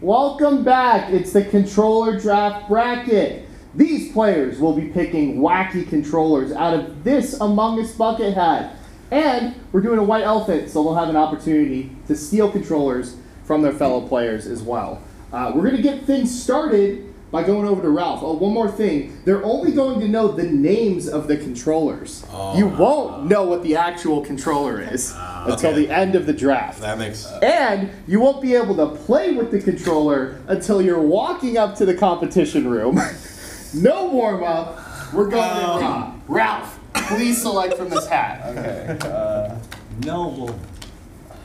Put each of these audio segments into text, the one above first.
welcome back. It's the controller draft bracket. These players will be picking wacky controllers out of this Among Us bucket hat. And we're doing a white elephant, so they'll have an opportunity to steal controllers from their fellow players as well. Uh, we're going to get things started by going over to Ralph. Oh, one more thing. They're only going to know the names of the controllers. Oh, you won't know what the actual controller is ah, until okay. the end of the draft. That makes. sense. And you won't be able to play with the controller until you're walking up to the competition room. no warm up. We're going in um, raw. Ralph, please select from this hat. Okay. Uh, noble.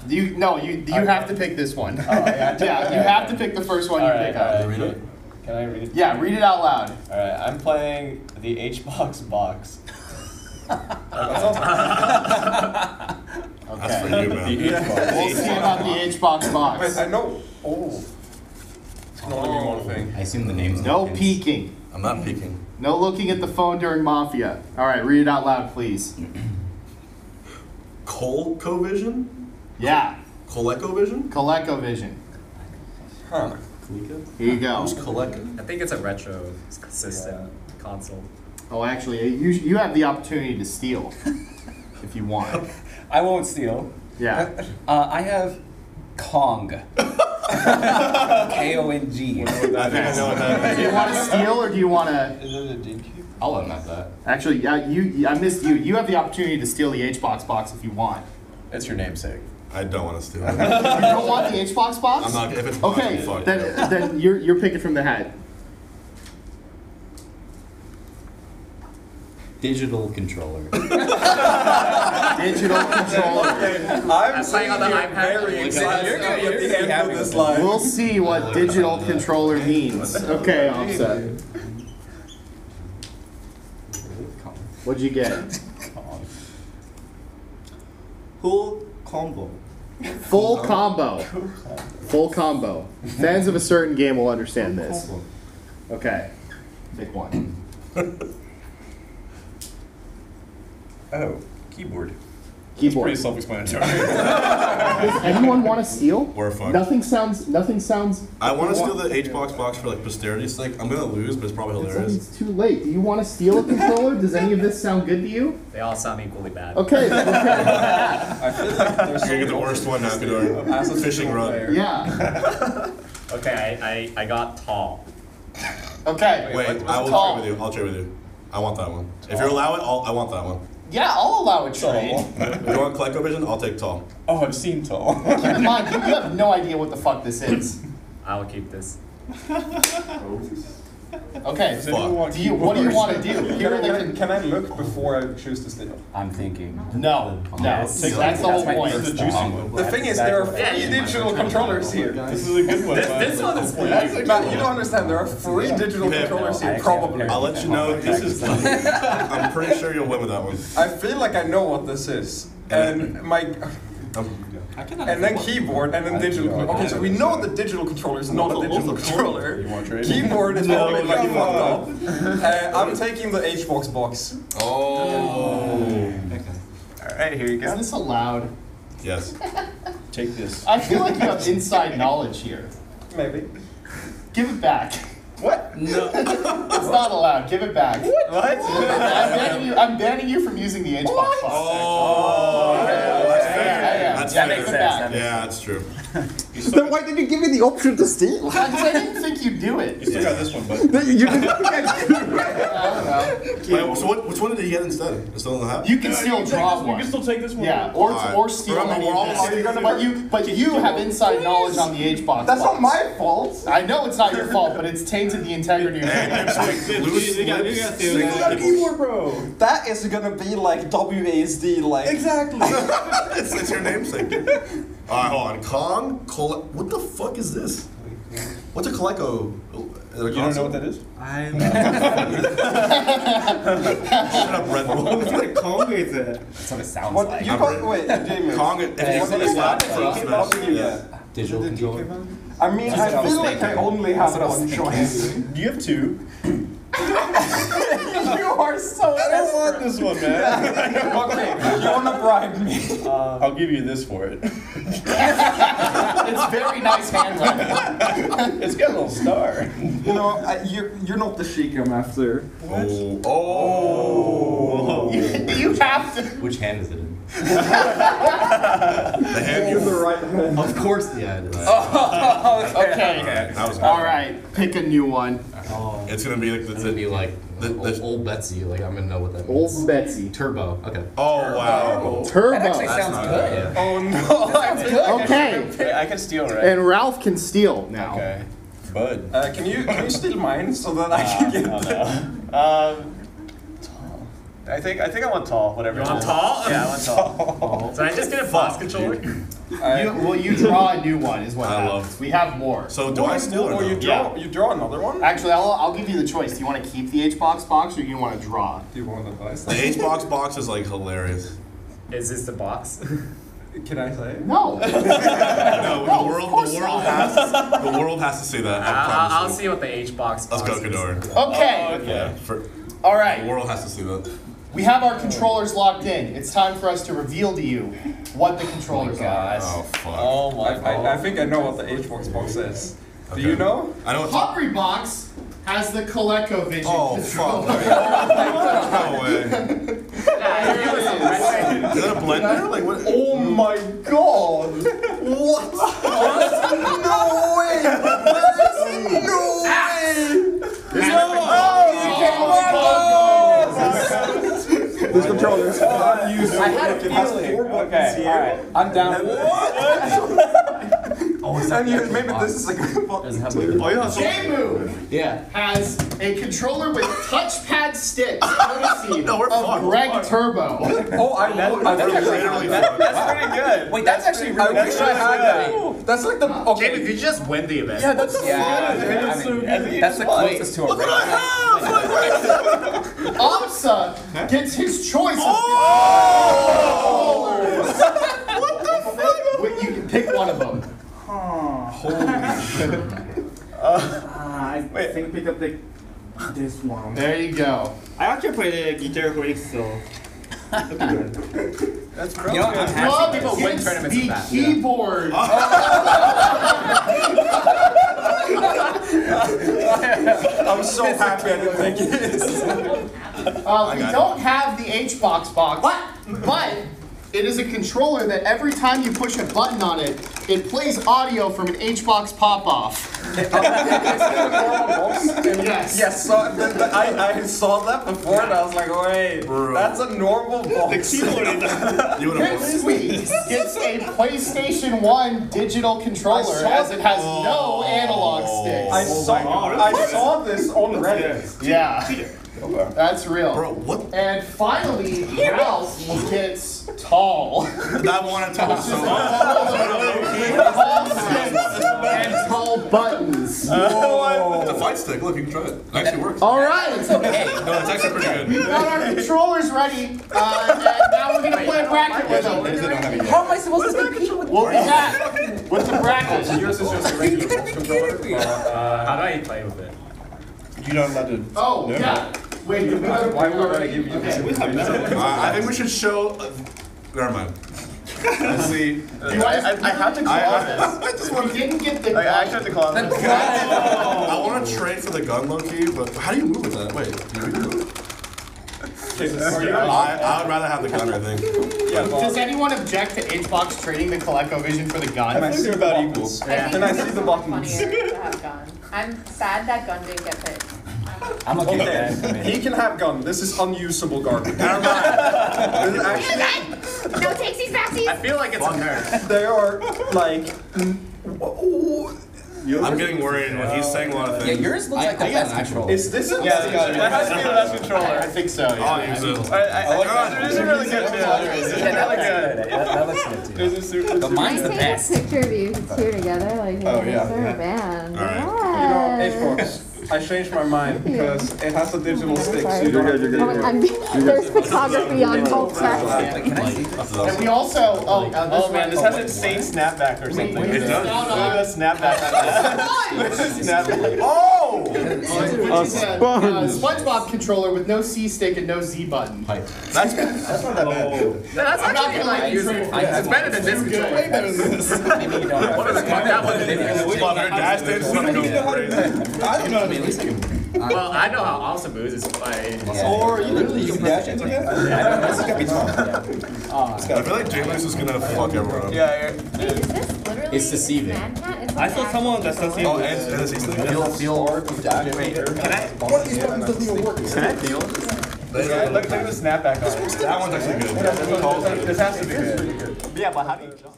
You no, you you have to pick this one. Oh, yeah, yeah, you have to pick the first one All you right, pick up. Uh, right. Read it? Can I read? Yeah, read it out loud. All right. I'm playing the HBox box. Box. That's for you, man. We'll see about the HBox Wait, box. I know. Oh. It's can only be one oh. thing. I assume the name's No not peeking. I'm not peeking. No looking at the phone during Mafia. All right, read it out loud, please. Colcovision? Yeah, Colecovision? ColecoVision. Huh. Here you go. Who's Coleco? I think it's a retro system console. Oh, actually, you you have the opportunity to steal if you want. I won't steal. Yeah. Uh, I have Kong. K O N G. I think I know what that Do you want to steal or do you want to? Is it a GameCube? I'll admit that. Actually, yeah, you. I missed you. You have the opportunity to steal the HBox box box if you want. It's your namesake. I don't want to steal it. You don't want the HBox box? I'm not. If it's mine, Okay, fuck then yeah. then you're you're picking from the hat. Digital controller. Digital controller. I'm playing on the here iPad. very You're excited gonna- at you're the gonna be end happy with this it. live. We'll see what digital controller means. Okay, offset. What'd you get? Full combo. Full combo. Full combo. Fans of a certain game will understand this. Okay. Pick one. Oh, keyboard. Keyboard. Pretty self-explanatory. Does anyone want to steal? We're fucked. Nothing sounds. Nothing sounds. I want to steal the HBox box box for like posterity's sake. I'm gonna lose, but it's probably It's, hilarious. it's too late. Do you want to steal a controller? Does any of this sound good to you? They all sound equally bad. Okay. okay. I feel like there's You're gonna get the worst one now, Fedor. As a Fishing rod. Yeah. Okay, I, I, I got tall. Okay. Wait, I will Tall. trade with you. I'll trade with you. I want that one. If you allow it, I'll, I want that one. Yeah, I'll allow a trade. If you want ColecoVision, I'll take tall. oh, I've seen tall. Keep in mind, you you have no idea what the fuck this is. I'll keep this. Oh. Okay. Does anyone want Do you, what do you want to do? Can Here I, can, can I look before I choose to steal? I'm thinking. no, no. Yes. That's the whole my point. first thought. The thing is, there are three digital controllers here. This is a good one. This, this one is for you. Matt, you don't understand. There are three digital Okay. controllers here, actually have a probably. I'll let you know. This is. I'm pretty sure you'll win with that one. I feel like I know what this is. And my oh. Um, and then keyboard and then digital. Okay, so we know the digital controller is not a digital controller. You want to trade? Keyboard is probably like fucked up. Uh, I'm taking the HBox box. oh. Okay. Alright, here you go. Is this allowed? Yes. Take this. I feel like you have inside knowledge here. Maybe. Give it back. What? No. It's not allowed. Give it back. What? what? I'm banning you, I'm banning you from using the HBox box. Oh. Fair. give it back. Yeah, that's true. Then why did you give me the option to steal? I didn't think you'd do it. You still got this one, but you didn't I don't. Wait, so what, which one did he get instead? It's still in the hat? You can still draw you one. can still take this one. Yeah, or Alright. or steal Remember, any we're all of this. the same But you but you have inside knowledge on the HBox. That's box. not my fault. I know it's not your fault, but it's tainted the integrity of the Loose lips. keyboard, bro. That is gonna be like WASD, like. Exactly. it's, it's your namesake. Alright, hold on. Kong? Cole- what the fuck is this? What's a Coleco? Uh, you don't know what that is? Shut up, Red Bull. That's what it sounds What like. you got? Wait, Jamie. Kong, if you What see is this lap that? first, What you yeah. get? Digital controller. I mean, I what I feel like I only have That's what I was one thinking. choice. You have two. you are so I don't want this one, man. Okay, you wanna bribe me? Uh, I'll give you this for it. it's very nice handwriting. It's got a little star. You know, I, you're you're not the sheik I'm after. Oh. Oh. oh. you have to. Which hand is it in? The hand you. the right hand. Of course, yeah. it is. Okay. That was All right. Pick a new one. It's gonna be like It's gonna be like The- old, the- old Betsy. Like I'm gonna know what that means. Old Betsy. Turbo. Okay. Oh wow. Turbo. That actually That's sounds not good. Oh no, that's good. Okay. I can steal, right? And Ralph can steal now. Okay. Bud. Uh, can you can you steal mine so that I can get Oh, no. Um, tall. I think I think I want tall. Whatever. You it want is. tall? Yeah, I want tall. So I just get a box controller? I- You, well, you draw a new one, is what I happens. love- We have more. So do I still? or Oh, you no? draw you draw another one? Actually, I'll, I'll give you the choice. Do you want to keep the H box box, or do you want to draw? Do you want advice? The H box box is like hilarious. Is this the box? Can I say? No. No, the world, the world not. has, the world has to say that. I I'll, I'll you. see what the H box Let's go, is. Kador. Okay. Oh, okay. For, All the world has to see that. We have our controllers locked in. It's time for us to reveal to you what the controllers oh are. Oh fuck. Oh I, my I, I think I know what the HBox box is. Do you know? I know what's Hungry Box has the ColecoVision Oh controller. fuck. no way. Yeah, give us a red- Is that a blender? Like what? Oh my god! What? no way! no way! These controllers. I had a feeling. Okay, alright. I'm down for this. Oh, is And you, maybe this is a good Does it one. have like Oh yeah. So, Jmook Yeah. has a controller with touchpad sticks, courtesy No, we're of fucked. Greg Turbo. Oh, I oh, know. I That's really literally like fucked. That's pretty good. Wait, that's actually really I really wish I had that. That's like the Jamie, okay. could you just win the event? Yeah, that's Yeah, yeah. I mean. I think that's the closest to a look what ring. I have. AMSA gets his choice of Oh! controllers. What the fuck? You can pick one of them. I Wait. think pick up the this one. There you go. I actually play the guitar for it, so looking good. That's You know, I'm happy Club people win tournaments the with that. keyboard. I'm so happy I didn't think it is. Uh, we don't have the HBox box. What? But it is a controller that every time you push a button on it, it plays audio from an HBox pop-off. yes. Yes, so the, the, I, I saw that before and I was like, wait, Bro. that's a normal box. You would Pip have. Sweet gets a PlayStation 1 digital controller as it has no oh. analog I sticks. saw, I saw this on Reddit. Yeah, that's real. Bro, what? And finally, Ralph gets tall. That wanted to look so much. and tall buttons. It's a fight stick. Look, you can try it. It actually works. All right. No, it's actually pretty We've good. got our controllers ready, uh, and now we're gonna play bracket with them. How am I supposed to compete with We'll be back with the bracket. Yours is just a regular box controller. Uh, how do I play with it? You're not allowed to. Oh, No. yeah. Wait, did we Why would I give you this? Okay. Uh, I think we should show. Uh, never mind. Let's see. You guys- I, I have to call claw I, this. I just want to. didn't get the. I actually have to claw this. I want to trade for the gun, low key, but how do you move with that? Wait, do you move? I, I would rather have the gun, I think. Yeah, Does anyone object to HBox trading the ColecoVision for the gun? I think they're about equal. Yeah. Can I see the buttons? Funnier to have gun. I'm sad that gun didn't get picked. I'm okay with that Okay, he can have gun. This is unusable garbage. Never mind. This is actually, No takesies, backsies. I feel like it's a nerd. they are like. oh, I'm getting worried when he's saying a lot of things. Yeah, things. yours looks I- like the I got best an controller. Is this a Yeah, that has to be the best controller. I think so. I'll Yeah. Oh, use it. I, I, oh, I, these are really good too. Yeah, that looks good. That, that looks good too. These are super. But mine's the Take best. a picture of you two together, like Oh, oh, yeah, for yeah. a band. Alright. You know, Yes. Xbox. I changed my mind because it has a digital stick, so Sorry. you don't have to Oh, I'm, there's photography on both sides. Wait, can I see? And we also. Oh, uh, Oh man, this has insane snapback or something. Wait, It does. Look at the snapback on this. Look at. Oh! A sponge. SpongeBob controller with no C stick and no Z button. That's that's not that bad. That's I'm actually gonna like like useful. It's better than this controller. Way better than this. What is? That one didn't Bob, dash dance is gonna go crazy. I don't know. At least you can. Well, I know how awesome moves is played. Or you literally you can dash into it. This is gonna be tough. I feel like Jalen's just gonna fuck everyone up. Yeah, Wait, is this literally It's deceiving. Mad Cat? It's I saw the someone that does Oh, and, and it's easily. Feel, feel. One of these buttons doesn't even work. Can I feel? They- Look, look at the snapback on it. That one's actually good. This has to be good. Yeah, but how do you jump?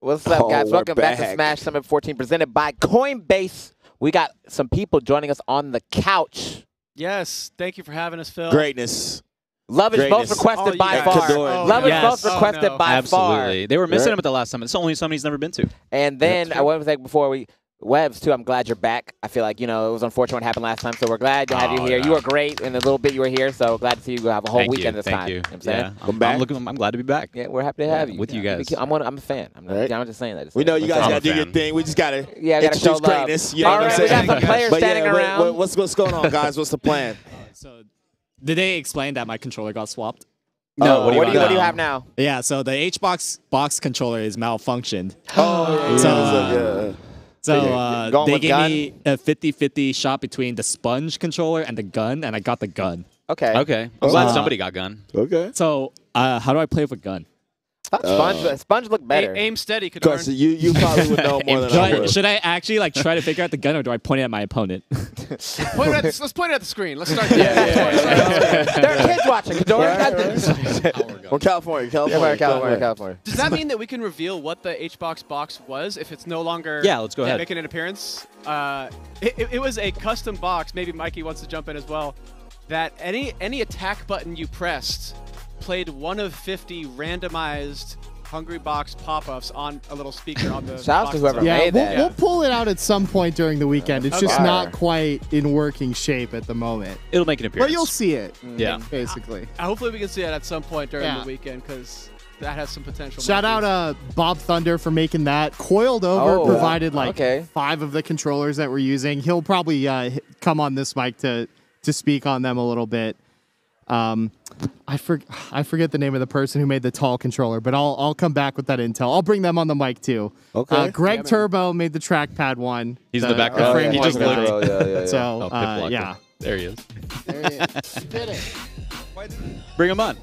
What's up, Oh, guys? Welcome back. to. Smash Summit 14 presented by Coinbase. We got some people joining us on the couch. Yes, thank you for having us, Phil. Greatness. Love is most Greatness. requested Oh, by yeah. far. Kador. Love Yes. is most Oh, requested no. by Absolutely. far. They were missing Right. him at the last summit. It's the only summit he's never been to. And then Yep. Uh, I want to say before we Webs too. I'm glad you're back. I feel like you know it was unfortunate what happened last time, so we're glad to have you Oh, here. yeah. You were great in the little bit you were here, so glad to see you have a whole Thank weekend you. this Thank time. you. know what I'm saying? Yeah, I'm, back. I'm looking. I'm glad to be back. Yeah, we're happy to Yeah, have you with you Yeah, guys. I'm, one, I'm a fan. I'm, not, Right. I'm just saying that. Just We know you guys gotta do your thing. We just gotta Yeah, gotta introduce show love. greatness. You know All what I'm right, we saying? got some players But standing yeah, what- around. what- what's what's going on, guys? What's the plan? So, did they explain that my controller got swapped? No, what, do you, got what do you have now? Yeah, so the HBox box controller is malfunctioned. Oh, yeah, So, uh, yeah. So uh, they gave gun? me a 50-50 shot between the sponge controller and the gun, and I got the gun. Okay. Okay. I'm glad somebody got gun. Okay. So uh, how do I play with a gun? Sponge, Sponge looked better. aim steady, Of course, you you probably would know more than Do I I, would. should I actually like try to figure out the gun, or do I point it at my opponent? Point it at the, let's point it at the screen. Let's start. yeah there are kids watching. Cador. Or California, Yeah, California, we're in California, California. California. Does that mean that we can reveal what the HBox box box was if it's no longer Yeah, let's go ahead. making an appearance? Uh, it, it- it was a custom box. Maybe Mikey wants to jump in as well. That any any attack button you pressed played one of 50 randomized Hungry Box pop-ups on a little speaker on the. Shout out to box whoever. Yeah, made we'll, that. we'll pull it out at some point during the weekend. It's just not quite in working shape at the moment. It'll make an appearance. But you'll see it, Yeah. basically. Uh, Hopefully we can see it at some point during Yeah. the weekend because that has some potential. Shout out monkeys. uh, Bob Thunder for making that. Coiled Over Oh, provided like okay. five of the controllers that we're using. He'll probably uh, come on this mic to to speak on them a little bit. Um, I for, I forget the name of the person who made the tall controller, but I'll I'll come back with that intel. I'll bring them on the mic too. Okay. Uh, Greg Turbo made the trackpad one. He's in the background. the Oh, frame he just guy. looked. yeah, yeah, yeah. So Oh, Pip uh, Blocker. yeah. There he is. There he is. You did it. Bring him on.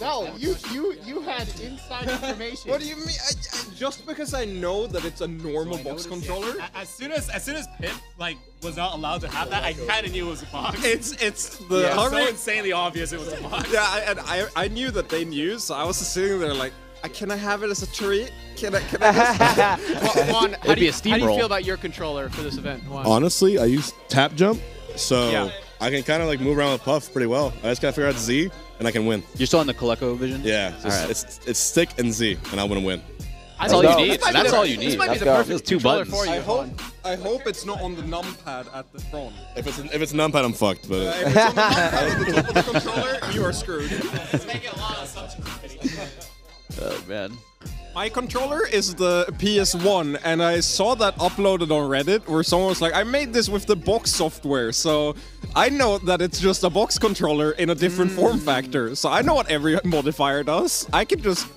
No, you you you had inside information. What do you mean? I, I, just because I know that it's a normal box controller, As soon as as soon as Pip like was not allowed to have that, I kind of knew it was a box. it's it's the yeah, Hungry- so insanely obvious it was a box. Yeah, I, and I I knew that they knew, so I was just sitting there like, "Uh, can I have it as a treat? Can I? Can I? Just Juan, Juan, how, do be you, a how do you feel about your controller for this event? Juan? Honestly, I use tap jump, so Yeah. I can kind of like move around with Puff pretty well. I just gotta figure out Z, and I can win. You're still on the Coleco vision? Yeah, it's, All right. it's it's stick and Z, and I want to win. That's all you need. This That's the- all you This need. might be the perfect two controller buttons. for you. I hope I hope it's not on the numpad at the front. If it's if it's numpad, I'm fucked. But Uh, if it's on the numpad at the top of the controller, you are screwed. Oh man. My controller is the PS1, and I saw that uploaded on Reddit where someone was like, I made this with the box software, so I know that it's just a box controller in a different hmm. form factor. So I know what every modifier does. I can just.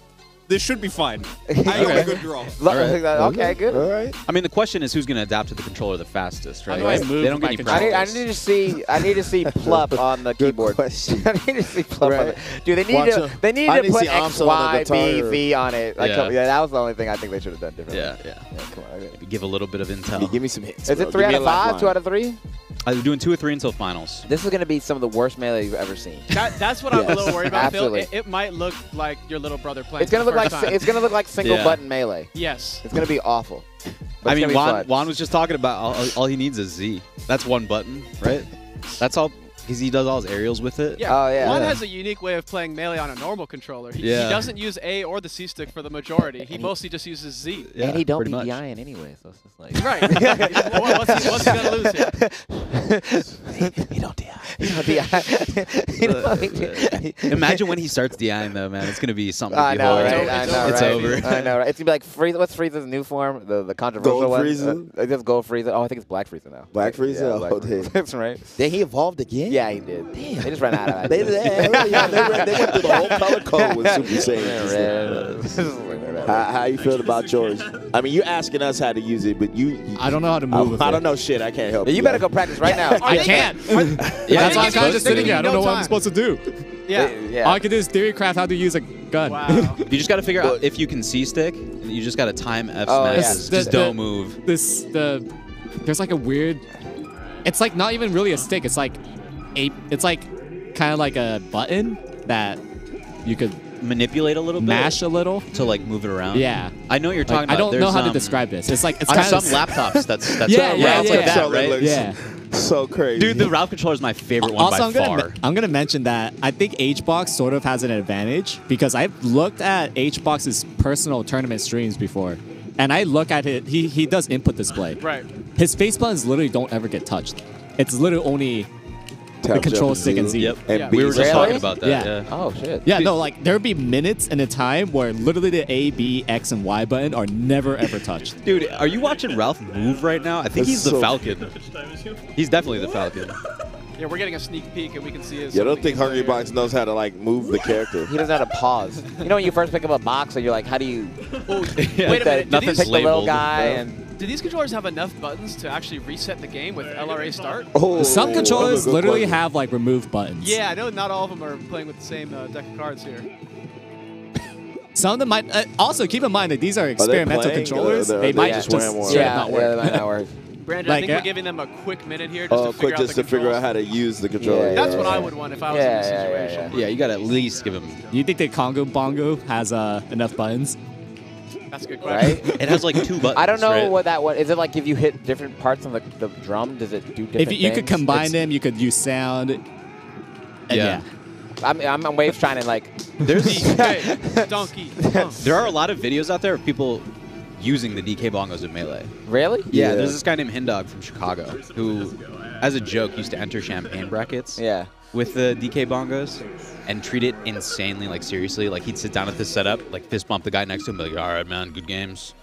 This should be fine. I got a good draw. Lo- right. Okay, good. All right. I mean, the question is who's going to adapt to the controller the fastest, right? I They move don't get any I need, I need to see I need to see Plup on the Good keyboard. question. I need to see Plup on Right. it. Dude, they need Watch to him. they need I to need to put X, Y, B, V on the Y, B, guitar. V on it. Like, Yeah. yeah, that was the only thing I think they should have done differently. Yeah, yeah. Yeah, come on. okay. Give a little bit of intel. give me some hits. Is bro. it three Give out of five? lifeline. Two out of three? Uh, I'm doing two or three until finals. This is going to be some of the worst melee you've ever seen. That, that's what I'm a little worried about, Phil. Absolutely. It, it might look like your little brother playing. It's going to look like si- time. it's going to look like single Yeah. button melee. yes. It's going to be awful. I mean, Juan. Juan was just talking about all, all he needs is Z. That's one button, right? That's all. Because he does all his aerials with it. Yeah. Oh, yeah. Juan Yeah. has a unique way of playing melee on a normal controller. He, Yeah. he doesn't use A or the C stick for the majority. He mostly just uses Z. Yeah, and he don't pretty beat much. Dian anyway, so it's just like Right. Well, what's, he, what's he gonna lose here? he don't die. He don't DI. He don't- Imagine when he starts DIing though, man. It's gonna be something. I know, right? I know, It's right? over. I know, right? It's gonna be like Frieza. What's Frieza's new form? The the controversial Gold one. Frieza? Uh, it's Gold Frieza. Oh, I think it's Black Frieza now. Black Frieza? Yeah, Oh, Black. Frieza. That's right. Then he evolved again. Yeah, he did. Damn. They just ran out of They, ideas. yeah, yeah, they, ran- they went through the whole color code with Super Saiyan. Red. How, how you feel about yours? I mean, you're asking us how to use it, but you. I don't know how to move I, with I it. don't know shit. I can't help you. You better go practice right now. I can't. Are That's why I'm kind of just sitting here. I don't know what I'm supposed to do. Yeah. Yeah. All I can do is theory craft how to use a gun. Wow. You just got to figure out if you can C stick. You just got to time F Oh, yeah. Just the- don't move. This the there's like a weird. It's like not even really a stick. It's like a. It's like kind of like a button that you could Manipulate a little bit. mash a little. to like move it around. Yeah. I know what you're Like, talking I don't know There's, how to um, describe this. It's like it's on kind some of laptops. That's that's Yeah, yeah, Ralph yeah. like that, So right? Yeah. So crazy. Dude, the Ralph controller is my favorite one also, by I'm gonna, far. I'm gonna mention that I think HBox sort of has an advantage because I've looked at HBox's personal tournament streams before, and I look at it. He he does input display. Right. His face buttons literally don't ever get touched. It's literally only Tap, the control stick and Z. Yep. And Yeah. We were just Really? talking about that. Yeah. Yeah. Oh shit. Yeah, no, like there would be minutes in a time where literally the A, B, X, and Y button are never ever touched. Dude, are you watching Ralph move right now? I think That's he's the Falcon. He's definitely the Falcon. Yeah, we're getting a sneak peek and we can see his. Yeah, I don't think Hungry here. Box knows how to like move the character. He doesn't know how to pause. You know when you first pick up a box, and you're like, how do you Oh, Yeah. wait a minute. the, Do Nothing's these, pick the little labeled. guy? And do these controllers have enough buttons to actually reset the game with LRA start? Oh, Some controllers that's a good literally question. have like remove buttons. Yeah, I know not all of them are playing with the same uh, deck of cards here. Some of them might. Uh, also, keep in mind that these are experimental playing, or controllers. they're- they they're might just just, wearing one? straight yeah, up not yeah, work. that might not work. Brandon, Like, I think uh, we're giving them a quick minute here just Oh, to quick, figure out just the to figure out how to use the controller. Yeah, That's yeah, what I would want if I was Yeah, in this yeah, yeah, situation. yeah. Yeah, you got to at least give them. You think that Congo Bongo has uh, enough buttons? That's a good question. Right? It has like two buttons. I don't know right? what that one is. It like if you hit different parts on the, the drum, does it do different If you, you could combine It's- them, you could use sound. Yeah. yeah. I'm, I'm, I'm waves trying to like. There's DK, donkey. Kong. there are a lot of videos out there of people using the DK bongos in melee. Really? Yeah, Yeah. there's this guy named Hindog from Chicago who, as a joke, used to enter champagne brackets Yeah. With the DK bongos and treat it insanely like seriously. Like he'd sit down at the setup, like fist bump the guy next to him, be like, "All right, man, good games."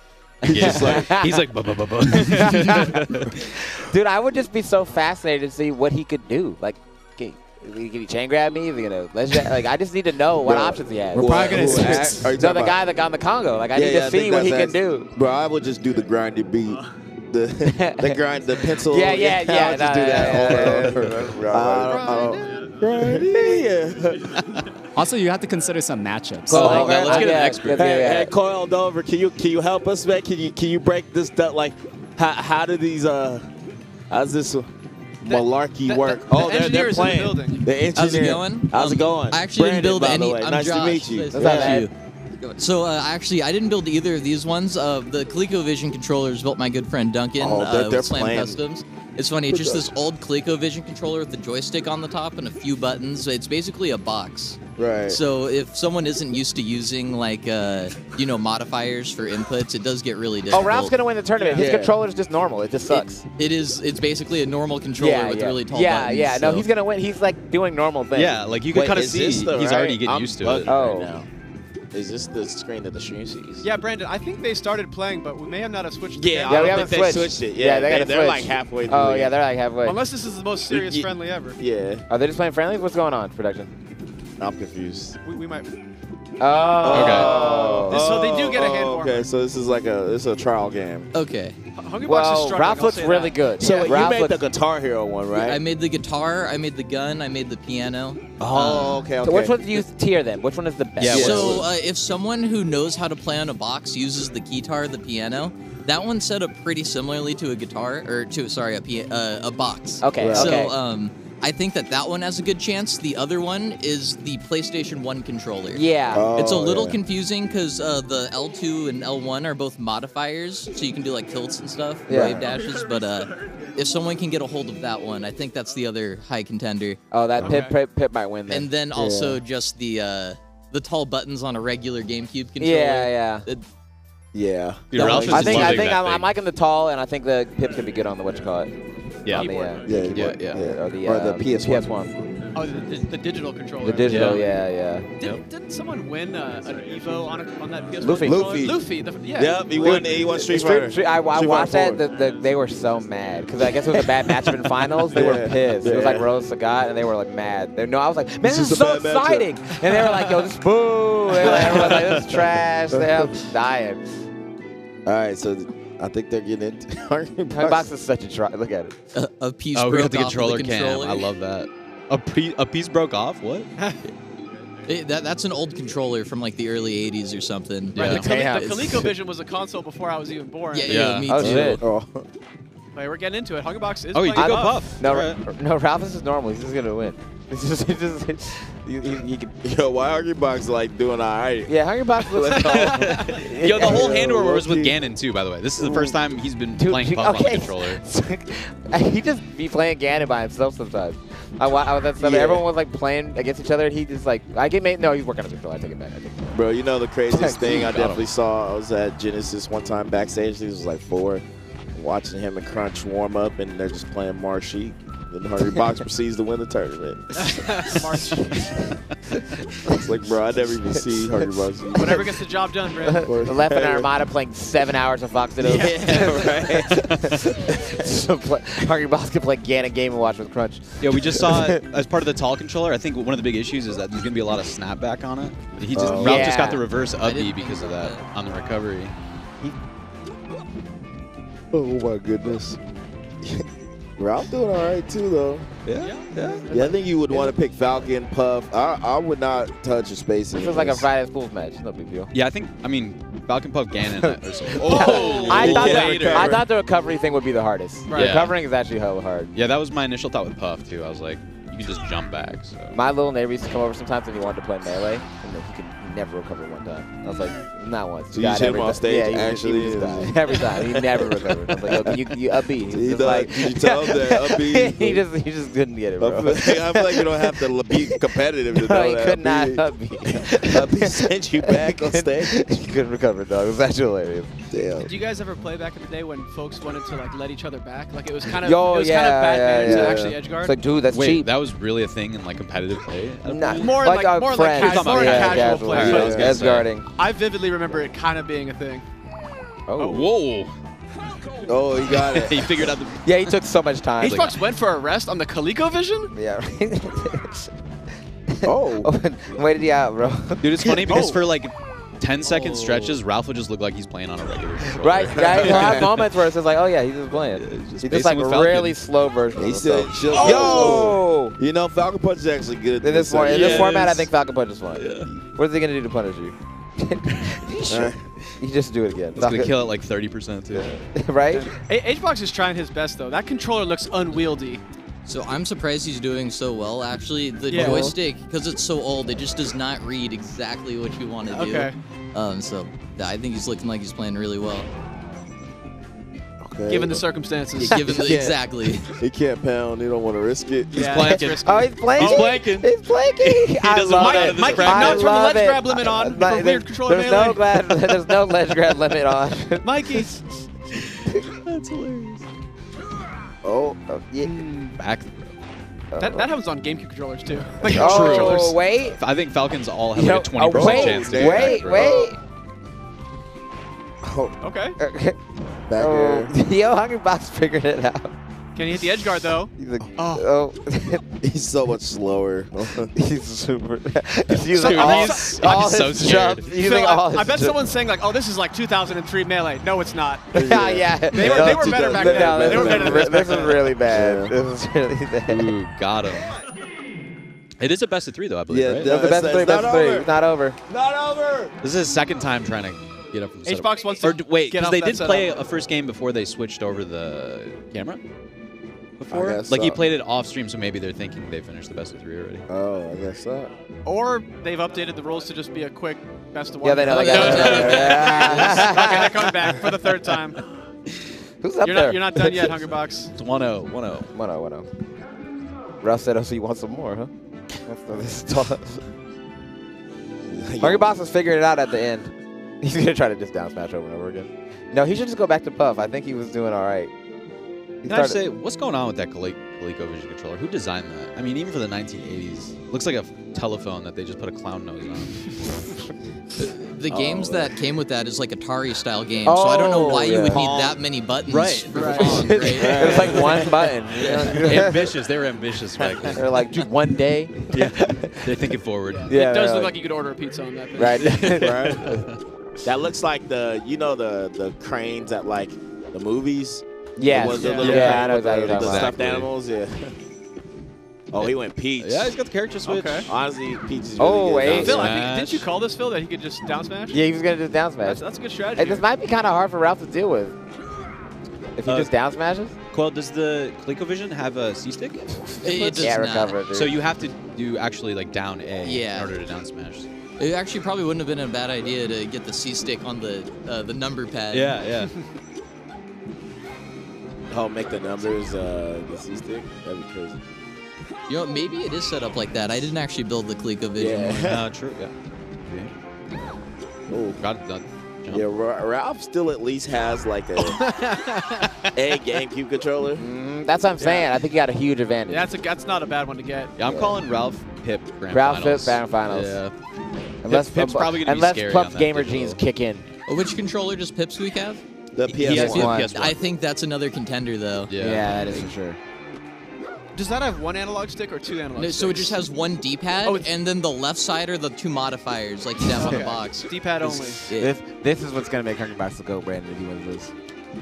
Good games. He's like, "Buh, buh, buh, buh." Dude, I would just be so fascinated to see what he could do. Like, can, can he chain grab me? Is he gonna let's just, like? I just need to know what Bro, options he has. We're probably gonna Who, switch- Ash? Are you No, the guy that got in the Congo. Like, I Yeah, need to I see what he can do. Bro, I would just do the grindy beat. The the grind the pencil. Yeah, yeah, yeah, I would just no, do that over and over. I don't- I don't- Also, you have to consider some matchups. Cool. Like, Okay, let's get an yeah, expert. yeah, Hey, yeah. hey, coiled over. Can you can you help us, man? Can you can you break this down? Like, how how do these uh, how's this malarkey the- work? the oh, they're, they're engineer's in the playing. building. The engineer. How's it going? How's it going? I actually Brandon, didn't build by any. The way. I'm nice Josh. to meet you. Nice What's to meet you. So uh, actually, I didn't build either of these ones. Uh, the ColecoVision controllers built my good friend Duncan Oh, they're- uh, they're with Slam playing. Customs. It's funny. It's just this old ColecoVision controller with the joystick on the top and a few buttons. It's basically a box. Right. So if someone isn't used to using like uh, you know modifiers for inputs, it does get really difficult. Oh. Ralph's gonna win the tournament. His Yeah. controller's just normal. It just sucks. It is. It's basically a normal controller yeah, with yeah. really tall yeah, buttons. yeah. Yeah. No, so- he's gonna win. He's like doing normal things. yeah, like you can kind of see this he's the already getting I'm used to it. Oh. right now. Is this the screen that the stream sees? Yeah, Brandon, I think they started playing, but we may have not have switched. the Yeah, game. Yeah, I we don't haven't think they switched. switched it. Yeah, Yeah, they they, gotta they're switch. like halfway. Oh, through Oh the yeah, they're like halfway. Unless this is the most serious friendly ever. Yeah, Are they just playing friendly? What's going on, production? I'm confused. We, we might. Oh. This- so they do get a hand Oh, warmer. Okay, so this is like a this is a trial game. Okay. Hungry Box is Well, struggling. Ralph I'll looks say really that. good. So Yeah, wait, Ralph you made looks- the Guitar Hero one, right? I made the guitar. I made the gun. I made the piano. oh, okay, okay. So which one do you tier then? Which one is the best? Yeah, So uh, if someone who knows how to play on a box uses the guitar, the piano, that one's set up pretty similarly to a guitar or to sorry a pia- uh, a box. Okay, Right. So okay. um, I think that that one has a good chance. The other one is the PlayStation 1 controller. Yeah. it's a Oh, little yeah. confusing because uh, the L2 and L1 are both modifiers, so you can do like tilts and stuff, Yeah. wave dashes. But uh, if someone can get a hold of that one, I think that's the other high contender. Oh, that Pip, Pip Pip might win. Then. And then also just the uh, the tall buttons on a regular GameCube controller. Yeah, yeah. It- Yeah. Dude, I think I think I'm. I'm liking the tall, and I think the Pip could be good on the what you call it. Yeah. The, uh, Yeah, keyboard. yeah, yeah. Or the, Or the uh, PS1. PS1. Oh, the, the, the digital controller. The digital, yeah, yeah. Did, didn't someone win uh, an Evo on, a, on that PS1 Luffy. Luffy. Luffy. The, yeah. Yep, he won- he won Street Fighter. Street- I, I Street watched Fighter that. The, the, they were so mad because I guess it was a bad matchup in finals. They were Yeah, pissed. It was like yeah. Rose Sagat, and they were like mad. They, no, I was like, man, This this, is is so bad matchup." exciting. And they were like, yo, this boo. They were like, everyone was like, this is trash. They were dying. All right, so th- I think they're getting it. Hungry Box is such a try. Look at it. A, a piece Oh, we got broke the off of controller the cam. I love that. A, pe- a piece broke off? What? It- that, that's an old controller from like the early 80s or something. Right, the, Yeah. Cole- the ColecoVision was a console before I was even born. Yeah, yeah, me Oh, too. shit. Oh. Wait, we're getting into it. Hungrybox is Oh, you did go Puff. puff. No, no, Ralph is just normal. He's just gonna win. He's just, he's just, he, he, he can, Yo, why Hungry Box like doing all right? yeah, Hungrybox looks Yo, the whole hand warmer was with low-key. Ganon too, by the way. This is the first time he's been Dude, playing he- Puff okay. controller. he just be playing Ganon by himself sometimes. I, wa- I was at stuff. Yeah. Everyone was like playing against each other, and he just like I get made. No, he's working on the control. I take it back. I take it back. Bro, you know the craziest thing I Got him. definitely saw? I was at Genesis one time backstage. This was like four, watching him and Crunch warm up, and they're just playing Marshy. Then Hungry Box proceeds to win the tournament. it's like, bro, I never even see Hungry Box. Whatever gets the job done, bro. The Left and Armada playing seven hours of Fox Diddle. Yeah, so play, Hungry Box can play Ganon Game and Watch with Crunch. Yeah, we just saw it as part of the tall controller. I think one of the big issues is that there's going to be a lot of snapback on it. He just Oh. Ralph just got the reverse I up B because of that on the recovery. Oh my goodness. Ralph doing all right too, though. Yeah, yeah. Yeah, I think you would want to pick Falcon, Puff. I, I would not touch a space. This feels like a Friday Schools match. No big deal. Yeah, I think I mean Falcon Puff Ganon. or something. oh, I thought, the, I thought the recovery thing would be the hardest. Right. Recovering is actually hella hard. Yeah, that was my initial thought with Puff too. I was like, you can just jump back. So. My little neighbor used to come over sometimes and he wanted to play melee, and then he could never recover one time. I was like, not once. So you died hit him every on stage, Yeah, he, actually, he would just every time. He never recovered. I was like, yo, can you, you up B. He's He just done- like, did you tell him that up B? he just he just couldn't get it, I bro. feel, like, I feel like you don't have to be competitive to Bro, know he that. could not Upbeat- up B. Upbeat sent you back on stage. he couldn't recover, dog. It was actually hilarious. Damn. Did you guys ever play back in the day when folks wanted to like let each other back? Like it was kind of Yo, it was yeah, kind of bad yeah, manners yeah, to yeah. actually edge guard. It's like, dude, that's Wait, cheap. that was really a thing in like competitive play. at a Nah, more like, like, uh, more friends. like, ca- more Yeah, casual, casual, play. Yeah, but was gonna edge guarding. I vividly remember it kind of being a thing. Oh, oh Whoa! Oh, he got it. he figured out the. yeah, he took so much time. HBox went for a rest on the ColecoVision. Yeah. Oh. Waited you out, bro. Dude, it's funny because Oh. for like 10 second stretches, Ralph would just look like he's playing on a regular controller. Right, right. He'll have moments where it's just like, oh yeah, he's just playing. just he's just like a really slow version. He of still, himself. still Yo! You know, Falcon Punch is actually good. In this, for, in this Yes. format, I think Falcon Punch is fine. What is he gonna do to punish you? Uh, you just do it again. It's gonna kill it like 30% too. right? A- HBox is trying his best though. That controller looks unwieldy. So I'm surprised he's doing so well. Actually, the Yeah. joystick, because it's so old, it just does not read exactly what you want to do. Okay. Um. So I think he's looking like he's playing really well. okay. Given the circumstances. Yeah, given the, Yeah. exactly. He can't pound. He don't want to risk it. Yeah, planking. that's risky. Oh, he's playing. He's planking. He's planking. I doesn't love want it. out of this Mikey, bracket. I now turn the ledge it. grab limit on for there's- weird There's no glad, There's no ledge grab limit on. Mikey. That's hilarious. Oh, oh, yeah. Hmm. Back. That, that happens on GameCube controllers too. Like Oh, controllers. wait. I think Falcons all have You like a 20% oh, wait, chance to get wait, back, bro. wait. Oh. Okay. Back Oh, air. Yo, Hungry Box figured it out. Can you hit the edge guard though? He's like, Oh. oh. He's so much slower. He's super. He's using Dude, all, he's- all I'm so his scared. jumps. Phil, Using I, all I his bet jumps. someone's saying like, "Oh, this is like 2003 melee." No, it's not. yeah, yeah. They were, they were better back No, then. this They were better than this. This is really bad. Yeah. This is really bad. Ooh, got him. It is a best of three, though, I believe, Yeah, right? the- the best of three. not Best of three. over. Not over. Not over. This is his second time trying to get up from the setup. HBox wants to Or wait, because they did setup. play a first game before they switched over the camera. Before. guess Like he played it off stream, so maybe they're thinking they finished the best of three already. Oh, I guess so. Or they've updated the rules to just be a quick best of one. Yeah, they know. No, They got no, it. no, no. Yeah. okay, they're coming back for the third time. Who's up you're there? Not, you're not done yet, Hungrybox. It's 1-0, 1-0. 1-0, 1-0. Ralph said, oh, so you want some more, huh? That's the, this is all- Hungrybox is figuring it out at the end. He's going to try to just down smash over and over again. No, he should just go back to Puff. I think he was doing all right. He Can I started- say, what's going on with that Coleco ColecoVision controller? Who designed that? I mean, even for the 1980s, looks like a telephone that they just put a clown nose on. The Oh. games that came with that is like Atari style games, so I don't know why you would Oh, need that many buttons Right, for right. Pong, right? It was like one button. ambitious. They were ambitious back then. They're like, just one day. Yeah, they're thinking forward. Yeah, it does look like- like you could order a pizza on that. Thing. Right. right? That looks like the you know the the cranes at like the movies. Yes. The ones- the Yeah. little Yeah, crane I know with the, exactly what the you're stuffed talking animals. Yeah. Oh, he went Peach. Yeah, he's got the character switch. Okay. Honestly, Peach is really Oh, good. wait. Phil, I Smash. think, didn't you call this Phil that he could just down smash? Yeah, he was going to just down smash. That's, that's a good strategy. Hey, this might be kind of hard for Ralph to deal with. If he Uh, just down smashes? Quell, does the ColecoVision have a C stick? It, it does Yeah, not. recover it, dude. So you have to do actually like down A Yeah. in order to down smash. It actually probably wouldn't have been a bad idea to get the C stick on the uh, the number pad. Yeah, yeah. Oh, make the numbers uh, the C stick. That'd be crazy. You know, maybe it is set up like that. I didn't actually build the ColecoVision. Yeah. uh, true. Yeah. Oh, Got it done. Jump. yeah. Ra- Ralph still at least has like a a GameCube controller. Mm, that's what I'm saying. I think he got a huge advantage. Yeah, that's a, that's not a bad one to get. Yeah, I'm calling Ralph Pip Grand Ralph Finals. Pip Grand Finals. Yeah. unless Pip- Pip's Puff- probably gonna be unless scary Puff on that gamer digital. genes kick in. Oh, Which controller does Pipsqueak have? The He has the PS1. PS1. I think that's another contender, though. Yeah. Yeah, that is for sure. Does that have one analog stick or two analog No, sticks? so it just has one D-pad, Oh, and then the left side are the two modifiers, like you have on the box. D-pad only. This this is what's gonna make Hungrybox to go, Brandon, if he wins this.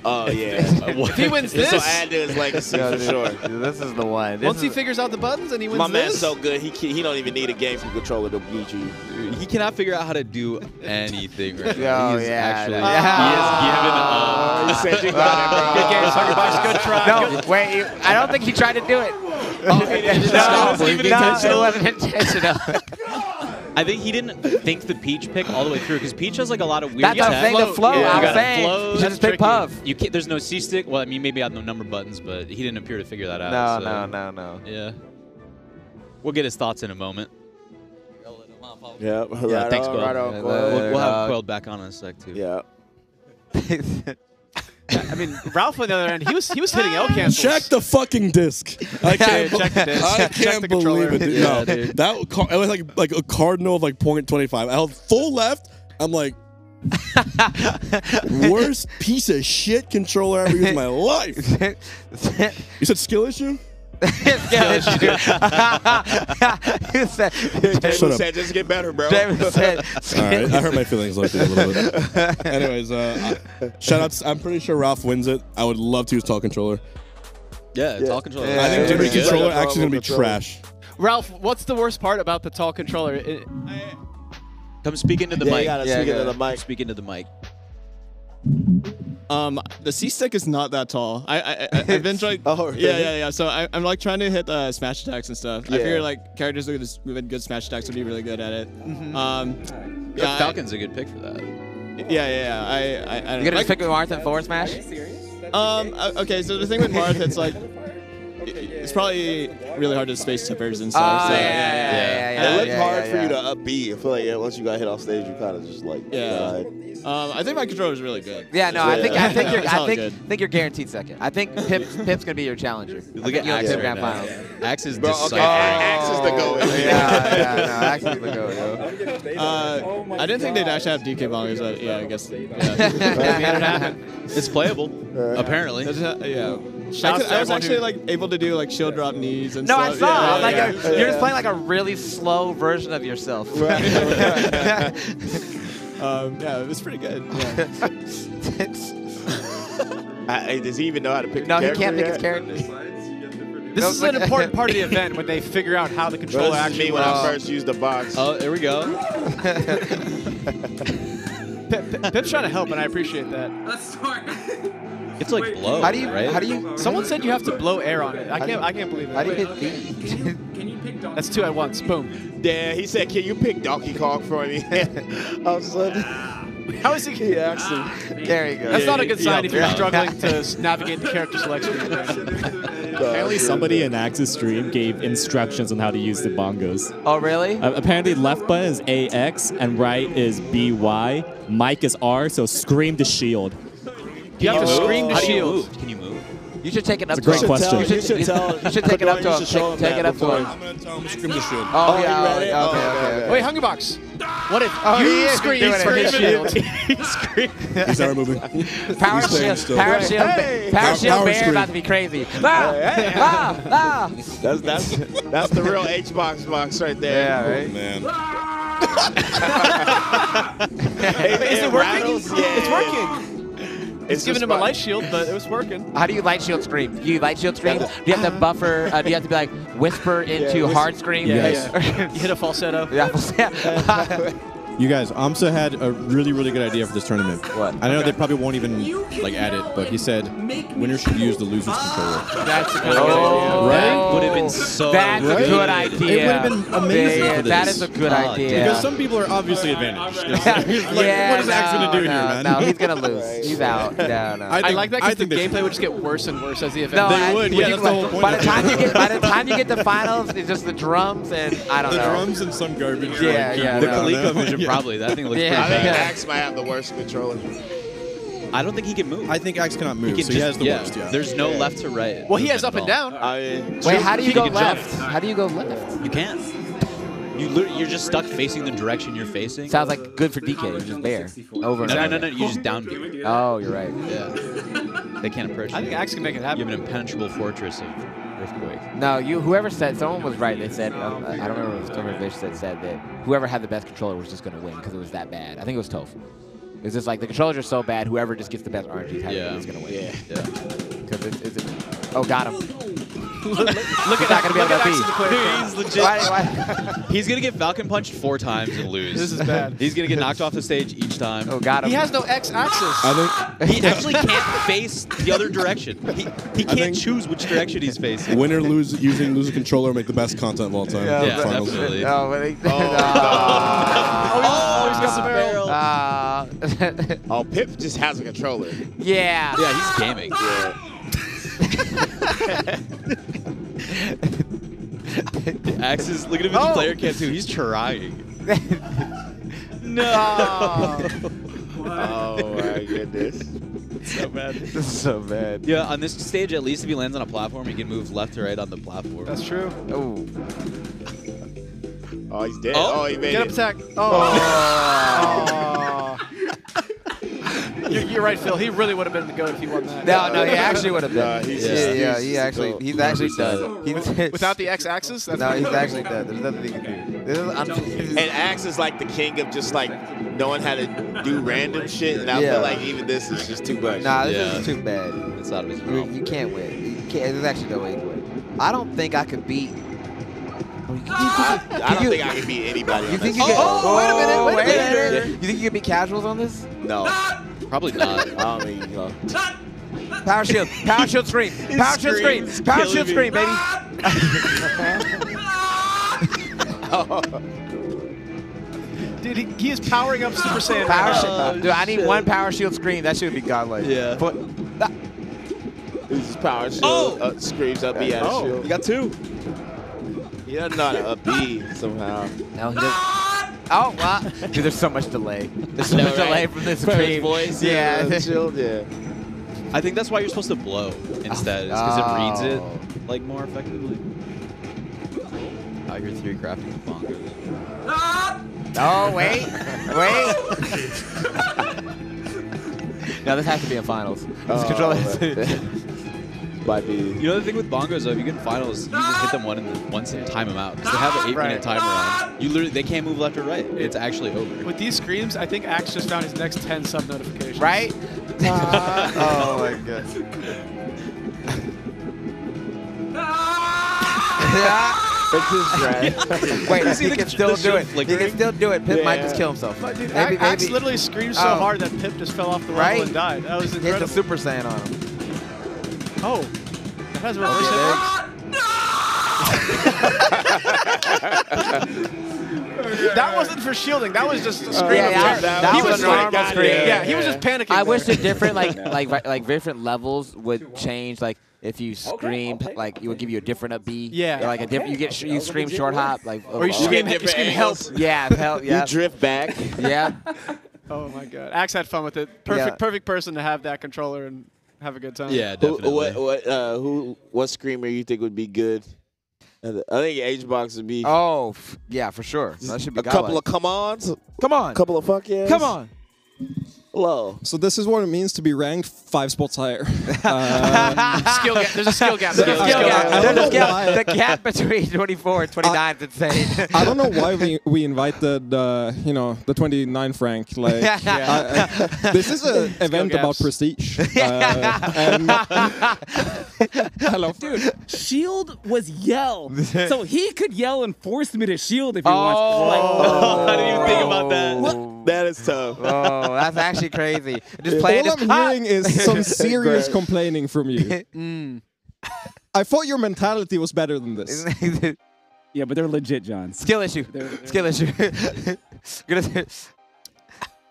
Oh yeah. If he uh, wins This will this, add to his legacy No, for dude, sure. This is the one. This once he figures out the buttons and he wins My man's this, so good. He can, he don't even need a GameCube controller to beat you. He cannot figure out how to do anything right Oh, now. He is yeah, actually yeah. he has oh. given up. Oh, he said you got oh. good game, Hungrybox. Good try. No, wait. I don't think he tried to do it. Oh, he didn't no, stop. no, Wasn't even it wasn't intentional. I think he didn't think the Peach pick all the way through because Peach has like a lot of weird. That's what I'm saying. The flow. Yeah. I You gotta saying. flow. You just pick. Puff. You can't. There's no C stick. Well, I mean, maybe I have no number buttons, but he didn't appear to figure that out. No, so, no, no, no. Yeah. We'll get his thoughts in a moment. Yeah. Yeah, thanks, Quell. Right on, Yeah, We'll, we'll have Quelled back on in a sec too. Yeah. I mean, Ralph on the other end, he was he was hitting L cancels. Check the fucking disc. I can't. check the disc. I Check can't the believe it. dude. Yeah, no, dude. that car, it was like like a cardinal of like point twenty five. I held full left. I'm like, worst piece of shit controller I ever used in my life. You said skill issue? James said, Shut up. said, just get better, bro. James said, All right, I hurt my feelings a little bit. Anyways, uh, shout outs. I'm pretty sure Ralph wins it. I would love to use tall controller. Yeah, it's all controller. Yeah, I think yeah, Jimmy yeah. controller Like actually gonna be controller. trash. Ralph, what's the worst part about the tall controller? It, Come speak into the Yeah, you mic. gotta Yeah, speak into go the mic. Speak into the mic. Um, the C stick is not that tall. I, I, I I've been trying. Oh, really? Yeah, yeah, yeah. So I, I'm like trying to hit uh, smash attacks and stuff. I figure like characters with this- with good smash attacks would be really good at it. Um, Yeah, I- Falcon's a good pick for that. yeah, yeah, yeah. I, I, I don't You know. gonna just Like- pick with Martin forward smash? Um. uh, Okay. So the thing with Marth, it's like it's probably really hard to space tippers and stuff. Oh, so, yeah, yeah, yeah, yeah, it looked yeah, hard yeah, for you to up I feel like yeah, once you got hit off stage, you kind of just like Yeah. died. Um. I think my controller is really good. Yeah, no, I think I think you're I think good. think you're guaranteed second. I think Pip Pip's gonna be your challenger. I Look at you and Axe Pip right Grand now. Finals. Axe is Bro, okay, deciphering. Axe is the goat. yeah, yeah, no, Axe is the go, yo. Uh, I didn't think they'd actually have DK bongers, but yeah, I guess. Yeah. I mean, it happened. It's playable, apparently. Does it. I, could, to I was actually who- like able to do like shield drop knees and No, stuff. I saw. Yeah, I'm like, yeah, you're, yeah. you're just playing like a really slow version of yourself. Um, yeah, it was pretty good. Yeah. I, does he even know how to pick? no, a he can't pick his character character. This is an important part of the event when they figure out how the controller Bro, this is actually me when I first used the box. Oh, there we go. Pip, Pip- Pip's trying to help, and I appreciate that. It's like blow. How do you? Right? How do you? Someone said you have to blow air on it. I can't. you- I can't believe it. How do you hit B? That's two at once. Boom. Yeah, he said, "Can you pick Donkey Kong for me?" I was like, How is he? he actually. There you go. That's not a good sign if you're Yeah. struggling to navigate the character selection. Apparently, somebody in Axe's stream gave instructions on how to use the bongos. Oh, really? Uh, apparently, left button is AX and right is BY. Mic is R, so scream to shield. You have to scream to How you shield. Can you move? You should take it up It's a to great him. question. You should, You should tell- you should take it up to him. Take, him take it up to him. I'm gonna tell him scream the shield. Oh, you yeah. Okay, Oh, okay, okay, okay. Wait, Hungry Box. What if Oh, you is scream doing for his shield? He's never moving. Power shield, power shield, Hey! power Power- shield bear scream. about to be crazy. Ah, ah, ah. That's that's that's the real H box box right there. Yeah, Oh, right. man. Is it working? rattles? Yeah. It's working. It's, It's giving just him a light shield, but it was working. How do you light shield scream? Do you light shield scream? Do you have to buffer? Uh, do you have to be like whisper into whisper- hard scream? Yes. You hit a falsetto. Yeah. You guys, AMSA had a really, really good idea for this tournament. What? I know they probably won't even like add it, but he said winners should use the loser's controller. That's a good Oh, idea. That would have been so That's a good. good idea. It would have been amazing Yeah, for this. That is a good Oh, idea. Because some people are obviously advantaged. It's like, yeah, what is Axe gonna do no, here, man? No, he's gonna lose. He's out. No, no. I I like that because the think they should- gameplay would just get worse and worse as the event. No, They I- would, yeah, you- that's the whole point By the time you get, by the time you get to finals, it's just the drums and I don't know. the drums and some garbage. Yeah, yeah, The no. ColecoVision Yeah. probably. That thing looks Yeah. pretty I think bad. Axe might have the worst controller. I don't think he can move. I think Axe cannot move, he can so he just- has the yeah, worst. Yeah. There's no left to right. Well, he has movement up at and all. down. I Wait, how do you go can left? jump. How do you go left? You can't. You lit- you're just stuck facing the direction you're facing. Sounds like good for DK. You're just there. Over No, and no, over. no, no. You just down gear. Oh, you're right. Yeah. They can't approach I you. think Axe can make it happen. You have an impenetrable fortress of earthquake. No, you. Whoever said someone was right. They said uh, I don't remember. If it was Topher Fish that said that whoever had the best controller was just gonna win because it was that bad. I think it was Toph. It's just like the controllers are so bad. Whoever just gets the best RNG type Yeah. is gonna win. yeah. Yeah. Because it's, it's oh got him. Look, look at that. gonna be able to beat. He's legit. Why, why? He's gonna get Falcon punched four times and lose. This is bad. He's gonna get knocked off the stage each time. Oh got him. He has no X axis. I He actually can't face the other direction. He, he can't choose which direction he's facing. think winner lose using loser controller make the best content of all time. Yeah, for Yeah, the finals. definitely. Oh, but he, Oh, he's got the barrel. Uh, Oh, Pip just has a controller. yeah. Yeah, he's gaming. Axis, look at him in the Oh. player cam too. He's trying. no. Oh my goodness. So bad. this is so bad. Yeah, on this stage, at least if he lands on a platform, he can move left to right on the platform. That's true. Oh. Oh, he's dead. Oh, Oh, he made Get up it. attack. Oh. oh. you're, you're right, Phil. He really would have been the goat if he won that. No, no, he actually would have Nah, been. he's yeah, just- yeah, he's he just actually, dope. he's actually done. He's, Without the X axis? No, he's cool. actually done. There's nothing he can do. This is un- And Axe is like the king of just like knowing how to do random shit, and I Yeah. feel like even this is just too much. Nah, this Yeah. is too bad. It's out of his You, realm. you can't win. You can't. There's actually no way you can win. I don't think I could beat. Oh, you- I, I don't you- think I can beat anybody. You on think this. you can? Oh, wait a minute, wait a minute. You think you can beat casuals on this? No, Probably not. I don't think you know. Power shield. Power shield scream. Power shield scream. scream's Power killing shield me. scream, baby. Dude, he, he is powering up Super Saiyan. Power right shield. now. Dude, I need one power shield scream. That should be godlike. Yeah. But This is power shield. Oh! Uh, screams up B out of Oh, shield. you got two. He doesn't know how to up B somehow. no, he doesn't. Oh, wow. Dude, there's so much delay. There's so know, much delay from this From his voice. Yeah. uh, shield. Yeah. I think that's why you're supposed to blow instead, is because it reads Oh. it like more effectively. Out here theory crafting the bongos. Oh, wait. Wait. no, this has to be in finals. This Oh, controller Might be. You know the thing with bongos though, if you get in finals, you just hit them one and once and time them out because they have an eight Right. minute timer on. You literally they can't move left or right. It's actually over. With these screams, I think Axe just found his next 10 sub notifications. right? Uh, oh, my God. yeah. It's just right. Wait, You see he the can con- still the do shield it. He can still do it. Pip might Yeah. just kill himself. But dude, Maybe- Axe maybe- literally screamed so Oh. hard that Pip just fell off the level Right? and died. That was Hit the. Super Saiyan on him. Oh, that has a reverse hitbox. that wasn't for shielding. That was just a screen yeah, of yeah, terror. that he was was a like, normal screen. Yeah, he was just panicking. I wish there. the different like like ri- like different levels would change. Like if you screamed, like it would give you a different up B. Yeah. Or, like a different. You get sh- you scream short hop like. Or you oh, scream, you scream help. Yeah, help. Yeah. You drift back. Yeah. Oh my god, Axe had fun with it. Perfect, Yeah. perfect person to have that controller and have a good time. Yeah, Who, what what uh who what screamer you think would be good? I think HBox would be. Oh f- yeah, for sure. That should be a couple of come ons. Come on. A couple of fuck yes. Come on. Hello. So this is what it means to be ranked five spots higher. Uh, skill gap. There's a skill gap. There's a skill gap. I don't There's a know skill- why. The gap between 24 and 29 is insane. I don't know why we, we invited uh, you know the 29th rank. Like Yeah. I- I- this is an event about prestige. Uh, and hello, Dude, shield was yell. so he could yell and force me to shield if he wants. Oh. Like, I didn't even think about that. That is tough. Oh, that's actually crazy. Just play all it. I'm hearing is some serious complaining from you. Mm. I thought your mentality was better than this. Yeah, but they're legit, John. Skill issue. Skill issue.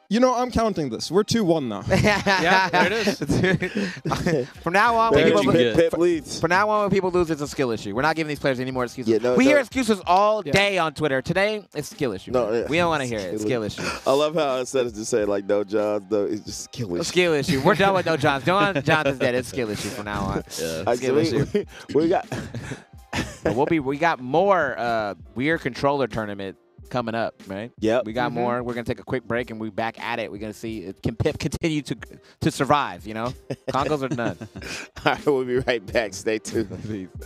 Gonna- You know, I'm counting this. We're 2 1 now. yeah, there it is. From now on, when Very people, good. Pip from, leads. from now on, when people lose, it's a skill issue. We're not giving these players any more excuses. Yeah, no, we no. hear excuses all Yeah. day on Twitter. Today, it's skill issue. No, yeah. we don't want to hear it. It's skill issue. I love how instead of just saying like no John, no, it's just skill issue. Skill issue. We're done with no Johns. John Johns is dead. It's skill issue from now on. I Skill we, issue. we, we got we'll be. We got more uh, weird controller tournament coming up, right? Yep. We got mm-hmm. more. We're gonna take a quick break and we back at it. We're gonna see if can Pip continue to to survive. You know, Congos are done. All right, we'll be right back. Stay tuned.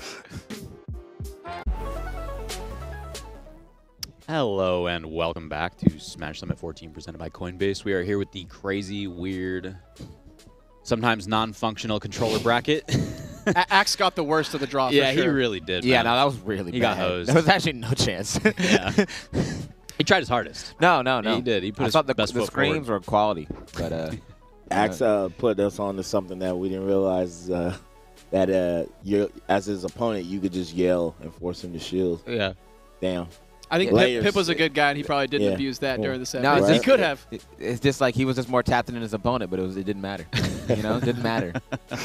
Hello and welcome back to Smash Summit 14 presented by Coinbase. We are here with the crazy, weird, sometimes non-functional controller bracket. A- Axe got the worst of the draw. for yeah, he really did. yeah, man. no, that was really He bad. got hosed. There was actually no chance. yeah. He tried his hardest. no, no, no. He did. He put I his thought the, best the foot screams were quality, but uh, Axe uh, put us on to something that we didn't realize uh, that uh, you as his opponent, you could just yell and force him to shield. Yeah. Damn. I think Pip, Pip was a good guy, and he probably didn't Yeah. abuse that Yeah. during the set. No, He- he just- could have. it's just like he was just more tapped in than his opponent, but it was it didn't matter. You know, it didn't matter.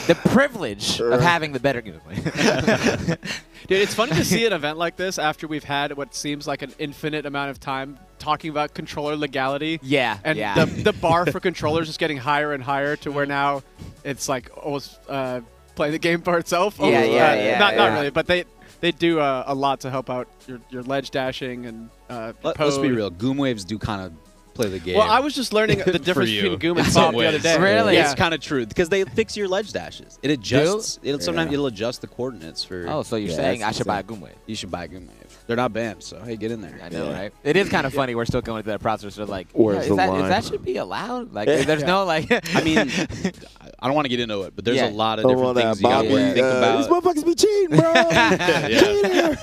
The privilege of having the better. Gameplay. Dude, it's funny to see an event like this after we've had what seems like an infinite amount of time talking about controller legality. Yeah, And yeah. the, the bar for controllers is getting higher and higher to where now it's like almost uh, playing the game for itself. Yeah, Almost, yeah, uh, yeah, Not, not really, but they they do uh, a lot to help out your, your ledge dashing and uh, your Let, us be real. Goomwaves do kind of play the game. Well, I was just learning the difference between Goom and in Pop the other day. Really? Yeah. It's kind of true because they fix your ledge dashes. It adjusts. It'll sometimes Yeah. it'll adjust the coordinates for. Oh, so you're Yeah, saying I that's should buy a insane. Goomwave? You should buy a Goomwave. They're not banned, so hey, get in there. I know, Yeah. right? It is kind of funny. We're still going through that process. So like, Where's yeah, is, the that, is that should be allowed? Like, Yeah. there's no like. I mean, I don't want to get into it, but there's Yeah. a lot of Oh, different well, things you got Bobby, to think uh, These motherfuckers be cheating, bro. Cheating!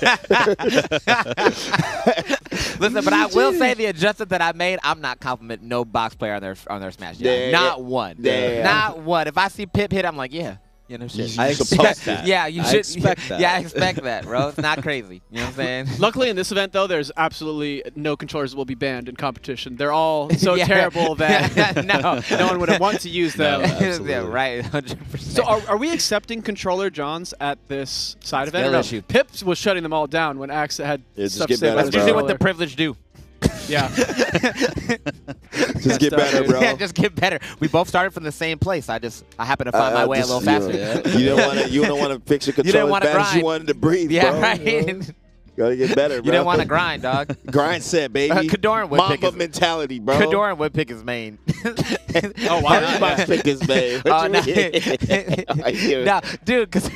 Listen, but I will say the adjustment that I made. I'm not complimenting no box player on their on their smash. jab. Yeah. not one. Yeah. Not one. If I see Pip hit, I'm like, yeah. You know, shit. I expect that. Yeah, you I should. expect that. Yeah, I expect that, bro. It's not crazy. You know what I'm saying? Luckily, in this event, though, there's absolutely no controllers that will be banned in competition. They're all so Yeah. terrible that no, no one would want to use them. No, yeah, right. 100%. So are, are we accepting controller Johns at this side event? or Skill no? issue. Pip was shutting them all down when Axe had Yeah, just stuff get to say better, about That's his bro. what the controller. privilege do. Yeah. Just get better, dude. bro. Yeah, just get better. We both started from the same place. I just I happen to find Uh, my way just- a little faster. yeah. You don't want to. You don't want to fix your You control didn't as wanna bad as you wanted to breathe. Yeah, bro. right. You know? Gotta get better, You bro. didn't want to grind, dog. grind set, baby. Uh, Kodorin would pick his- mentality, bro. Kodorin would pick his main. Oh, why? Yeah. pick his man. Oh, What no. you mean? I hear it. no, dude, because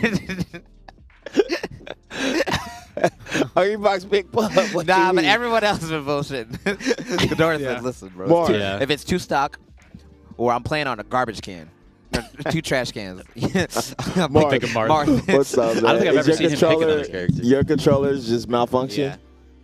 Hungrybox pick Puff. What nah, but mean? everyone else is bullshit. Kodorin Yeah. says, "Listen, bro, Mark. Yeah. if it's two stock, or I'm playing on a garbage can, two trash cans, I'm Mark. picking Mark. What's up, man? I don't think I've Is ever your seen him pick controller, another character. Your controllers just malfunction? Yeah.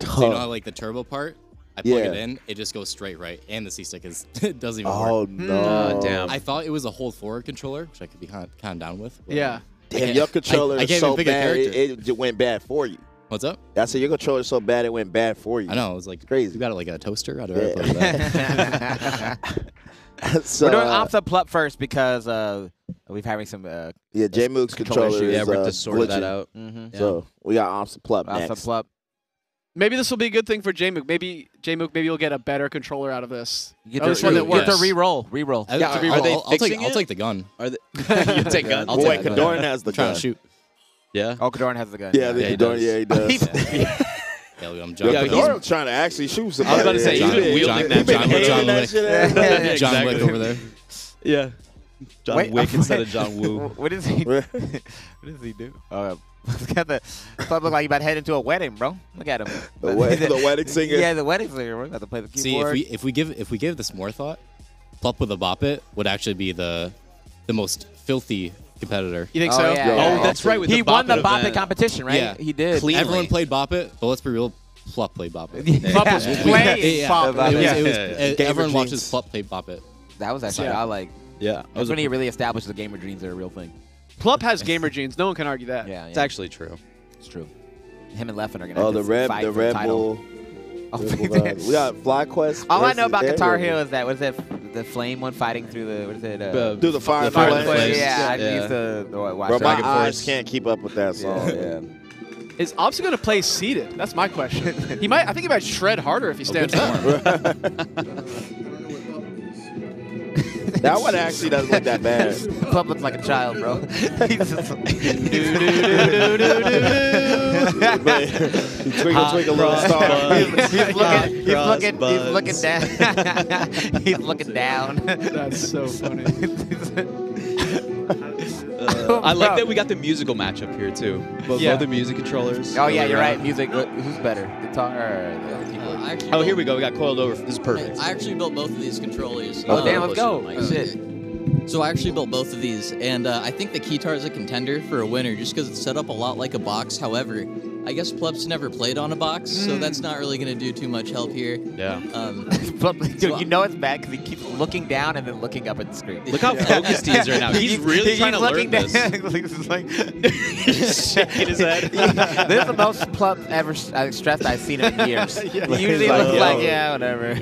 So you know how like the turbo part? I plug Yeah. it in, it just goes straight right, and the C stick is it doesn't even Oh work. no! Uh, damn. I thought it was a hold forward controller, which I could be kind of, down with. Yeah. Damn, your controller I, I is can't so even pick a bad, it, it just went bad for you. What's up? I said your controller so bad, it went bad for you. I know. It was like crazy. You got it like a toaster. How do Yeah. I that? so, We're doing uh, Amsa Plup first because uh, we're having some. Uh, Yeah, J Moog's controller controller is Yeah, we have uh, to sort that glitching. out. Mhm. So we got Amsa Plup Amsa next. Plup. Maybe this will be a good thing for Jmook. Maybe Jmook, maybe you'll get a better controller out of this. You At least one you get works. to re-roll, re-roll. I- Yeah, are, to are they re-roll. I'll, take, fixing I'll take the gun. Are they? you take gun. I'll Well, take wait, the gun. Kodorin has the Trying gun. to shoot. Yeah. Oh, Kodorin has the gun. Yeah, the Yeah, he Kodorin, does. yeah, he does. Yeah, I'm Yo, John. Yeah, Wick. he's- trying to actually shoot I was about to say, Yeah, he's been wielding that been John- John Wick. shit Yeah, out. John exactly. Wick over there. Yeah. John Wait, Wick instead of John Woo. what is he? what does he do? Uh, look at the. Plup look like he about to head into a wedding, bro. Look at him. The wed- the wedding singer? Yeah, the wedding singer. We're about to play the keyboard. See, if we if we give if we give this more thought, Plup with a Bop It would actually be the the most filthy competitor. You think oh, so? Yeah, Oh, yeah. that's right, with he the won the Bop It competition, right? Yeah. He did. Cleanly. Everyone played Bop It, but let's be real. Plup played Bop It. Plup was playing Bop It was, It. it was, Yeah, yeah, Gamer everyone jeans. watches Plup play Bop It. That was actually Yeah. I like. Yeah. That's was when he really established the gamer dreams are a real thing. Plup has gamer genes. No one can argue that. Yeah, it's actually true. It's true. Him and Leffen are gonna. Oh, have the to Red, fight the for Red. Bull. Oh, Red Bull Vibes. we got Fly Quest. All I know versus about Guitar Hero is that what is that the flame one fighting through the what is it? Uh, Do the fire, Fire Flames. Flames. Yeah, I Yeah. used to uh, watch Bro, my that. eyes can't keep up with that song. Yeah. Is Amsa going to play seated? That's my question. he might. I think he might shred harder if he stands up. That one actually doesn't look that bad. Plup looks like a child, bro. He's just He twinkle, twinkle, little star. he's, he's looking. He's Cross looking. He's buds. looking down. he's looking down. That's so funny. Uh, I like that we got the musical matchup here too. Both, Yeah. both the music controllers. Oh yeah, Really you're round. right. Music. wh- Who's better, guitar or the keyboard? I actually Oh, built- here we go. We got coiled over. This is perfect. I actually built both of these controllers. Oh Uh, damn, let's go. uh, Shit. So I actually built both of these, and uh, I think the Keytar is a contender for a winner just because it's set up a lot like a box. However, I guess Plup's never played on a box, so that's not really going to do too much help here. Yeah. Um, Dude, you know it's bad because he keeps looking down and then looking up at the screen. Look how focused he is right now. He's really trying to looking learn this. down. He's like, He's shaking his head. this is the most Plup ever uh, stressed I've seen in years. he usually like, looks like, yeah, whatever. I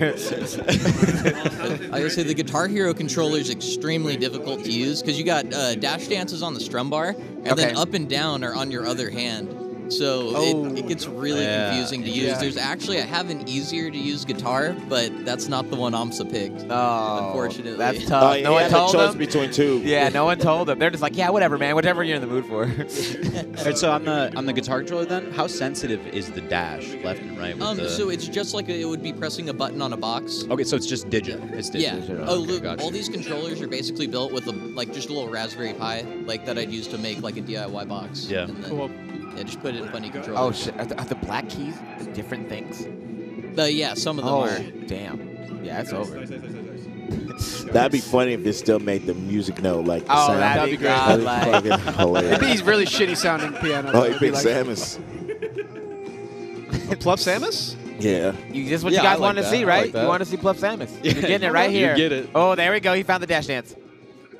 gotta say the Guitar Hero controller is extremely difficult to use because you got uh, dash dances on the strum bar, and Okay. then up and down are on your other hand. So it, it gets really Yeah. confusing to use. Yeah. There's actually I have an easier to use guitar, but that's not the one AMSA picked. Oh, Unfortunately. that's Oh, tough. he no one had the told choice him. between two. Yeah, no one told him. They're just like, yeah, whatever, man. Whatever you're in the mood for. All right, so on the on the guitar controller, then, how sensitive is the dash left and right? With Um, the... so it's just like a, it would be pressing a button on a box. okay, so it's just digital. It's Yeah. digital. Oh, Okay, look, gotcha. all these controllers are basically built with a like just a little Raspberry Pi, like that I'd use to make like a DIY box. Yeah. And then, Cool. Yeah, just put it in funny controller. oh shit, are the, are the black keys different things? Uh, yeah, some of them oh, are. damn. Yeah, it's over. That'd be funny if they still made the music note like Oh, sound. that'd be great. That'd be Like- fucking It'd be really shitty sounding piano. Oh, though. he It'd be like- Samus. Plup Samus? Yeah. You, this is what Yeah, you guys I like wanted to see, right? like you want to see Plup Samus. Yeah, You're getting it right here. you get it. Oh, there we go. He found the dash dance.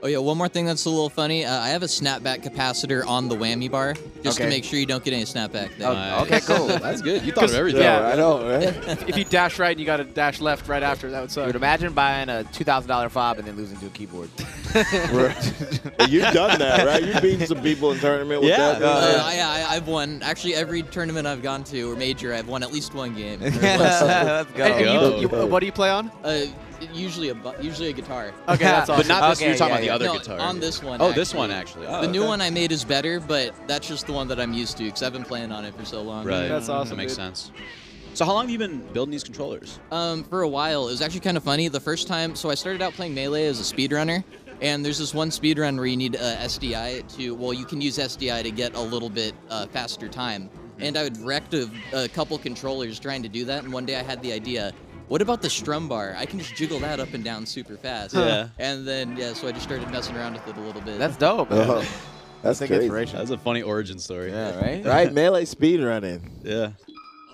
Oh yeah, one more thing that's a little funny. Uh, I have a snapback capacitor on the whammy bar, just Okay. to make sure you don't get any snapback there. Oh, okay, cool. That's good. You thought of everything. yeah. I know, right? If you dash right and you got to dash left right after, that would suck. Dude, imagine buying a two thousand dollar Phob and then losing to a keyboard. You've done that, right? You've beaten some people in tournament with Yeah. that. Uh, I, I, I've won actually every tournament I've gone to or major. I've won at least one game. Or once. Let's go. And, and you, you, what do you play on? Usually a usually a guitar. Okay, that's awesome. But not this. Okay, you're talking yeah, about the yeah. other no, guitar. on this one. Oh, this one actually. Oh, the new okay. one I made is better, but that's just the one that I'm used to because I've been playing on it for so long. Right. That's awesome, That makes dude. sense. So how long have you been building these controllers? Um, for a while, it was actually kind of funny. The first time, so I started out playing Melee as a speedrunner, and there's this one speedrun where you need uh, SDI to, well, you can use SDI to get a little bit uh, faster time. And I would wrecked a, a couple controllers trying to do that, and one day I had the idea, what about the strum bar? I can just jiggle that up and down super fast. Yeah. And then, yeah, so I just started messing around with it a little bit. That's dope. Man. Uh-huh. That's Big crazy. inspiration. That's a funny origin story. Yeah, right. Right? Melee speed running. Yeah.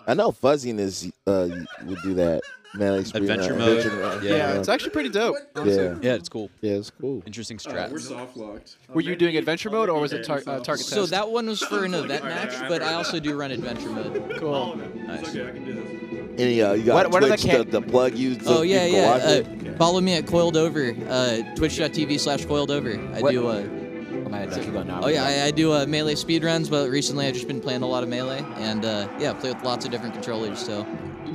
I know fuzziness uh, would do that. Melee speed Adventure mode. adventure run. Yeah, it's actually pretty dope. Yeah. Yeah, it's cool. Yeah, it's cool. Interesting All right, strat. we're soft locked. Were you doing adventure mode or was it tar- uh, target So that one was for an event match, but I also do run adventure mode. Cool. Nice. Okay, I can do this. Any, uh, you got What- what are the Twitch ca- to, to plug you so Oh yeah, yeah. Uh, it? follow me at Coiled Over, uh, twitch.tv slash Coiled Over. I What- do uh, I'm gonna keep going now. Oh yeah, I, I do uh, melee speedruns, but recently I've just been playing a lot of melee, and uh, yeah, play with lots of different controllers. So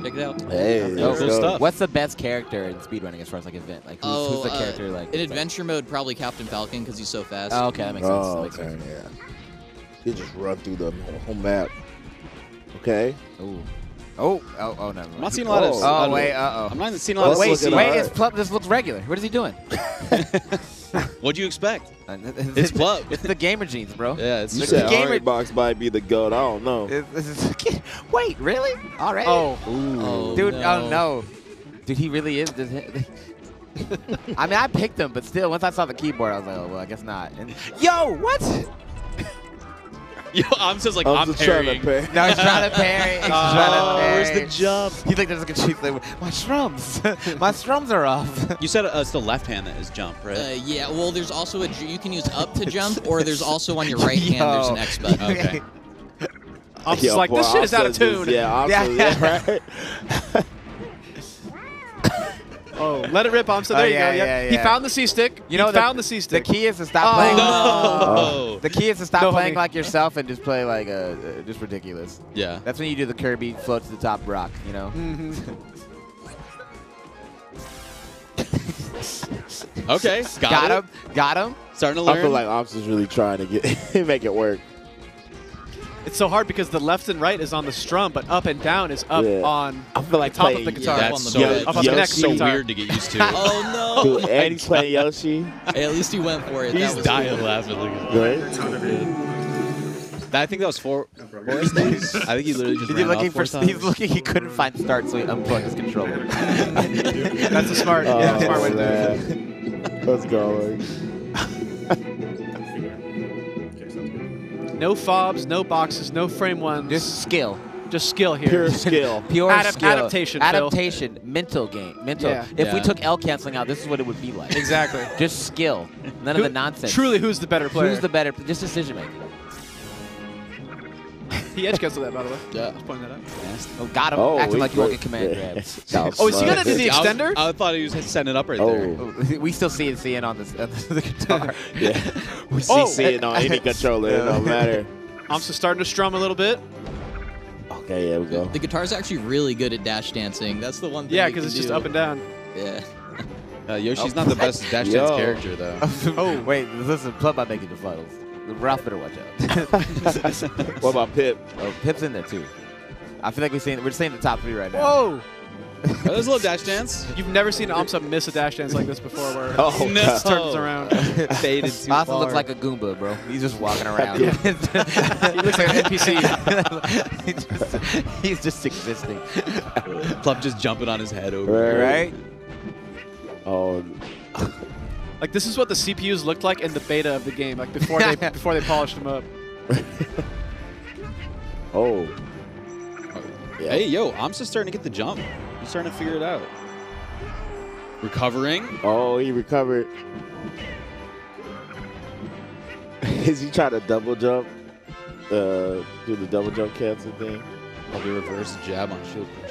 check it out. Hey, Oh, let's cool go. stuff. What's the best character in speedrunning as far as like event? Like who's, oh, who's the uh, character like? in it's like- adventure mode? Probably Captain Falcon because he's so fast. Oh, okay, that makes sense. Oh, that makes okay, sense. yeah. You just run through the whole map. Okay. Ooh. Oh, oh, oh, no. I'm not seeing a lot of. Oh. lot Oh wait, uh oh. I'm not seeing a lot Oh of. wait, looking wait, alright. it's Plup. This looks regular. What is he doing? What'd you expect? Uh, it's It's It's the gamer jeans, bro. Yeah, it's You The said gamer- Box might be the goat. I don't know. It- this is- wait, really? All right. Oh, Oh, dude, no. oh no, dude, he really is. Does he- I mean, I picked him, but still, once I saw the keyboard, I was like, oh well, I guess not. And yo, what? Yo, I'm just like I was I'm just trying to parrying. pay. No, he's trying to parry. He's trying to Oh, where's the jump? He's like, there's like a cheat. Like, my strums, my strums are off. You said uh, it's the left hand that is jump, right? Uh, yeah, well, there's also a you can use up to jump, or there's also on your right hand there's an X button. Okay. I'm just like, this shit is out of tune. Yeah, I'm Yeah. yeah. right. Oh, let it rip, Amsa. There Oh, you yeah, go. yeah, He found the C stick. You know, he the- found the C stick. The stick. key is to stop Oh, playing. No. The key is to stop No, playing homie. like yourself and just play like uh, uh, just ridiculous. Yeah. That's when you do the Kirby float to the top rock. You know. Okay. Got, Got it. him. Got him. Starting to learn. I feel like Ops is really trying to get make it work. It's so hard because the left and right is on the strum, but up and down is up Yeah. on I feel like the top of the guitar. Yeah, That's so, bed. Up on the neck so guitar. weird to get used to. Oh no! Dude, and he's playing Yoshi. Hey, at least he went for it. He's that was dying cool. laughing. Look at Right? I think that was four. Forest days. I think he literally just He's ran looking off for. four He's looking. He couldn't find start, so he unplugged his controller. That's a smart, yeah, smart way to do it. Oh, man. Let's No Phobs, no boxes, no frame ones. Just skill. Just skill here. Pure skill. Pure Adap- skill. adaptation, Phil. Adaptation. Mental game. Mental. Yeah. If we took L canceling out, this is what it would be like. Exactly. Just skill. None Who- of the nonsense. Truly, who's the better player? Who's the better? Just decision making. He edge canceled that, by the way. Yeah. Just pointing that out. Oh, got him. Oh, Acting like you won't get command yeah. grabs. Oh, is he gonna do the I was- extender? I, thought he was setting up right there. Oh, Oh, we still see it seeing on, this, on the guitar. yeah. We see Oh. seeing on any controller. It don't matter. I'm just starting to strum a little bit. Okay, yeah, we go. The guitar's actually really good at dash dancing. That's the one thing. Yeah, because can it's just up and down. Yeah. Uh, Yoshi's not the best Dash Dance character though. oh, wait. Listen, Plup might make it to finals. Ralph better watch out. What about Pip? oh, Pip's in there too. I feel like we're seeing we're seeing the top three right now. Whoa! Oh, there's a little Dash Dance. You've never seen Amsa miss a dash dance like this before, where Oh, No. just turns around. Faded too Masa far. looks like a Goomba, bro. He's just walking around. He looks like an NPC. he's, just, he's just existing. Plup just jumping on his head over. Right. Right? Oh, Like this is what the CPUs looked like in the beta of the game, like before they before they polished them up. oh. Hey, yo, I'm just starting to get the jump. I'm starting to figure it out. Recovering. Oh, he recovered. Is he trying to double jump? Uh, do the double jump cancel thing? Probably reverse jab on shield pressure.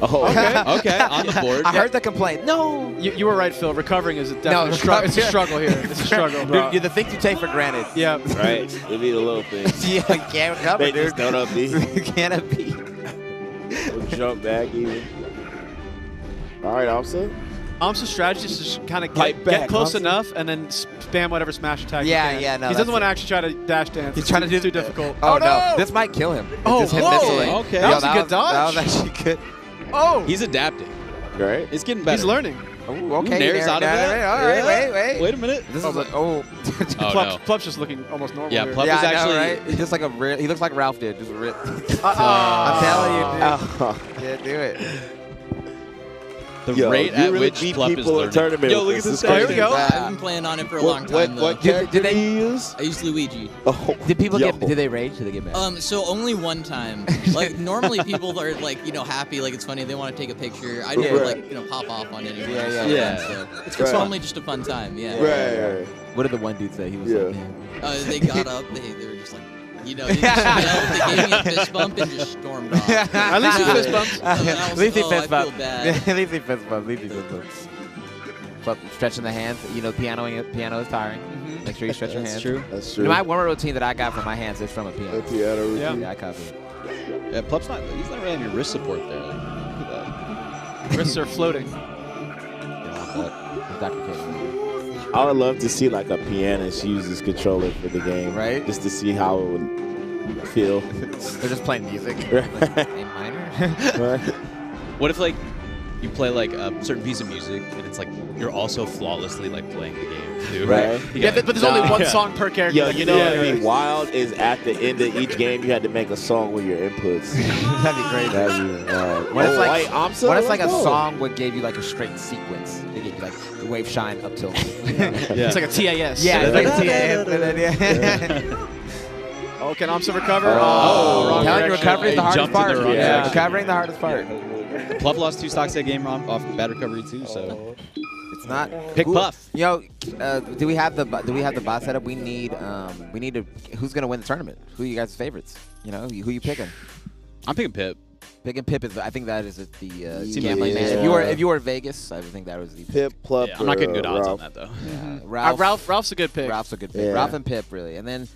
Oh, Okay. Okay, on the board. I heard the complaint. No. You, you were right, Phil. Recovering is a definitely No, a struggle. It's a struggle here. It's a struggle. Dude, you're the things you take for granted. Yeah. right. It be the little things. yeah, you can't recover, They dude. just don't up B. you can't beat. We'll jump back even. All right, Offset. Amsa's strategy is just kind of get, get close Amsa. enough and then spam whatever smash attack. he Yeah, can. yeah, no, He doesn't want to actually try to dash dance. He's It's trying too, to do too difficult. Oh, oh no. This might kill him. Oh, Just him whoa. missing. Okay. That Yo, was a good dodge. That was actually good. Oh, He's adapting. Right. It's getting better. he's learning. Ooh, okay. Nair's there, out of there, it. All right, Yeah. wait, wait. Wait a minute. This is like, oh. Oh, oh Plup's, no. Plup's just looking almost normal. Yeah, here. Plup yeah, is I know, actually. right? He looks like a real, he looks like Ralph did, just rip. Uh-uh. Oh. I'm telling you, dude. Oh. Yeah, do it. The Yo, rate at really which Plup is learning. Tournament Yo, look at this. here we go. I've been playing on it for a what, long time. What, what character did, did they, you use? I used Luigi. Oh, did people yo. get? Did they rage? Did they get mad? Um, so only one time. like normally people are like you know happy, like it's funny, they want to take a picture. I never right. like you know pop off on anyone. Yeah, yeah, yeah. So it's, right. only just a fun time. Yeah. Right. right. What did the one dude say? He was yeah. like, uh, they got up. They they were just like. You know, he just yelled, gave me a fist bump and just stormed off. At least he fist bumps. Uh, was, Leafy oh, fist bump. Leafy fist bump. Leafy fist bump. But stretching the hands, you know, pianoing, piano is tiring. Mm -hmm. Make sure you stretch your hands. That's true. That's true. You know, my warm-up routine that I got from my hands is from a piano. A piano routine. Yeah, yeah I copy. Yeah, Plup's not, he's not really having wrist support there. Like, wrists are floating. Yeah, Dr. K. I would love to see like a pianist use this controller for the game, right? Just to see how it would feel. They're just playing music. Right. Like, a minor. right. What if like you play like a certain piece of music, and it's like you're also flawlessly like playing the game too. Right. Yeah, yeah but there's nah, only one yeah. song per character. Yo, you know yeah, what I mean? Wild is at the end of each game, you had to make a song with your inputs. That'd be great. That'd be wild. What if oh, like, what if like a song would gave you like a straight sequence? It gave you like the wave shine up till. It's like a TAS. Yeah, it's like a TAS. Oh, can Amsa oh. recover? Oh, oh wrong Telling recovery is the hardest part. Yeah. Recovering the hardest part. Plup lost two stocks that game off bad recovery too. So it's not pick Puff. Yo, uh, do we have the do we have the bot setup? We need um, we need to who's gonna win the tournament? Who are you guys favorites? You know, who you picking? I'm picking Pip. Picking Pip is I think that is the uh, gambling yeah. man. If you were if you were Vegas, I think that was the Pip Plup. Yeah, I'm not getting good odds Ralph. on that though. Yeah. Uh, Ralph, uh, Ralph Ralph's a good pick. Ralph's a good pick. Yeah. Ralph and Pip really, and then.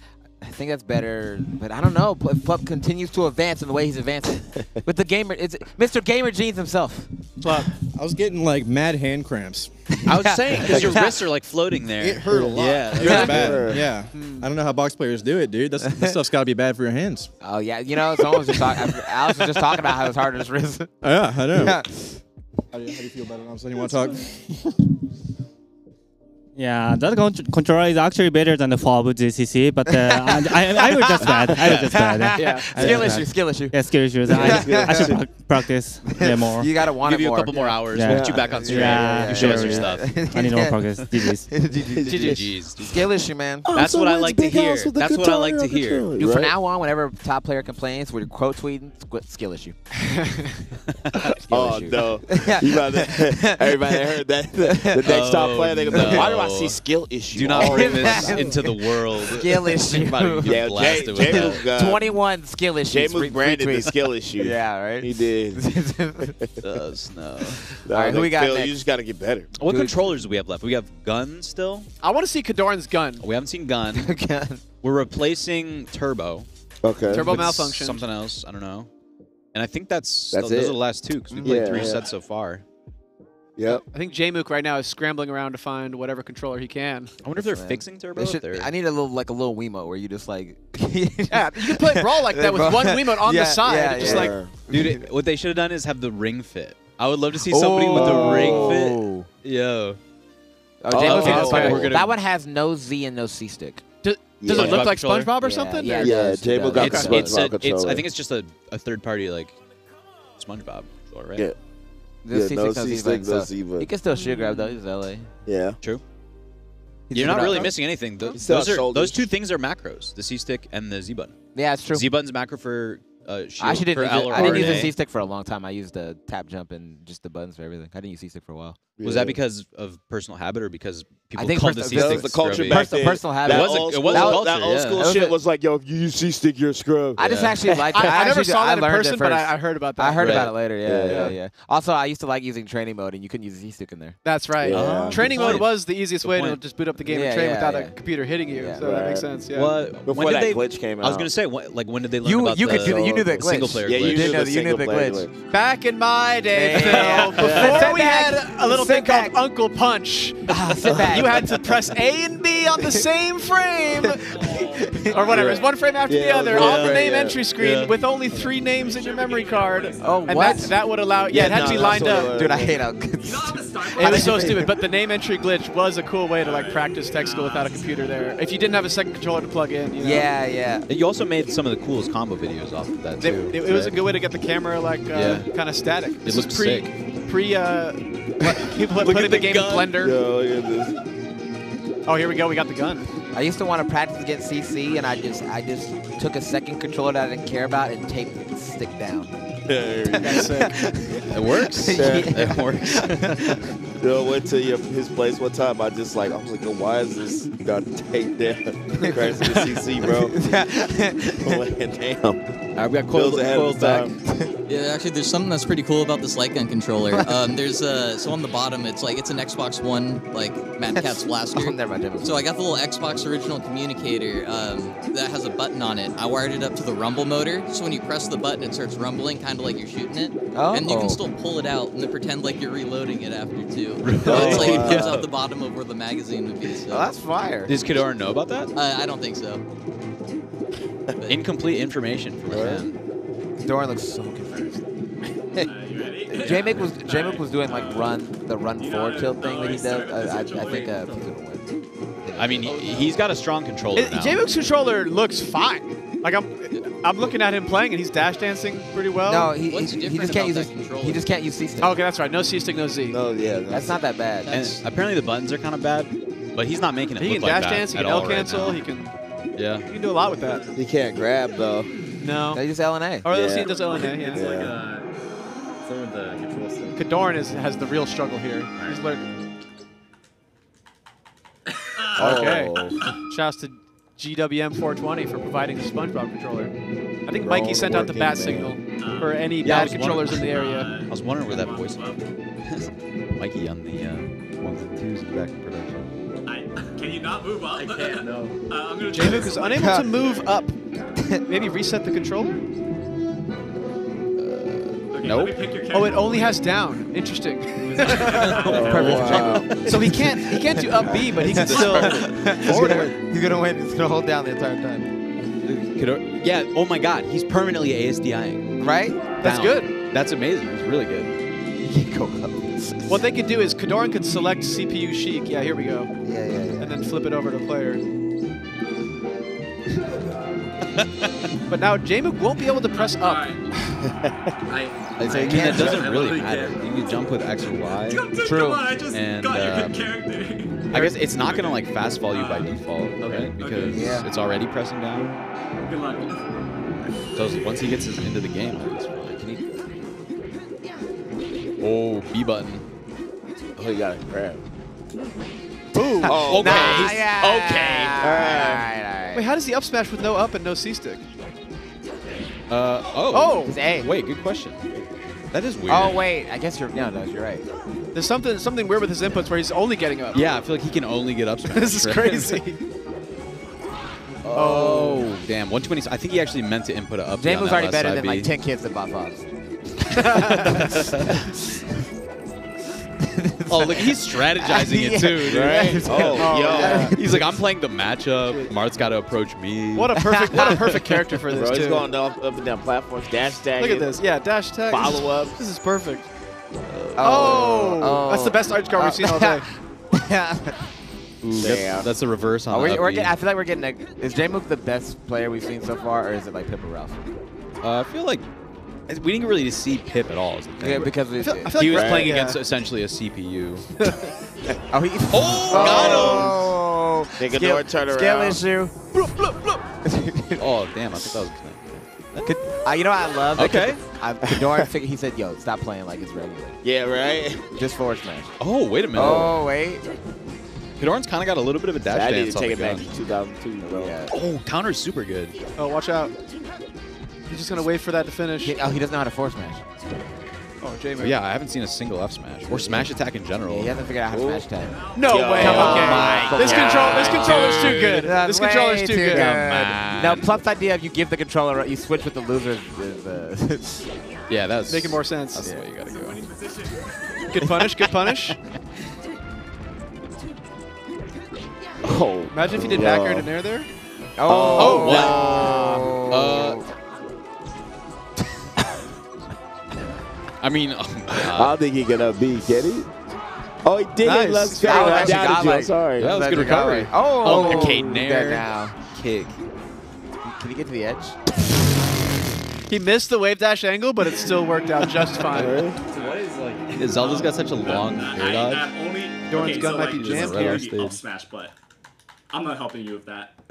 I think that's better, but I don't know. If Plup continues to advance in the way he's advancing, with the gamer, it's Mr. Gamer Jeans himself. Plup, I was getting like mad hand cramps. I was saying because your wrists are like floating there. It hurt a lot. Yeah, You're bad. Yeah, I don't know how box players do it, dude. That's, that stuff's got to be bad for your hands. Oh yeah, you know, someone was just talking. Alex was just talking about how it's hard on his wrist. Yeah, I know. Yeah. How, do you, how do you feel about it? Honestly, you want to talk? Yeah, that controller is actually better than the Phob GCC, but uh, I, I, I was just bad. I was just bad. yeah. Skill issue, bad. skill issue. Yeah, skill issue. I, I should practice yeah, more. You got to want Give it more. Give you a couple more hours. Yeah. We'll get you back on stream. Yeah, you show us your stuff. I need more practice. GG's. GG's. Skill issue, man. That's what I like to hear. That's what I like to hear. Dude, from now on, whenever top player complains, we're quote tweeting skill issue. Oh, no. Everybody heard that. The next top player, they go, I see skill issue. Do not bring this into the world. Skill issue. yeah, blasted Jay, Jay. Uh, 21 skill issues. James branded the skill issue. yeah, right? He did. Does no. All right, who we got Phil, next? You just got to get better. What controllers do we have left? We have gun still? I want to see Kodorin's gun. We haven't seen gun. gun. We're replacing turbo. Okay. Turbo malfunction. Something else. I don't know. And I think that's, that's those are the last two because we played yeah, three yeah. sets so far. Yep. I think JMook right now is scrambling around to find whatever controller he can. I wonder if they're Man. fixing turbo. They should, I need a little like a little Wiimote where you just like. yeah, you can play Brawl like that with one Wiimote on yeah, the side. Yeah, just yeah. like. Dude, it, what they should have done is have the ring fit. I would love to see somebody oh. with the ring fit. Oh. Yo. Oh, oh, okay. okay. That one has no Z and no C stick. Does it look like? SpongeBob or something? Yeah, yeah, yeah JMook got it's, SpongeBob it's, a, it's I think it's just a, a third party like SpongeBob, right? Yeah. The yeah, C stick, no C stick, C6 no C stick. He can still shoot grab though. He's LA. Yeah. True. You're not really missing anything. Those, those are those two things are macros: the C stick and the Z button. Yeah, it's true. Z button's macro for uh, shield, I actually didn't. Use I didn't use the C stick for a long time. I used the tap jump and just the buttons for everything. I didn't use C stick for a while. Yeah. Was that because of personal habit or because People I think called the season that was the culture back then. Personal habit. That, that, old, school, that, was, that culture, old school yeah. shit was, like, yo, if you use C stick, you're a scrub. I yeah. just actually like. I, I, I never saw that in person, but I, I, heard about that. I heard right. about it later. Yeah, yeah, yeah, Also, I used to like using training mode, and you couldn't use the stick in there. That's right. Uh, training mode was the easiest way to just boot up the game and train without a computer hitting you. So that makes sense. Yeah. Before that glitch came out, I was gonna say, like, when did they learn about the you knew the glitch? Single player. Yeah, you knew the glitch. Back in my day, before we had a little thing called Uncle Punch. Sit back you had to press A and B on the same frame, or whatever. It's one frame after yeah, the other on the name entry screen with only three names in your memory card. Oh, and what? That, that would allow. Yeah, it had no, to be lined up. Dude, I hate how. it was so stupid. But the name entry glitch was a cool way to like practice tech school without a computer there. If you didn't have a second controller to plug in. You know? Yeah, yeah. You also made some of the coolest combo videos off of that too. It, it, it was a good way to get the camera like uh, kind of static. It was pre, sick. Pre. Uh, people put, put in the, the game gun. Blender. Yeah, look at this. Oh, here we go. We got the gun. I used to want to practice against CC, and I just I just took a second controller that I didn't care about and taped the stick down. That's sick. It works. It works. I went to your, his place one time. I just like, I was like, why is this got taped down? Crash to the CC, bro. I'm like, damn. I've got coils, coiled, ahead of coiled back. time. Yeah, actually, there's something that's pretty cool about this light gun controller. Um, there's uh, so on the bottom, it's like it's an Xbox One like Mad Catz blaster. Oh, never mind, never mind. So I got the little Xbox original communicator um, that has a button on it. I wired it up to the rumble motor, so when you press the button, it starts rumbling, kind of like you're shooting it. And you Oh. can still pull it out and then pretend like you're reloading it after too. So it's like it comes out the bottom of where the magazine would be. So. Oh, that's fire. Does Kadora know about that? Uh, I don't think so. Incomplete information from a fan. Doran looks so confused. J-Mook was J-Mook was doing like run the run forward tilt thing that he does. I, I, I think uh, he's gonna win. I mean, he- he's got a strong controller now. J-Mook's controller looks fine. Like I'm, I'm looking at him playing, and he's dash dancing pretty well. No, he, he, he just can't use his, he just can't use C stick. Oh, okay, that's right. No C stick, no Z. No, yeah, That's not that bad. And apparently the buttons are kind of bad, but he's not making it He look can like dash that dance. He can L cancel. now. he can. Yeah. You can do a lot with that. He can't grab though. No. They use LNA. Or else Yeah. he does LNA. Yeah. It's like uh, some of the control stuff. Kodorin is, has the real struggle here. He's learning. Okay. Oh. Shouts to GWM420 for providing the SpongeBob controller. I think They're Mikey sent out the bat man. signal for any Yeah, bad controllers in the wondering- area. I was wondering where that voice was. from. Mikey on the uh, ones and twos and back in production. I, can you not move up? I can't, no. Uh, I'm gonna try J-Mook is unable to move up. Maybe reset the controller? Okay, Nope. Let me pick your Oh, it only has down. Interesting. wow. so he can't he can't do up B, but he can still forward. He's gonna win. He's gonna hold down the entire time. Kadora- yeah. Oh my God, he's permanently ASDIing. Right? That's good. That's amazing. It's really good. He can go up. What they could do is Kodorin could select CPU Sheik. Yeah, here we go. Yeah, yeah, yeah. And then flip it over to player. but now J-Mook won't be able to press up. Alright. I, I mean, it doesn't really matter. can't. You can jump with X or Y. Come on, I just And, got your uh, good character. I guess it's not gonna like fast fall you by default, Okay, right? Because Yeah. it's already pressing down. Good luck. So once he gets his, into the game, like, Oh, B button. Oh, he got to grab. Ooh. Oh, okay. Nah, yeah. okay. All right, all right. Wait, how does he up smash with no up and no C stick? Uh oh. Oh. It's A. Wait, good question. That is weird. Oh wait, I guess you're no, no, you're right. There's something something weird with his inputs where he's only getting up. Yeah, I feel like he can only get up smash. this is crazy. Oh, damn. 120. I think he actually meant to input a up. James on was already better than like ten kids that bought Fox. Oh, look, he's strategizing it too, dude. Right? Oh, yo. He's like, I'm playing the matchup. Marth's got to approach me. What a perfect what a perfect character for this Bro, he's too. going up, up and down platforms, dash tag. Look at this. Yeah, dash tag. Follow up. This is perfect. Oh, Oh, that's the best arch card we've seen all day. Ooh, Damn. that's, that's the reverse on Oh, we're, we're getting, I feel like we're getting. A, is J-Mook the best player we've seen so far, or is it like Pip or Ralph? Uh, I feel like we didn't really see Pip at all. Is the thing. Yeah, because I feel, I feel he like was Red- playing yeah. against essentially a CPU. oh, he, oh, got Take a Skill- door, turn Skill around. issue. oh, damn! I thought that was connected. Could, uh, you know what I love? Okay. I, Kodorin figured, he said, "Yo, stop playing like it's regular. Yeah, right? Just forward smash." Oh, wait a minute. Oh wait. Kodorin's kind of got a little bit of a dash I need dance to on take the it back gun. to 2002, bro. Yeah. Oh, counter's super good. Oh, watch out. He's just gonna wait for that to finish. He, oh, he doesn't know how to forward smash. Oh, J But yeah, I haven't seen a single F smash or smash attack in general. Yeah, he hasn't figured out how to smash tag. No Yo. way. Come okay. on. This Come control. on, This controller's too good. That's this controller's way too good. on. Now, Plump's idea of you give the controller, you switch with the loser is, uh, Yeah, that's Making more sense. That's the way you gotta go. Good punish. Good punish. Oh. Imagine if you did yo. back air to nair there. oh, Oh, what? Uh, I mean, oh, I don't think he can up B, can he? Oh, he did Nice. it. Let's go. That I actually doubted you. I'm sorry. that was good recovery. godlike. Oh, Oh, arcade dead nair. now. kick. Can he get to the edge? He missed the wave dash angle, but it still worked out just fine. what is like? Zelda's got such a long air I, dodge. that only. Doran's okay, gun so, might like, be jammed here. parody of Smash, but I'm not helping you with that.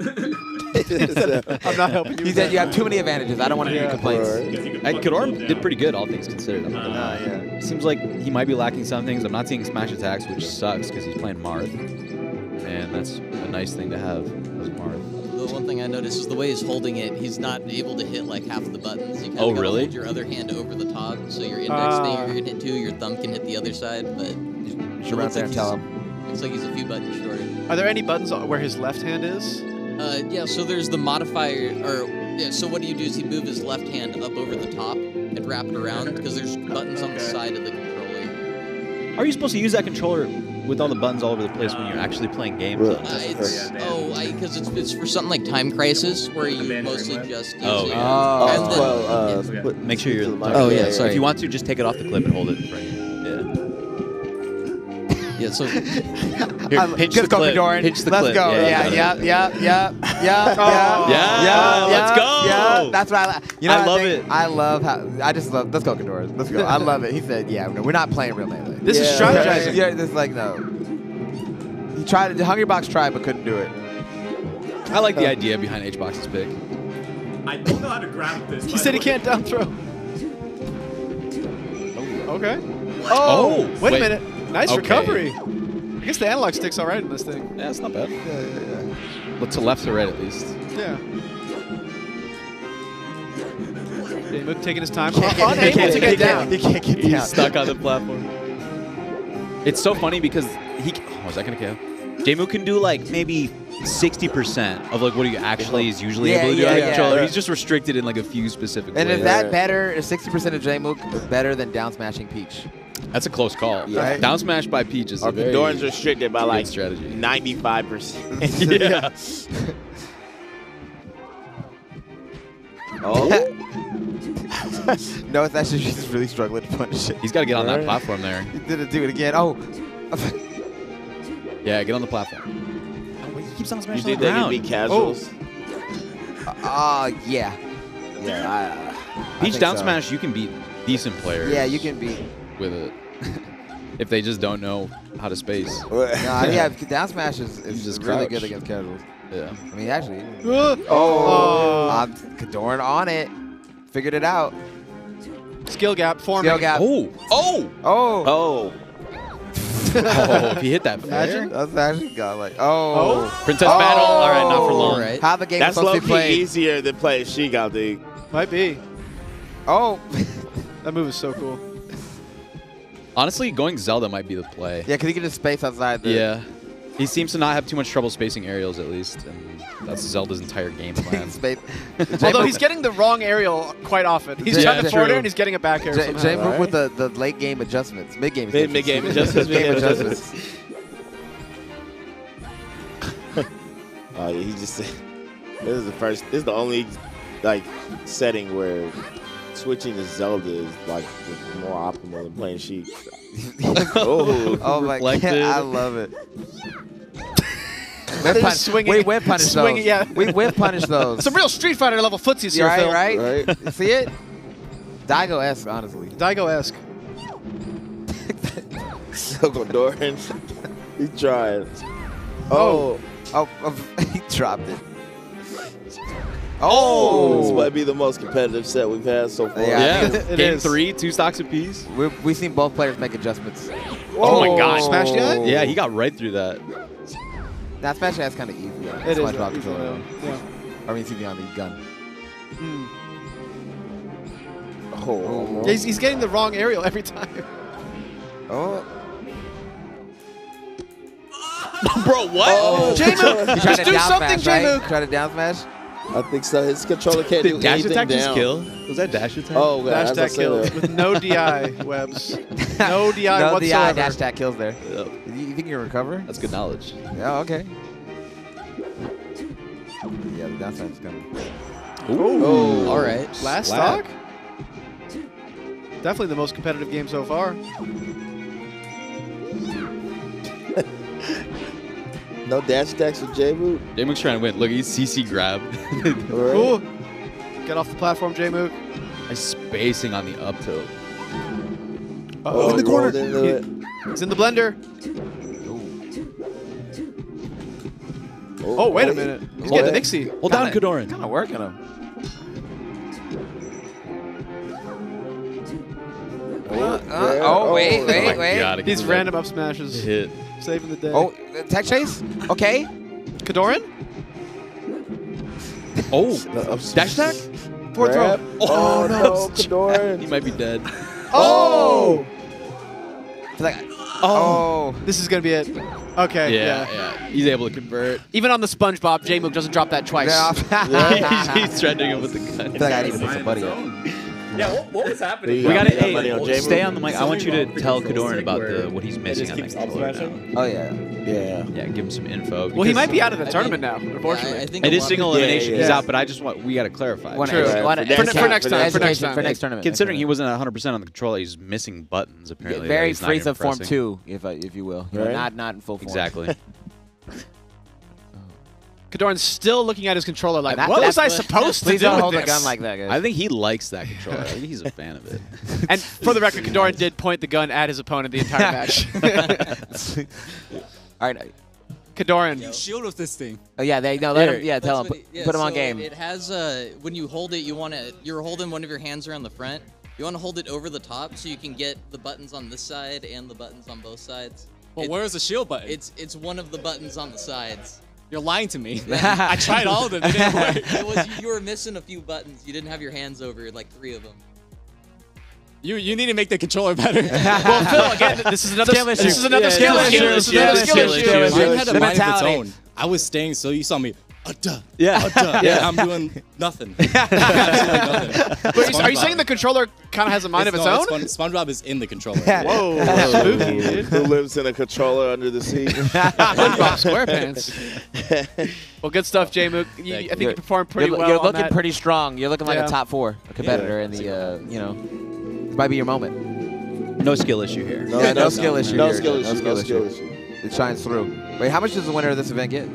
I'm not helping you. He with said that. you have too many advantages. I don't want to hear your complaints. And Kador did pretty good, all things considered. I'm not yeah. Seems like he might be lacking some things. I'm not seeing smash attacks, which sucks because he's playing Marth, and that's a nice thing to have as Marth. The one thing I noticed is the way he's holding it, he's not able to hit like half of the buttons. You kind of Oh, gotta really? hold your other hand over the top, so your index Ah. finger can hit two, your thumb can hit the other side, but You should run out there and tell him. Looks like he's a few buttons short. Are there any buttons where his left hand is? Uh, yeah, so there's the modifier, or yeah, so what do you do is you move his left hand up over the top and wrap it around because there's buttons on the side of the controller. Are you supposed to use that controller with all the buttons all over the place when you're actually playing games? Uh, it's, oh, I because it's, it's for something like Time Crisis where you mostly just use Oh, it. yeah. and well, uh, yeah. put- Make sure you're. Oh, yeah, sorry. If you want to, just take it off the clip and hold it in front of. Yeah, so Here, I- pinch Just the clip. Kodorin. Pinch the Let's clip. go. Yeah, you Yeah, got yeah, yeah, yeah, yeah, oh, yeah, Yeah, yeah, let's go. Yeah, that's what I. li- You know, I love think? it. I love how. I just love. Let's go, Kodorin. Let's go. I love it. He said, "Yeah, no, we're not playing real melee." This is strategizing. Yeah, this is like no. He tried. The Hungry Box tried, but couldn't do it. I like the idea behind HBox's pick. I don't know how to grab this. He said he can't down throw. Okay. Oh, Oh, wait, wait. a minute. Nice Okay. recovery. I guess the analog stick's all right in this thing. Yeah, it's not bad. Yeah, yeah, yeah. But to left or right at least. Yeah. Damook taking his time. Can't get- Unable he can't- to he get can't- down. He can't get He's stuck on the platform. It's so funny because he. Oh, is that gonna kill? Jmu can do like maybe 60% of like what he actually is usually Yeah, able to do yeah, on the yeah. controller. Yeah. He's just restricted in like a few specific And ways. is that better? Is 60% of J-Mook better than down smashing Peach? That's a close call. Yeah. Down smash by Peach is Our a very Doran's restricted by like strategy. 95%. yeah. oh, no, it's actually just really struggling to punish it. He's got to get on that platform there. He didn't do it again. Oh, Yeah, get on the platform. Oh, wait, he keeps on you smashing think the they can ground. be casuals? ah, yeah, yeah. I, I Peach think down so. smash, you can beat decent players. Yeah, you can beat. with it. if they just don't know how to space. Nah, yeah, down smash is, is just really crouch. good against casuals. Yeah. I mean, actually. Oh, I'm Kodorin on it. Figured it out. Skill gap forming. Skill gap. Oh! Oh! Oh. Oh. oh, if he hit that Imagine. That's actually got like. Oh. oh. Princess oh. Battle. All right, not for long. Right. How the game That's is supposed to be key played. easier than playing Sheik, I think. Might be. Oh. That move is so cool. Honestly, going Zelda might be the play. yeah, because he can just space outside the. Yeah. He seems to not have too much trouble spacing aerials, at least, and that's Zelda's entire game plan. Although he's getting the wrong aerial quite often. He's J- trying to J- forward air and he's getting a back air J- somehow. J- with the, the late game adjustments, mid game Mid- mid-game adjustments, mid-game mid-game adjustments. Oh, yeah, he just. This is the first. This is the only like setting where switching to Zelda is like more optimal than playing Sheik. oh, Oh my god, I love it. Whip punish. swinging- we whip punish swinging, those. yeah. We whip punish those. Some real Street Fighter level footsies here, right, Phil. right, You See it? Daigo esque, honestly. Daigo-esque. Uncle Doran. he tried. Oh. Oh, oh, he dropped it. Oh, this might be the most competitive set we've had so far. Yeah. Yeah, game is. three, two stocks apiece. we we've seen both players make adjustments. Oh my Whoa. gosh. Smash the eye? Yeah, he got right through that. Now, Smash that's kind of easy. Though. It is. SpongeBob uh, controller. yeah. I mean, CD on the gun. Mm. Oh. Yeah, he's, he's getting the wrong aerial every time. Oh, Bro, what? Oh. J-Mook, just do something, smash, right? J-Mook. Try to down smash. I think so. His controller can't do dash anything attack down. just kill? Was that dash attack? Oh, God, Dash attack I kill with no DI webs. No DI no, whatsoever. the eye dash attack kills there. Yep. You, you think you can recover? That's good knowledge. Yeah, okay. Yeah, the down smash is coming. Ooh. All right. Last Slap. stock? Definitely the most competitive game so far. No dash attacks with J-Boot. J-Mook's trying to win. Look, he's CC grab. All right. Ooh. Get off the platform, J-Mook. He's spacing on the up tilt. Oh, in the corner. rolled into it. He's in the blender. Oh, wait a minute. He's getting the Nixie. Hold down, Kodorin. Kind of working him. Uh, oh, wait, wait, my wait. God, These random up. up smashes. Hit. Saving the day. Oh, tech chase? Okay. Kodorin? Oh, dash attack? Forward throw. Grab. Oh, oh, no, He Kodorin. might be dead. Oh! Like, oh. oh. This is going to be it. Okay. Yeah, yeah. He's able to convert. Even on the SpongeBob, J-Mook doesn't drop that twice. Yeah. he's, he's threatening him with the gun. I feel like I need to put somebody up. Yeah, what, what was happening? We got got to money hey, J-Mo? stay on the mic. I want you to tell wrong Kodorin about the what he's missing on that controller now. Oh, yeah. Yeah. Yeah, give him some info. Well, he might be out of the I tournament think- now, unfortunately. Yeah, I, I think It a is lot single of- Yeah, elimination. yeah. He's out, but I just want we got to clarify. One- True. one- For For, next for time, next for time. next For next time. for next tournament. Considering he wasn't 100 percent on the controller, he's missing buttons tournament. apparently. very that he's not free even of form two, if if you will. Right. not not in full form. Exactly. Kodorin's still looking at his controller like, That- what was I supposed to do don't with hold this? a gun like that, guys. I think he likes that controller. I think he's a fan of it. And for the record, Kodorin did point the gun at his opponent the entire match. All right. Kodorin. Shield with this thing. Oh, yeah, they no. Let him. Yeah, tell him. Put, what it- yeah, put him on game. It has uh, when you hold it, you want to you're holding one of your hands around the front. You want to hold it over the top so you can get the buttons on this side and the buttons on both sides. Well, It- where's the shield button? It's it's one of the buttons on the sides. You're lying to me. I tried all of them. It didn't work. it was you were missing a few buttons. You didn't have your hands over like three of them. You you need to make the controller better. well, Phil, again, this is another Skill issue. this is another Yeah, skill skill issue. issue. This is Yeah, another skill skill issue. issue. Mine had a The mind of its own. I was staying, so you saw me. Uh, duh, Yeah. uh, duh. Yeah. I'm doing nothing. Absolutely nothing. But are you- are you SpongeBob. saying the controller kind of has a mind of its no, own? it's Spon- SpongeBob is in the controller. Whoa, spooky, dude. Who lives in a controller under the sea? SpongeBob SquarePants. Well, good stuff, J Mook. You, I think you You're- performed pretty you're, well. You're on looking that. pretty strong. You're looking like Yeah. a top four competitor in the. Uh, you know, this might be your moment. No skill issue here. No, no, no, skill no, issue. no here. skill issue, no skill issue. It shines through. Wait, how much does the winner of this event get?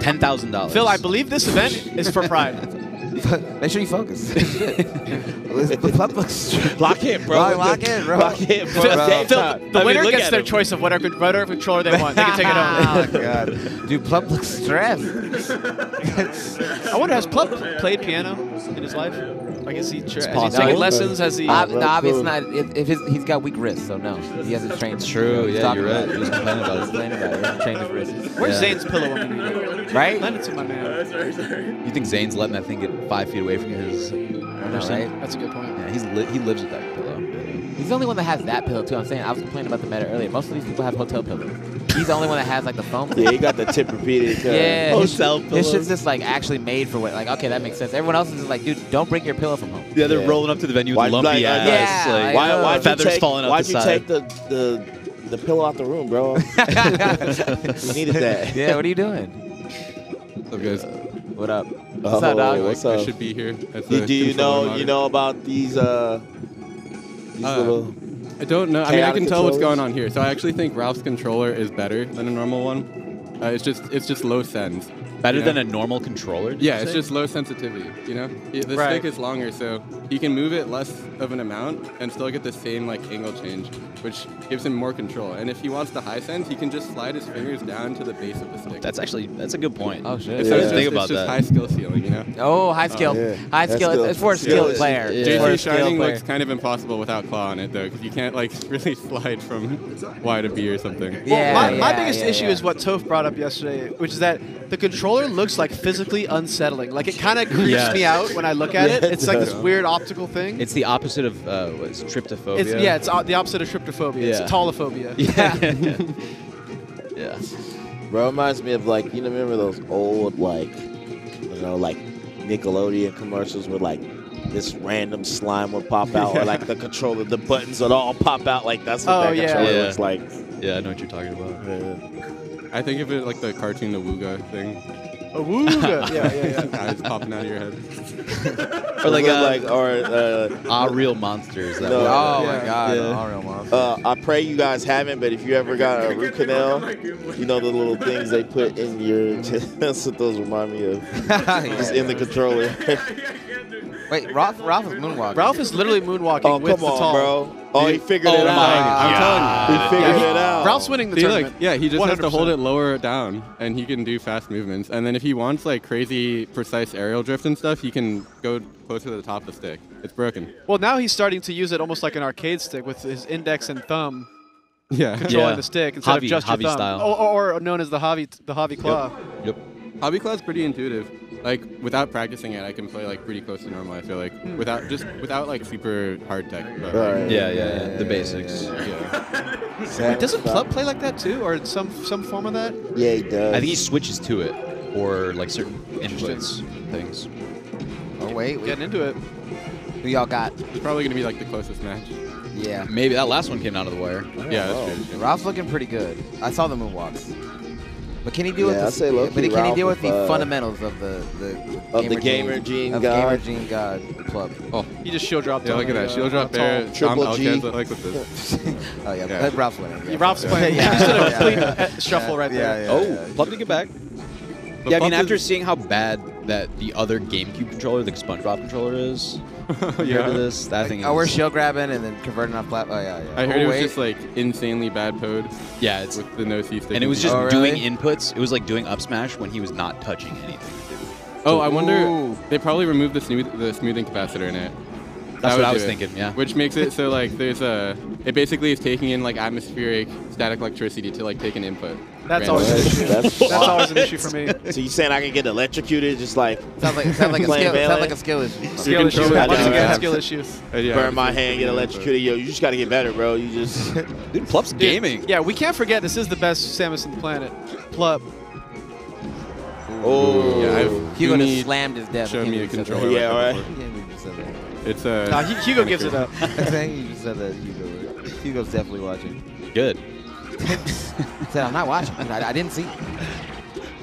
Ten thousand dollars. Phil, I believe this event is for Pride. Make sure you focus. the club looks. Lock in, bro. Lock, lock in, bro. Lock in, bro. Phil, Phil, I the mean, winner look gets their him. choice of whatever, whatever controller they want. They can take it oh home. god, dude, Plump looks stressed. I wonder, has Plump played piano in his life? Like, is he, tra- has he possible. taken lessons? Has he? Ob- no, obviously not. If, if his, he's got weak wrists, so no, he hasn't trained. It's true, He's yeah, you're right. it. He was complaining about it. He's complaining about it. He hasn't trained his wrists. Where's Yeah. Zain's pillow when you need it? Right? Lend it to my man. Sorry, sorry. You think Zain's letting that thing get five feet away from his Anderson? right? That's a good point. Yeah, he's li- he lives with that pillow. He's the only one that has that pillow too. I'm saying I was complaining about the matter earlier. Most of these people have hotel pillows. He's the only one that has like the foam. Yeah, he got the tip repeated. uh, Yeah, his, Hotel his pillows. shit's just like actually made for what. Like, okay, that makes sense. Everyone else is just like, dude, don't bring your pillow from home. Yeah, they're Yeah. rolling up to the venue with Why- lumpy like, ass, Yeah, like, like, Why, uh, why'd feathers you take, falling off why'd the you side. take the, the the pillow out the room, bro? we needed that. Yeah, what are you doing? What's up, guys? What up? Oh, What's up, dog? what's I should be here. At Do, do you know controller you know about these uh these Uh, little I don't know. I mean, I can tell what's going on here. So I actually think Ralph's controller is better than a normal one. Uh, it's just it's just low sends. Better you than a normal controller? did Yeah, you it's say? just low sensitivity. You know, the Right. stick is longer, so he can move it less of an amount and still get the same like angle change, which gives him more control. And if he wants the high send, he can just slide his fingers down to the base of the stick. That's actually that's a good point. Oh shit. It's, Yeah. just, Think it's about just that. high skill ceiling, you know. Oh, high skill. Oh, yeah. high skill. skill. It's for a skilled is- player. yeah. It's JC Shining player. looks kind of impossible without claw on it though, because you can't like really slide from Y to B or something. Well, Yeah, my, my yeah, biggest yeah, issue yeah. is what Toph brought up yesterday, which is that the controller looks like physically unsettling. Like it kind of creeps Yes. me out when I look at it. It's like this weird optical thing. It's the opposite of uh, what's tryptophobia. It's, yeah, it's uh, the opposite of tryptophobia. Yeah. It's taulophobia. yeah. yeah. Bro, it reminds me of like you know remember those old like you know like Nickelodeon commercials where like this random slime would pop out or like the controller the buttons would all pop out like that's what Oh, that yeah. controller Yeah. looks like. Yeah, I know what you're talking about. Yeah. I think of it like the cartoon The Wooga thing. A wooga. yeah, yeah, yeah. Eyes popping out of your head. Or like, Look uh, like or uh, ah, real monsters. That No. were- Oh Yeah. my god, Yeah. all real monster. uh, I pray you guys haven't, but if you ever got a root canal, you know the little things they put in your. That's what those remind me of. Just in the controller. Wait, Ralph, Ralph is moonwalking. Ralph is literally moonwalking oh with come the on, tall. bro! Oh, he figured Oh it out. God. I'm telling you. He figured it out. Ralph's winning the See, tournament. Like, yeah, he just has to hold it lower down, and he can do fast movements. And then if he wants like crazy, precise aerial drift and stuff, he can go closer to the top of the stick. It's broken. Well, now he's starting to use it almost like an arcade stick with his index and thumb Yeah. controlling Yeah. the stick instead Javi- of just your thumb. style. Or, or known as the Javi, the Javi claw. Yep. Javi Claw's pretty intuitive. Like without practicing it, I can play like pretty close to normal. I feel like Hmm. without just without like super hard tech. But, Right. like, Yeah, yeah, yeah, the basics. Yeah. Wait, doesn't Club play like that too, or some some form of that? Yeah, he does. I think he switches to it or like certain inputs things. Oh wait, wait. Getting into it. Who y'all got? It's probably gonna be like the closest match. Yeah. Maybe that last one came out of the wire. Yeah, that's true. Ralph's looking pretty good. I saw the moonwalks. But can he deal Yeah, with the, say low-key but can he deal with with, the uh, fundamentals of the the Of the gamer gene of god. gamer gene god club? Oh, He just shield dropped. Yeah, look at that. uh, Shield drop tall. there. Triple Tom G. Alcaz, like with this. Oh yeah, Yeah. Ralph's winning. Yeah, Ralph's playing. yeah, He just did a yeah, clean yeah. uh, shuffle right there. yeah, oh, yeah. Plum to get back. But yeah, I mean, after seeing how bad that the other GameCube controller, the SpongeBob controller, is, compared Yeah. to this, that thing is. Oh, we're shield grabbing and then converting off flat. Oh yeah, yeah. I heard oh, it was wait. just like insanely bad code yeah, it's with the no C stick. and it was just Oh, doing really? inputs. It was like doing up smash when he was not touching anything. Oh, I wonder. Ooh. They probably removed the smooth the smoothing capacitor in it. That's That what I was it. thinking, yeah. Which makes it so like there's a. It basically is taking in like atmospheric static electricity to like take an input. That's always an issue. That's That's always an issue for me. So you saying I can get electrocuted just like sounds like sounds like a playing skill. Sounds Melee? like a skill issue. Skill issue. Once doesn't again, skill issues. Yeah, burn my hand, get electrocuted. Yo, you just got to get better, bro. You just Dude, Plup's Dude, gaming. Yeah, we can't forget this is the best Samus on the planet. Plup. oh Yeah, I've, Hugo just slammed his death. showed me a controller. Yeah, like right. before. Yeah, we just said that. It's uh, Nah, Hugo gives it up. I think you just said that Hugo. Hugo's definitely watching. Good. Said I'm not watching. I, I didn't see.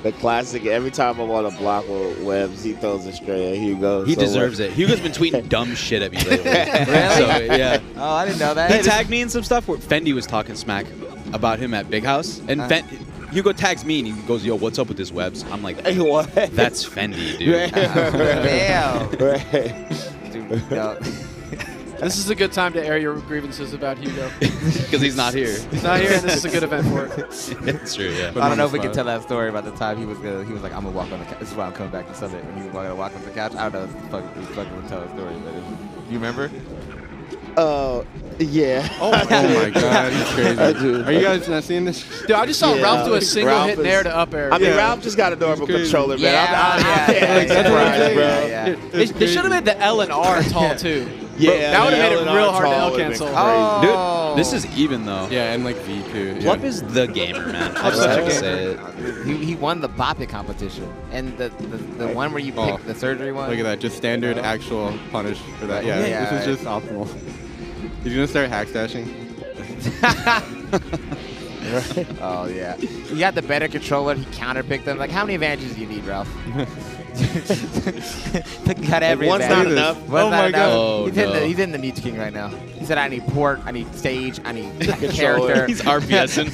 the classic. Every time I'm on a block with webs, he throws it straight at Hugo. He So, deserves like, it. Hugo's been tweeting dumb shit at me lately. Really? So, yeah. Oh, I didn't know that. He tagged me in some stuff where Fendi was talking smack about him at Big House, and Uh. Fen- Hugo tags me and he goes, "Yo, what's up with this webs?" I'm like, Hey, what? "That's Fendi, dude." Damn. Right. Dude, no. This is a good time to air your grievances about Hugo. Because he's not here. He's not here, and this is a good event for it. It's true, yeah. I don't know if we can tell that story about the time he was gonna, he was like, I'm gonna walk on the couch. This is why I'm coming back to Sunday. And he was gonna walk on the couch. I don't know if the fuck, we fucking would tell a story, but it, you remember? Uh, yeah. Oh my Oh my god, he's crazy. I do. Are you guys not seeing this? Dude, I just saw Yeah. Ralph do a single Ralph hit is- nair to up air. I mean, Yeah. Ralph just got a normal controller, man. Yeah, I'm, I'm, yeah, I'm yeah, like, yeah, yeah, yeah, yeah. They, they should have made the L and R tall too. Yeah, that would have made it real hard to tall L cancel. Oh. Dude, this is even though. Yeah, and like V too. Plup yeah. is the gamer, man. I Plup's just such have a to gamer. say it. He, he won the Bop It competition. And the, the, the one where you Oh. picked the surgery one. Look at that, just standard actual punish for that. Yeah, Yeah. this is just optimal. He's gonna start hack stashing. Oh, yeah. He got the better controller. He counterpicked them. Like, how many advantages do you need, Ralph? Got every one's not enough. One's Oh not my enough. God. Oh, he's, in oh, the, no. he's in the Mute King right now. He said, I need port, I need stage, I need Controller. character. He's RPSing.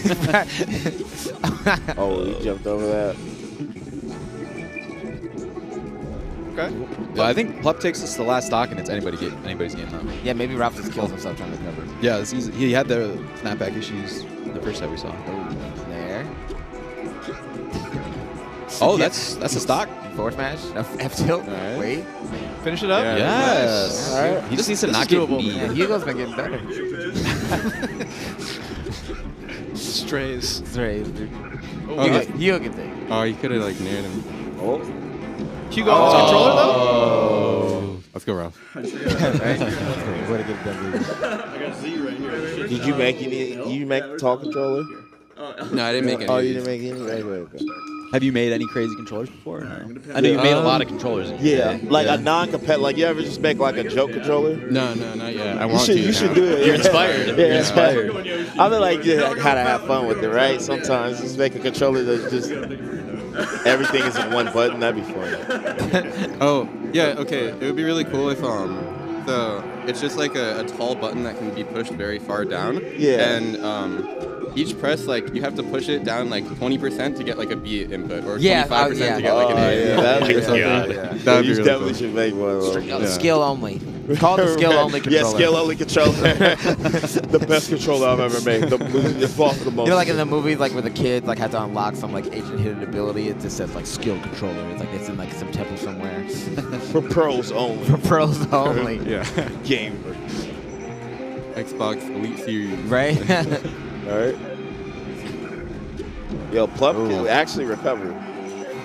Oh, he jumped over that. Okay. Well, I think Plup takes us to the last stock, and it's anybody get, anybody's game though. yeah, maybe Ralph just kills himself trying to cover. Yeah, it's he had the snapback issues the first time we saw. There. Oh, that's that's a stock. Forward smash. No, F tilt. Alright. Wait. Finish it up. Yeah. Yes. All right. He just needs to This not is get doable. beat. Yeah, Hugo's been getting better. Strays. Strays, dude. Oh, Hugo, he- Hugo can take it. Oh, he could have like nared him. Oh. Hugo on his controller though. Oh. Let's go, Ralph. Right? Way to get it. I got Z right here. Did you make any? You make the tall controller? No, I didn't make oh, any. Oh, you didn't make any. Okay, okay. Have you made any crazy controllers before? No. I know you made a lot of controllers. in Yeah, day. like a non-competitive. Like you ever just make like a joke controller? No, no, not yet. I You want should. to. You should do it. You're inspired. Yeah. You're inspired. I mean, like, yeah, like how to have fun with it, right? Sometimes just make a controller that just everything is in one button. That'd be fun. Oh, yeah, okay. It would be really cool if um so it's just like a, a tall button that can be pushed very far down. Yeah. And um each press, like you have to push it down like 20% to get like a B input, or 25% Yeah, uh, yeah. to get like an Oh, A. yeah, that'd be or something. God. That'd Yeah, be you really definitely cool. should make one of those. Uh, Skill only. Call it the skill only controller. Yeah, skill only controller. the best controller I've ever made. The, the, the, the most. You know, like in the movies, like where the kids like have to unlock some like ancient hidden ability, it just says like skill controller. It's like it's in like some temple somewhere. For pros only. For pros only. Yeah. Gamer. Xbox Elite Series. Right? All right. Yo, Plup can actually recover.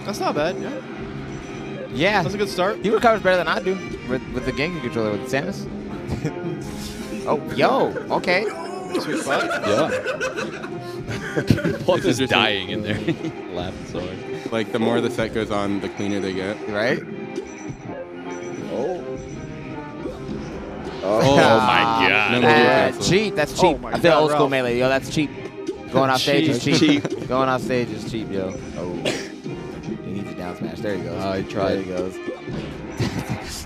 That's not bad. Yeah. Yeah. That's a good start. He recovers better than I do with, with the Genki controller with Samus. oh, yo, okay. Sweet spot. Plump is dying in there. Laughing so hard. Like the more the set goes on, the cleaner they get. Right? Oh. Oh, Ah, my God. That's cheap. That's cheap. Oh I feel God, old school Ralph. melee. Yo, that's cheap. Going off stage is cheap. Cheap. Going off stage is cheap, yo. Oh. He needs a down smash. There he goes. Oh, he tried. There he goes.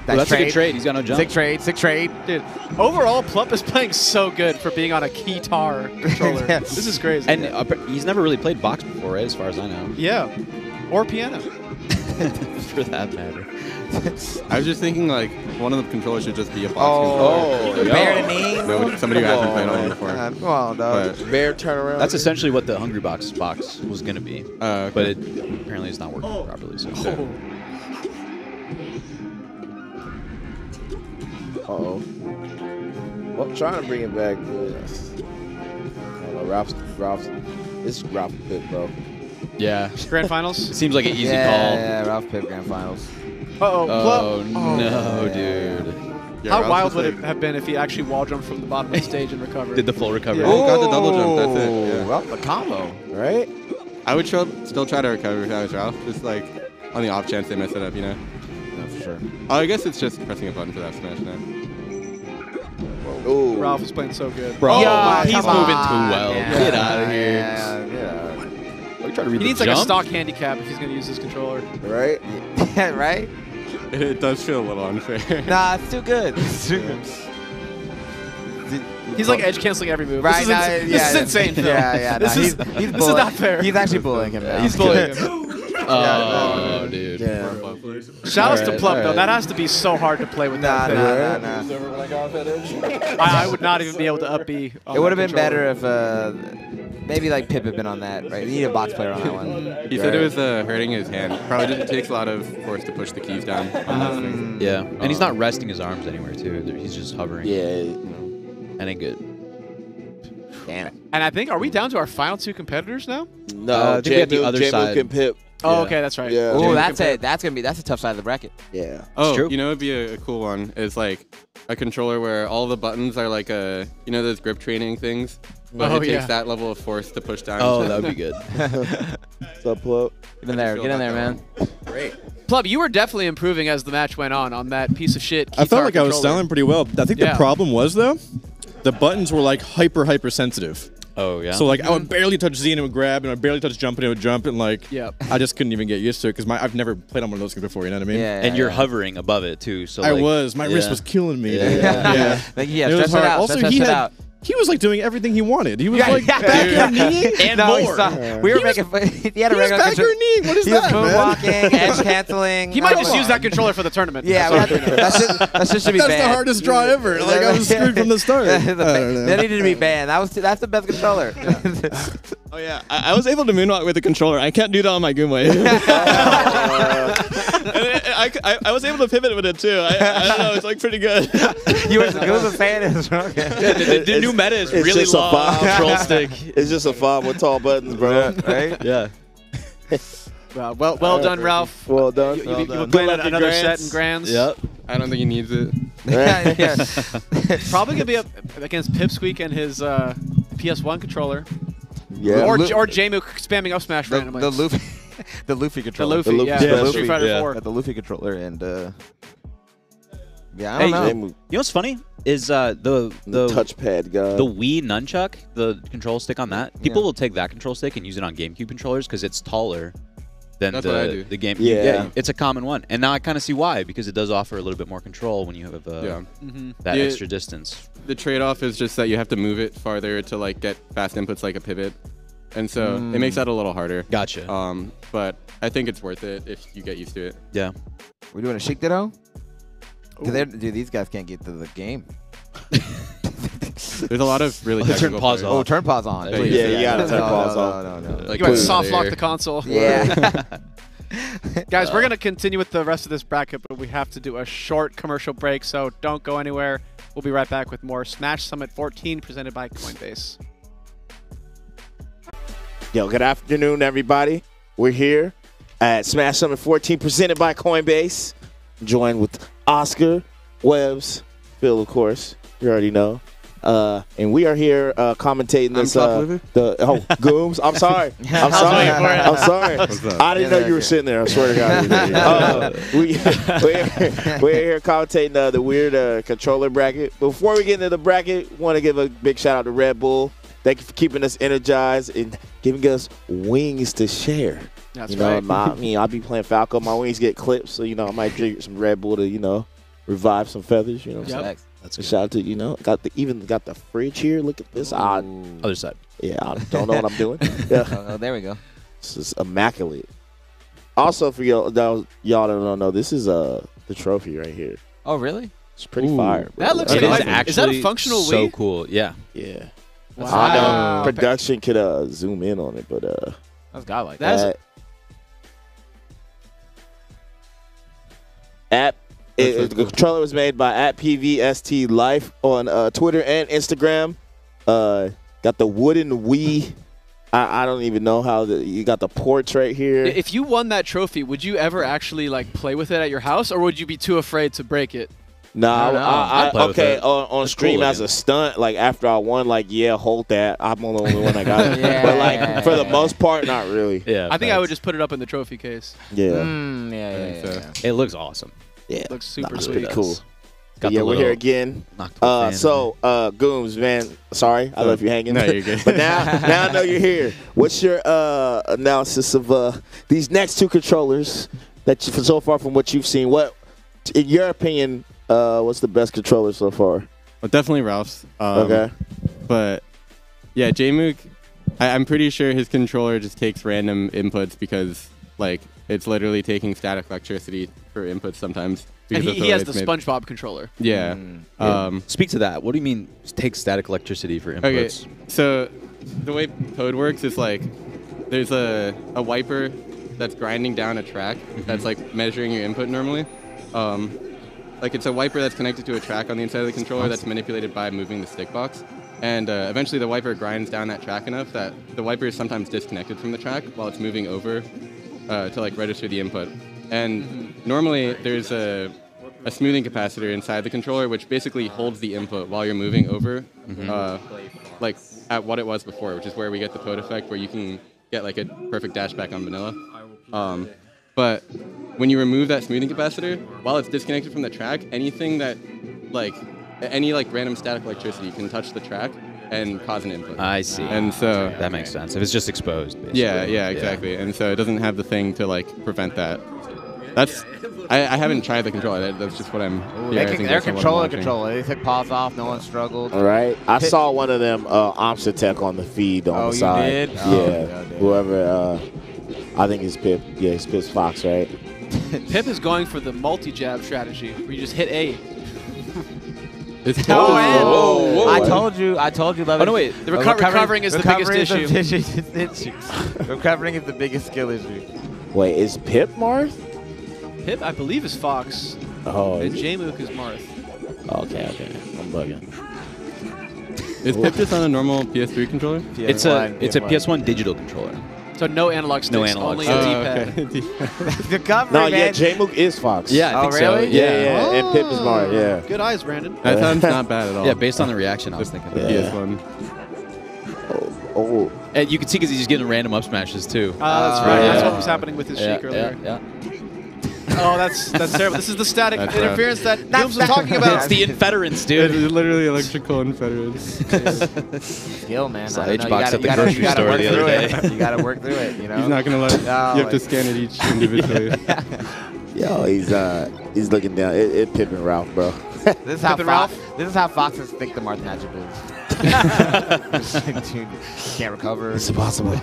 Well, that's a good trade. He's got no jump. Sick trade. Sick trade. Dude, overall, Plump is playing so good for being on a guitar controller. This is crazy. And uh, he's never really played box before, right? As far as I know. yeah, or piano. For that matter. I was just thinking like one of the controllers should just be a box Oh, controller. bear to knee. Nobody, somebody who hasn't played on it before. Uh, Come on, dog. But, Bear turnaround. That's essentially what the Hungry Box box was gonna be, uh, but it apparently is not working properly. So. Uh-oh. Well, trying to bring it back. But, I don't know. Ralph's, Ralph's, it's Ralph Pip, bro. Yeah. Grand finals. It seems like an easy yeah, call. Yeah, Ralph Pip Grand Finals. Uh-oh, Oh Plup. no, oh. dude. Yeah, How wild just would it have been if he actually wall jumped from the bottom of the stage and recovered? Did the full recovery. Yeah. Oh, got the double jump. That's it. Yeah. Well, the combo. Right? I would still, still try to recover if I was Ralph, just like on the off chance they mess it up, you know. No, for sure. Oh, I guess it's just pressing a button for that smash now. Ooh. Ralph is playing so good. Bro, Yeah, he's moving on. too well. Yeah, Get out of here. Yeah, yeah. Are you trying to read He the needs like a stock handicap if he's going to use this controller. Right? Yeah, right? It, it does feel a little unfair. Nah, it's too good. It's too good. He's like edge canceling every move. Right this is, now, ins- yeah, this is insane, Phil. Yeah, yeah. This no, is he's, he's this is not fair. He's actually bullying him now. He's bullying him. Oh, dude. Yeah. Shout outs to Plump, Plup though. That has to be so hard to play with Nah, that nah, thing. nah, nah. I, I would not even be able to up B. It would have been better if uh, maybe like Pip had been on that, right? You need a box player on that one. He said it was uh, hurting his hand. Probably just takes a lot of force to push the keys down. on those things. Yeah, and he's not resting his arms anywhere too. He's just hovering. Yeah. That ain't good. Damn it. And I think are we down to our final two competitors now? No, Uh, I think we have the other J-Mook side. and Pip. Oh, Yeah. okay, that's right. Yeah. Oh, that's compare- a that's gonna be that's a tough side of the bracket. Yeah. Oh, true. you know, it'd be a, a cool one. It's like a controller where all the buttons are like a, you know, those grip training things. But Oh, it takes yeah. that level of force to push down. Oh, that would be good. What's up, Plup? Get in there, get in there, man. Great. Plup, you were definitely improving as the match went on on that piece of shit. I felt Keytar like I was controller. styling pretty well. I think Yeah. the problem was though, the buttons were like hyper hyper sensitive. Oh yeah. So like I would mm-hmm. barely touch Z and it would grab, and I would barely touch jump and it would jump, and like Yep. I just couldn't even get used to it because my I've never played on one of those things before. You know what I mean? Yeah. and you're yeah. hovering above it too. So I like, was. My wrist was killing me. Yeah. dude. Yeah. yeah. Like, yeah, It was stress it hard. out. Also, he had out. He was like doing everything he wanted. He was Yeah, like yeah. back your knee And no, more. He, saw, we were He was- making. he had a he was back control- your knee. What is he that, was man? moonwalking, edge canceling. He might just come use that controller for the tournament. Yeah, That's we all to, that's just, that shit should be That's banned. the hardest draw ever. Like I was screwed from the start. I don't know. that needed to be banned. That was that's the best controller. Oh yeah, I, I was able to moonwalk with the controller. I can't do that on my Goomwave. And it- I, I, I was able to pivot with it too. I, I don't know, it's like pretty good. you were, you was saying it was wrong. Yeah, the, the, the new meta is It's really just a long five. control stick. It's just a five with tall buttons, bro. right? Yeah. Well, well, well done, Ralph. Well done. You, you, well you done. were playing Good luck another set in Grands. Yep. I don't think he needs it. yeah, yeah. Probably gonna be up against Pipsqueak and his uh, PS1 controller, Yeah. or Lu- or Jmook spamming up smash the, randomly. the Luffy, the Luffy the controller. Luffy, Luffy, yeah, yeah, the Luffy, Street Fighter yeah. 4. Got the Luffy controller and uh, yeah, I Hey, don't know. You know what's funny is uh, the the touchpad guy. the Wii nunchuck, the control stick on that. People Yeah. will take that control stick and use it on GameCube controllers because it's taller than That's the, what I do. the game. Yeah. it's a common one, and now I kind of see why because it does offer a little bit more control when you have uh, Yeah. Mm-hmm. that Yeah. extra distance. The trade-off is just that you have to move it farther to like get fast inputs like a pivot, and so it makes Mm. that a little harder. Gotcha. Um, but I think it's worth it if you get used to it. Yeah. We're doing a Sheik Ditto? Cause they're, dude, these guys can't get to the game. There's a lot of really Turn technical pause players. Oh, turn pause on. Yeah, please. yeah, you gotta turn no, pause no, off. No, no, no. Like, you might put soft lock the console. Yeah. Guys, we're going to continue with the rest of this bracket, but we have to do a short commercial break, so don't go anywhere. We'll be right back with more Smash Summit 14 presented by Coinbase. Yo, good afternoon, everybody. We're here at Smash Summit 14 presented by Coinbase. Joined with Oscar, Webbs, Phil, of course. You already know. Uh, and we are here uh, commentating this. Uh, the oh, Gooms. I'm sorry. I'm sorry. waiting for it. I'm sorry. I didn't know you were sitting there. I swear to God. uh, we, we're, we're here commentating uh, the weird uh, controller bracket. Before we get into the bracket, want to give a big shout out to Red Bull. Thank you for keeping us energized and giving us wings to share. That's you know, right. my, I mean, I'll be playing Falco. My wings get clipped, so you know I might drink some Red Bull to you know revive some feathers. You know, what I'm Yep. saying? That's And Shout out to you know got the even got the fridge here. Look at this. I, Other side. yeah, I don't know what I'm doing. Yeah, Oh, oh, there we go. this is immaculate. Also, for y'all, those- y'all that don't know, this is uh the trophy right here. Oh, really? It's pretty Ooh. fire. bro. That looks It like is actually is that a functional so Wii? cool. Yeah. Yeah. Wow. I know production could uh zoom in on it, but uh That's godlike. That's at, at it, it- the controller was made by at PVST Life on uh, Twitter and Instagram. Uh, got the wooden Wii. I, I don't even know how the, you got the ports right here. If you won that trophy, would you ever actually like play with it at your house, or would you be too afraid to break it? No, I I. I, I'd play with okay on, on It's stream cool as looking. a stunt. Like after I won, like yeah, hold that. I'm the only one that got it. Yeah. But like for the most part, not really. Yeah. I think I would just put it up in the trophy case. Yeah, Mm, yeah, yeah, yeah, so. yeah. It looks awesome. yeah, it Looks super It's sweet. pretty cool. Got yeah, we're here again. Uh, so, uh, Gooms, man, sorry, I left you hanging. no, you're good. but now, now I know you're here. What's your uh, analysis of uh, these next two controllers that you, so far from what you've seen? What, in your opinion, uh, what's the best controller so far? Well, definitely Ralph's. Um, Okay. But yeah, Jmook, I, I'm pretty sure his controller just takes random inputs because like it's literally taking static electricity for inputs sometimes. And he, he has the made. SpongeBob controller. Yeah. Mm. Um, Speak to that. What do you mean take static electricity for inputs? Okay, inputs? so the way code works is like there's a, a wiper that's grinding down a track that's like measuring your input normally. Um, like it's a wiper that's connected to a track on the inside of the controller that's manipulated by moving the stick box. And uh, eventually the wiper grinds down that track enough that the wiper is sometimes disconnected from the track while it's moving over uh, to like register the input. And normally there's a, a smoothing capacitor inside the controller which basically holds the input while you're moving over, uh, like at what it was before, which is where we get the code effect where you can get like a perfect dashback on vanilla. Um, but when you remove that smoothing capacitor, while it's disconnected from the track, anything that like any like random static electricity can touch the track and cause an input. I see. And so that makes sense. If it's just exposed. Basically. yeah, yeah, exactly. And so it doesn't have the thing to like prevent that. That's I, I haven't tried the controller. That, that's just what I'm. Ooh, They can, they're based on I'm controller controller. They took pause off. No one struggled. All right. I Hit- saw one of them uh, Amsa tech on the feed on Oh, the you side. did? Yeah. Oh, yeah, Whoever. Uh, I think it's Pip. Yeah, it's Pip's Fox, right? Pip is going for the multi-jab strategy, where you just hit A. It's Oh, and whoa, whoa. I told you. I told you. Levin, Oh, no, wait. The reco- recovering is the biggest issue. issue. recovering is the biggest skill issue. Wait, is Pip Marth? Pip, I believe, is Fox, Oh, and is it? Is Marth. okay, okay. I'm bugging. Is Pip just on a normal PS3 controller? It's a it's a PS1 digital controller. So no analog sticks, No analog only sticks. a Oh, D-pad. okay. Recovery, No, man. yeah, J-Mook is Fox. Yeah, I Oh, think so. really? Yeah, yeah, and Pip is Marth, yeah. Good eyes, Brandon. that sounds not bad at all. Yeah, based on the reaction, I was thinking. The That. Yeah. PS1. Oh, And you can see because he's getting random up smashes too. Uh, that's right. That's yeah. what was happening with his yeah, Sheik earlier. yeah, yeah. Oh, that's that's terrible. This is the static That's rough. interference that Gooms was talking about. It's the infederence, dude. It's literally electrical interference. Skill, man. Saw I HBox at the gotta, grocery gotta store the other day. You gotta work through it. You know. He's not gonna let. No, you have to scan it each individually. Yo, he's uh he's looking down. It, it Pippin Ralph, bro. This is how Pippin' Fo- Ralph? This is how foxes think the Marth matchup is. Dude, can't recover. It's impossible.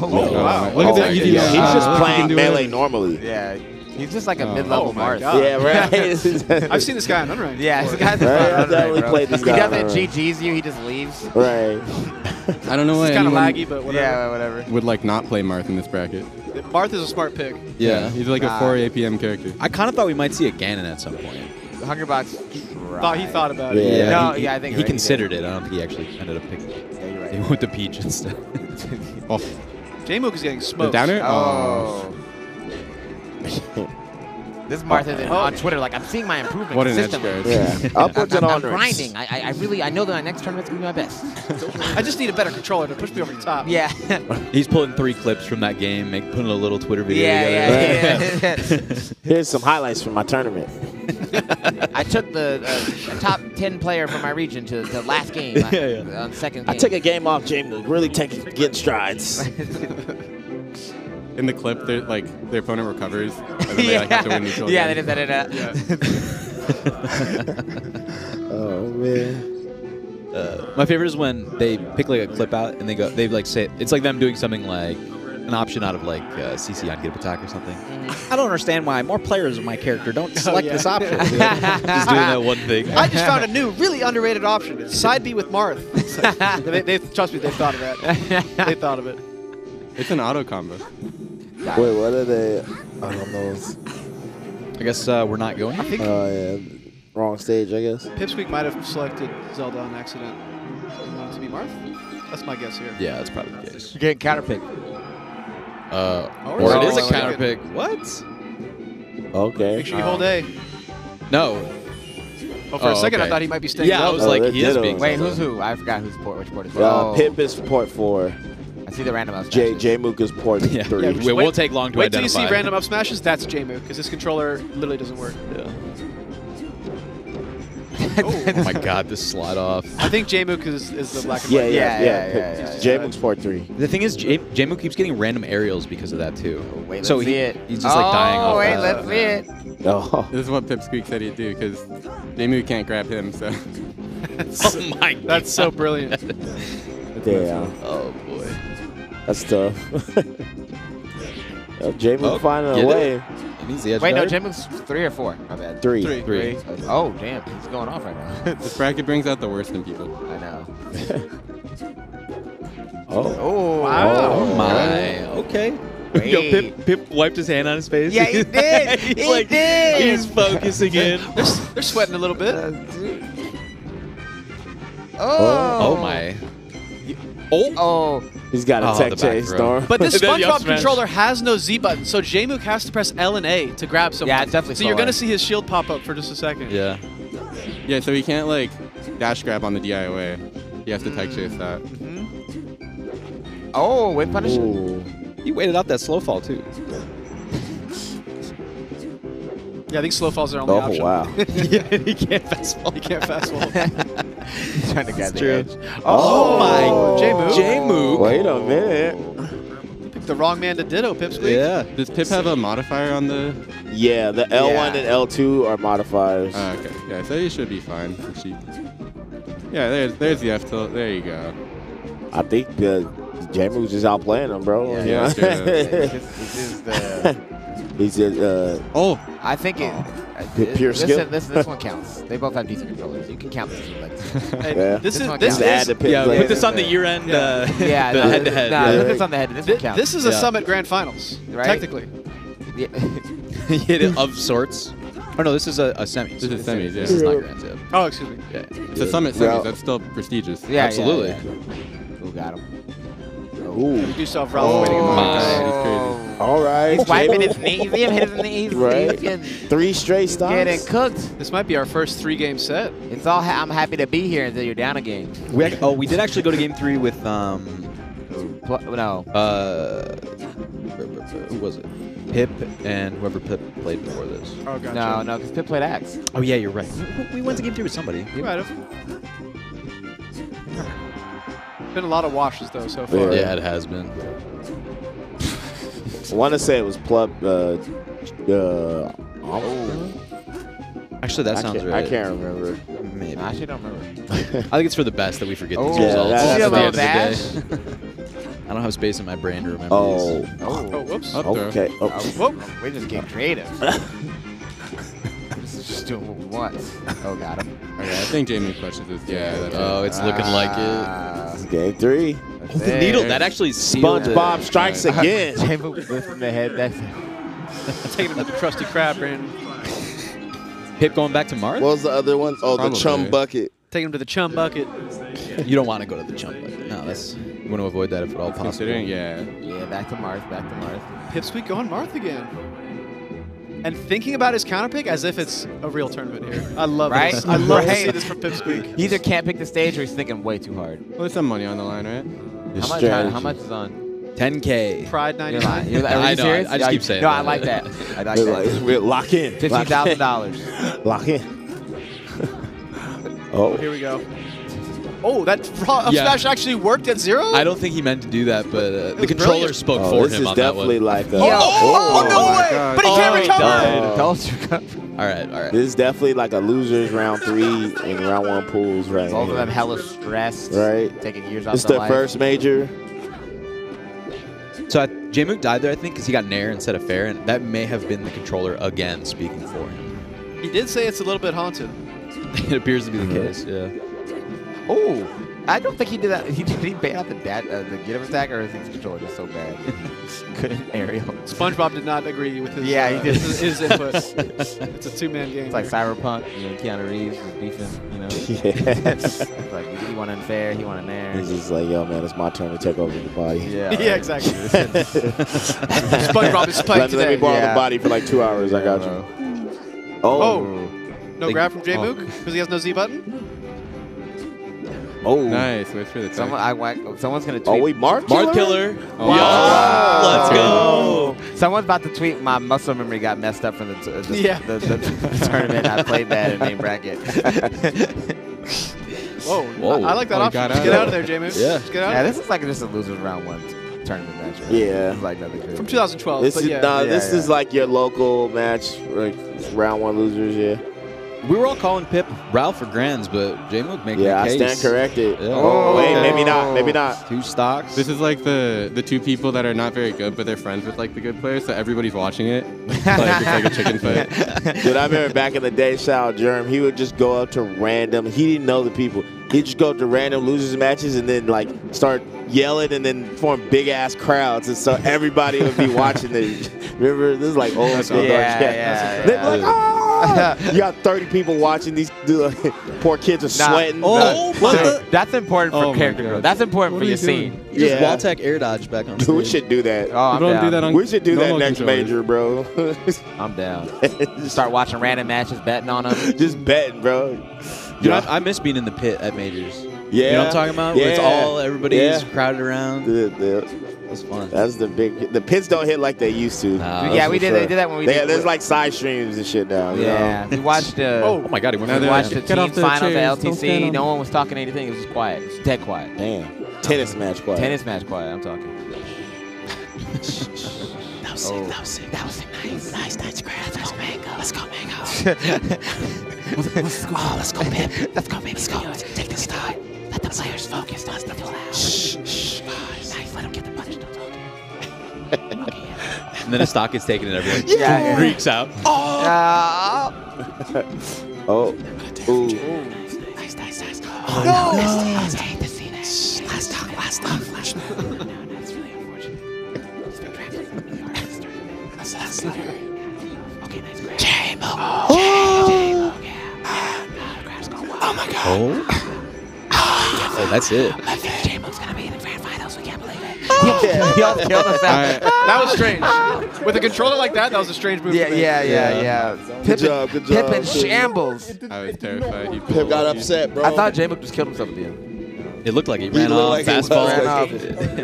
Oh, Oh, wow. Look at that EDM. He's just look, playing can melee it. normally. Yeah, he's just like a Oh. mid-level Oh Marth. God. Yeah, right. I've seen this guy on Unranked. Yeah, this guy's Right, fun I definitely played this He guy doesn't GGs you, he just leaves. right. I don't know why It's kind of anyone laggy, but whatever. Yeah, whatever. would like not play Marth in this bracket. Marth is a smart pick. Yeah. he's like Nah. a 4 APM character. I kind of thought we might see a Ganon at some point. Hungrybox Thought he thought about Yeah. it. No, he, yeah, I think he right, he considered it. I don't think he actually ended up picking. Yeah, you're He went to Peach instead. Oh, J-Mook is getting the smoked. downer? Oh. oh. This Marth is Oh. on Twitter like I'm seeing my improvement What an edge consistently. Yeah. Upwards I'm, and I'm grinding. I, I, I really I know that my next tournament's gonna be my best. I just need a better controller to push me over the top. Yeah. He's pulling three clips from that game, make, putting a little Twitter video yeah, together. yeah, yeah. Here's some highlights from my tournament. I took the uh, top ten player from my region to the last game. Yeah, I- yeah. On second I game. took a game off Jamie, really taking getting strides. In the clip, they're like their opponent recovers, and then they like have to win neutral. yeah, again. they did that. oh man. Uh, my favorite is when they pick like a clip out and they go, they like say, it's like them doing something like an option out of like uh, CC on Get Up Attack or something. I don't understand why more players of my character don't select yeah. this option. Just doing that one thing. I just found a new, really underrated option. It's side B with Marth. Like- they, they, trust me, they thought of that. They thought of it. It's an auto combo. Wait, what are they? I don't know. I guess uh, we're not going. I think Oh yeah, wrong stage, I guess. Pipsqueak might have selected Zelda on accident. You to be Marth? That's my guess here. Yeah, that's probably the case. You're getting counterpick. Uh, Oh, or it a still counter pick. What? Okay. Make sure you hold A. No. Oh, for a Oh, second, I thought he might be staying Yeah, I was Oh, like, he is being Wait, Zelda. who's who? I forgot who's port. Which port is Uh, oh, Pip is port four. I see the random up J smashes. J Mook is port Yeah. three. Yeah, we- we'll take long to Wait till you see random up smashes. That's J-Mook, because this controller literally doesn't work. Yeah. Oh. oh my god, this slide off. I think J-Mook is, is the black and Yeah, white. yeah, Yeah, yeah. yeah, Pip- yeah, yeah, J-Mook's port three. The thing is, J-Mook keeps getting random aerials because of that too. Oh, wait, so let's he, see it. he's just like dying Oh, wait, let's see it. Oh. This is what Pipsqueak said he'd do because Jamu can't grab him. So oh my god. That's so brilliant. Damn. Oh boy. That's tough. Yo, J Mook Oh, finding a way. It needs the edge Wait, no, guard. Jim's three or four. My bad. Three. Three. Three. Oh, damn. He's going off right now. this bracket brings out the worst in people. I know. Oh. oh. Oh, Wow. Oh my. Okay. Yo, Pip, Pip wiped his hand on his face. Yeah, he did. he's He like, did. he's focusing in. They're, they're sweating a little bit. Oh. Oh my. Oh. Oh. He's got a Oh, tech chase. Storm. But this And then the up SpongeBob controller has no Z button, so J-Mook has to press L and A to grab someone. Yeah, definitely So you're gonna see his shield pop up for just a second. Yeah. Yeah, so he can't like dash grab on the DIOA. He has to tech chase mm-hmm. that. Mm-hmm. Oh, wait, punish. Ooh. He waited out that slow fall too. Yeah, I think slow falls are only Oh option. wow. yeah, he can't fastfall. He can't fastfall. forward. Trying to get the true. edge. Oh, my. J-Mook. J-Mook. Wait a minute. Picked the wrong man to ditto, Pipsqueak. Yeah. Does Pip have a modifier on the? Yeah, the L1 Yeah. and L2 are modifiers. Oh, okay. Yeah, so you should be fine for cheap. Yeah, there's there's the F tilt. There you go. I think uh, J Mook's just outplaying him, bro. Yeah, You yeah, know? straight up. This, this is the. He's just, uh, Oh, I think it. P- pure this, skill. This, this one counts. They both have decent controllers. You can count this as like. And Yeah. This This is this counts. just add is Yeah, put this on the year-end. Yeah. Uh, Yeah, the head-to-head. Nah, Yeah. put this on the head. This one counts. this is a Yeah. Summit Grand Finals, Right? technically. Yeah. hit of sorts. Oh no, this is a, a semi. This is semis, yeah. This is not grand yep. Oh, excuse me. Yeah. it's a summit Yeah. semis. That's still prestigious. Yeah, Absolutely. Yeah, yeah. Who got him? Ooh. You do self Ralph waiting in the my. He's All right. He's wiping his knees. See him hit his knees. Right. Getting, Three straight stops. getting cooked. This might be our first three-game set. It's all. Ha- I'm happy to be here until you're down a game. We ac- oh, we did actually go to game three with um Pl- no. uh who was it? Pip and whoever Pip played before this. Oh, gotcha. No, no, because Pip played Axe. Oh yeah, you're right. We- We went to game three with somebody. You might have. Been a lot of washes though so far. Yeah, it has been. I want to say it was Plup. Uh, uh, oh. Actually, that I sounds can't- right. I can't remember. Maybe. I actually don't remember. I think it's for the best that we forget Oh, these yeah, results. that's- at the Little end of the day. I don't have space in my brain to remember Oh. these. Oh, Oh, whoops. Up. Okay. Oh. Whoop. We're just getting creative. this is just doing what we want. Oh, got him. Okay, I think Jamie questions this. Yeah. That's Oh, it. it's looking like it. Ah, It's game three. Oh, the needle. That actually sealed it. SpongeBob strikes again. Jamie lifting the head back. Taking him to the Krusty Krab, Brandon. Pip going back to Marth? What was the other one? Oh, the chum bucket. Taking him to the chum bucket. you don't want to go to the Chum bucket. No, that's you want to avoid that if at all possible. Yeah. Yeah, back to Marth, back to Marth. Pipsqueak going Marth again. And thinking about his counter pick as if it's a real tournament here. I love Right? this. I love to see this from Pipsqueak. He either can't pick the stage or he's thinking way too hard. Well, there's some money on the line, right? How much, strategy. how much is on? 10k. Pride You're 99. lying. You're, are I you know, serious? I just Yeah, keep saying No, that. I like that. I like We're that. like, we're lock in. Fifteen thousand dollars. Lock in. oh. Here we go. Oh, that raw Yeah. smash actually worked at zero? I don't think he meant to do that, but uh, the controller brilliant. spoke Oh, for this him is on that definitely one. like a. Oh, oh, no my way! God. But he can't Oh, he recover! died. Told. All right, all right. This is definitely like a losers round three and round one pools right Both of here. them hella stressed. Right. Taking years off It's their their first major. So I, J-Mook died there, I think, because he got Nair instead of Fair, and that may have been the controller again speaking for him. He did say it's a little bit haunted. it appears to be the Mm-hmm. case, yeah. Oh, I don't think he did that. He did he ban out the dad, uh, the get up attack, or is his controller just so bad? Couldn't aerial. SpongeBob did not agree with his, Yeah, he uh, did. his, his input. it's a two-man game. It's like here. Cyberpunk. You know, Keanu Reeves was beefing. You know. Yeah. It's like he won unfair. He won an air. He's just like, yo, man, it's my turn to take over the body. Yeah. yeah, exactly. SpongeBob is Let, spiked me- let me borrow Yeah. the body for like two hours. I got Yeah, you. Oh. Oh, no Think- grab from J oh. Mook because he has no Z button. Oh. Nice. Wait for the Someone, tech. I, whack- someone's gonna oh, tweet. Oh, we Mark Marth Killer? Killer. Oh. Yeah. Let's go. Someone's about to tweet. My muscle memory got messed up from the, t- the, Yeah. the, the, the tournament. I played bad in main bracket. Whoa, Whoa. I, I like that Oh, option. Just out get out of there, J Mook. Yeah. Just get out. yeah, this is like just a losers round one t- tournament match. Right? Yeah. It's like nothing good. From 2012, This but is yeah. nah, Yeah, this yeah. is like your local match, like round one losers. Yeah. We were all calling Pip Ralph for Grands, but J-Mook making Yeah, a I case. stand corrected. Yeah. Oh, oh. wait, Oh. maybe not. Maybe not. Two stocks. This is like the the two people that are not very good, but they're friends with like the good players, so everybody's watching it. like it's like a chicken fight. Dude, I remember back in the day, Sal out Germ, he would just go up to random, he didn't know the people. He'd just go up to random losers matches and then like start yelling and then form big ass crowds. And so everybody would be watching it. Remember, this is like old school. Yeah, dog. yeah, They'd be yeah. like, oh! you got 30 people watching these dude, poor kids are Nah. sweating. Oh, Dude, my- that's important for Oh character growth. That's important What for your you doing? scene. You just Yeah. Waltech air dodge back on Dude, we should do that. Oh, I'm down. do that on we should do that next controllers. major, bro. I'm down. Start watching random matches, betting on them. just betting, bro. Dude, I, I miss being in the pit at majors. Yeah. You know what I'm talking about? Where it's all, everybody's Yeah. crowded around. The- the- That's fun. That's the big. The pits don't hit like they used to. Nah, yeah, we did. sure. They did that when we They- did. There's like side streams and shit now. you yeah, know? we watched. Uh, Oh my god, he went we they're watched the "Get off team the finals chairs, at LTC. on No one was talking anything. It was just quiet. It was dead quiet. Damn. Tennis match quiet. Tennis match quiet. I'm talking. That was Oh. sick. That was sick. That was sick. Nice, nice, nice. Congrats. Let's go, mango. Let's go, mango. let's go. Oh, let's go, Pip. Let's go, baby. Let's go. Take this time. Let the players focus. Don't step too loud. Shh, shh. And then a stock is taken and everyone Yeah, yeah. freaks out. Uh, Oh. Ooh. Nice, nice, nice. Oh, no. That's, I hate to see that. Last talk, last talk, last talk. No, no, that's really unfortunate. It's been drafted. You are at the start. That's that's not Okay, nice grab. J-Mo. Oh. J-Mo, yeah. Ah, the grab's going wild. Oh my god. Oh. Oh, that's it. I think J-Mo's gonna be in the grand finals. We can't believe it. he almost killed us out. That was strange. With a controller like that, that was a strange move. Yeah, to make. yeah, yeah, yeah. Good Pip, job, good Pip job. in shambles. I was terrified. He Pip got upset, bro. I thought J-Mook just killed himself at the end. It looked like he ran looked off like was fastfall. Ran off.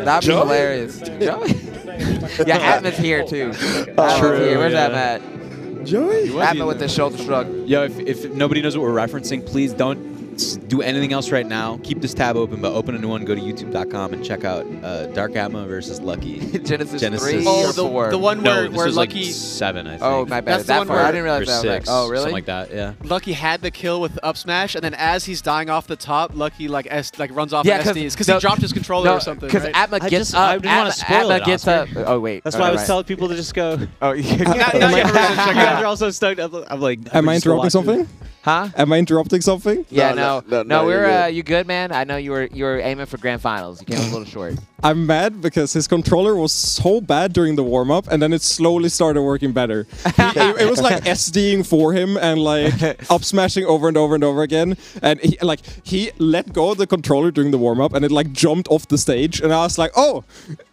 That'd be Joey? hilarious. Joey? yeah, Atma's here too. Atma's True, here. Where's yeah. Atma? Joey? Atma with the shoulder shrug. Yo, if, if nobody knows what we're referencing, please don't s- do anything else right now. Keep this tab open, but open a new one. Go to youtube.com and check out uh, Dark Atma versus Lucky. Genesis Genesis. three Oh, or the- four? the one No, where- this where was like Lucky- seven, I think. Oh, my bad. That's Is the that one far? where- I didn't realize that. six, that- Oh, really? Something like that, yeah. Lucky had the kill with up smash, and then as he's dying off the top, Lucky like S like runs off Yeah, yeah, 'cause SDs because no- he dropped his controller no, or something. Because right? Atma I gets just- up. I didn't wanna spoil Atma it, gets up. Oh wait. That's Oh, why I was mind. telling people to just go. Oh, yeah. Now- now you have a reason to check You it guys out. are also stoked. I'm I'm like. Am I I'm just gonna interrupting something? Huh? Am I interrupting something? Yeah, No, no, no, no, no, we're you're uh, good. you good, man? I know you were you were aiming for grand finals. You came a little short. I'm mad because his controller was so bad during the warm up, and then it slowly started working better. He- it, it was like SDing for him and like up smashing over and over and over again. And he like he let go of the controller during the warm up, and it like jumped off the stage. And I was like, oh,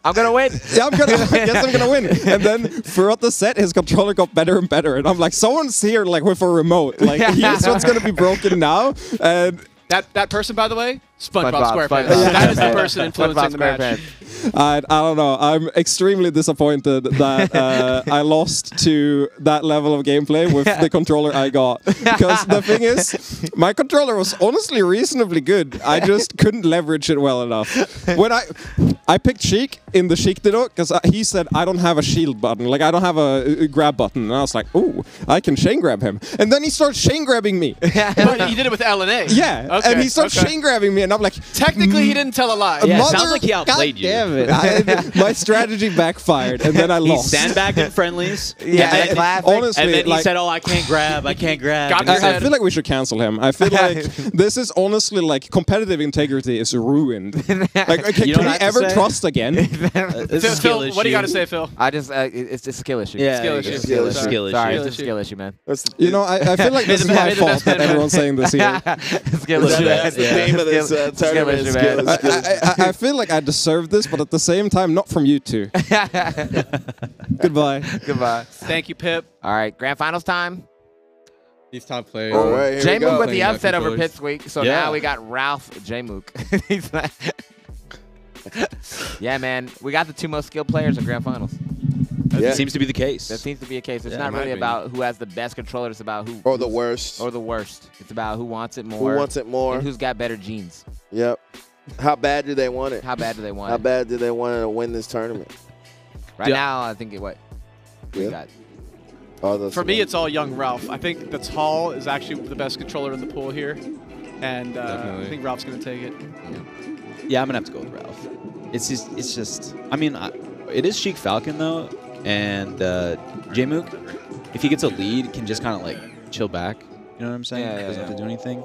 I'm gonna win. yeah, I'm gonna I guess I'm gonna win. And then throughout the set, his controller got better and better. And I'm like, someone's here like with a remote. Like here's one's gonna be broken now. And That that person, by the way, SpongeBob, SpongeBob, SquarePants. SpongeBob. That is the person influencing the match. I, I don't know. I'm extremely disappointed that uh, I lost to that level of gameplay with the controller I got. Because the thing is, my controller was honestly reasonably good. I just couldn't leverage it well enough. When I I picked Sheik in the Sheik ditto because uh, he said I don't have a shield button, like I don't have a, a grab button, and I was like, ooh, I can chain grab him. And then he starts chain grabbing me. But you did it with LNA. Yeah, Okay, and he starts okay. chain grabbing me, and I'm like, Technically, he didn't tell a lie. Yeah, it Mother- sounds like he outplayed God you. Damn it! I, my strategy backfired, and then I lost. He lost. sandbagged in friendlies. Yeah, and then, classic. honestly, and then he said, "Oh, I can't grab. I can't grab." Got And he your I, I feel like we should cancel him. I feel like this is honestly like competitive integrity is ruined. Like, okay, can we what I have ever say? trust again? Uh, it's Phil, a Phil, what do you got to say, Phil? I just uh, it- it's a skill issue. Yeah, Skill it's a issue. Skill, Skill skill issue. Sorry, Skill it's a issue. skill issue, man. You know, I, I feel like this is my fault that everyone's saying this here. skill issue, that's the name of this, uh, tournament, issue, skill I, I, I feel like I deserve this, but at the same time, not from you two. Goodbye. Goodbye. Thank you, Pip. All right, grand finals time. He's top player. All right, here we J go. Mook with the upset over controllers. Pitts week. So Yeah. now we got Ralph J Mook. He's like- yeah, man. We got the two most skilled players in grand finals. Yeah. Seems to be the case. That seems to be a case. It's Yeah, not in really opinion. about who has the best controller. It's about who Or the worst. or the worst. It's about who wants it more. Who wants it more? And who's got better genes. Yep. How bad do they want it? How bad do they want How it? How bad do they want to win this tournament? Right Yeah. now, I think it what we Yeah. got. Oh, For me, it's all young Ralph. I think the tall is actually the best controller in the pool here, and uh, I think Ralph's gonna take it. Yeah, I'm gonna have to go with Ralph. It's just, it's just. I mean, I, it is Sheik Falcon though, and uh, J-Mook, if he gets a lead, can just kind of like chill back. You know what I'm saying? Yeah, yeah, Doesn't yeah. have to do anything.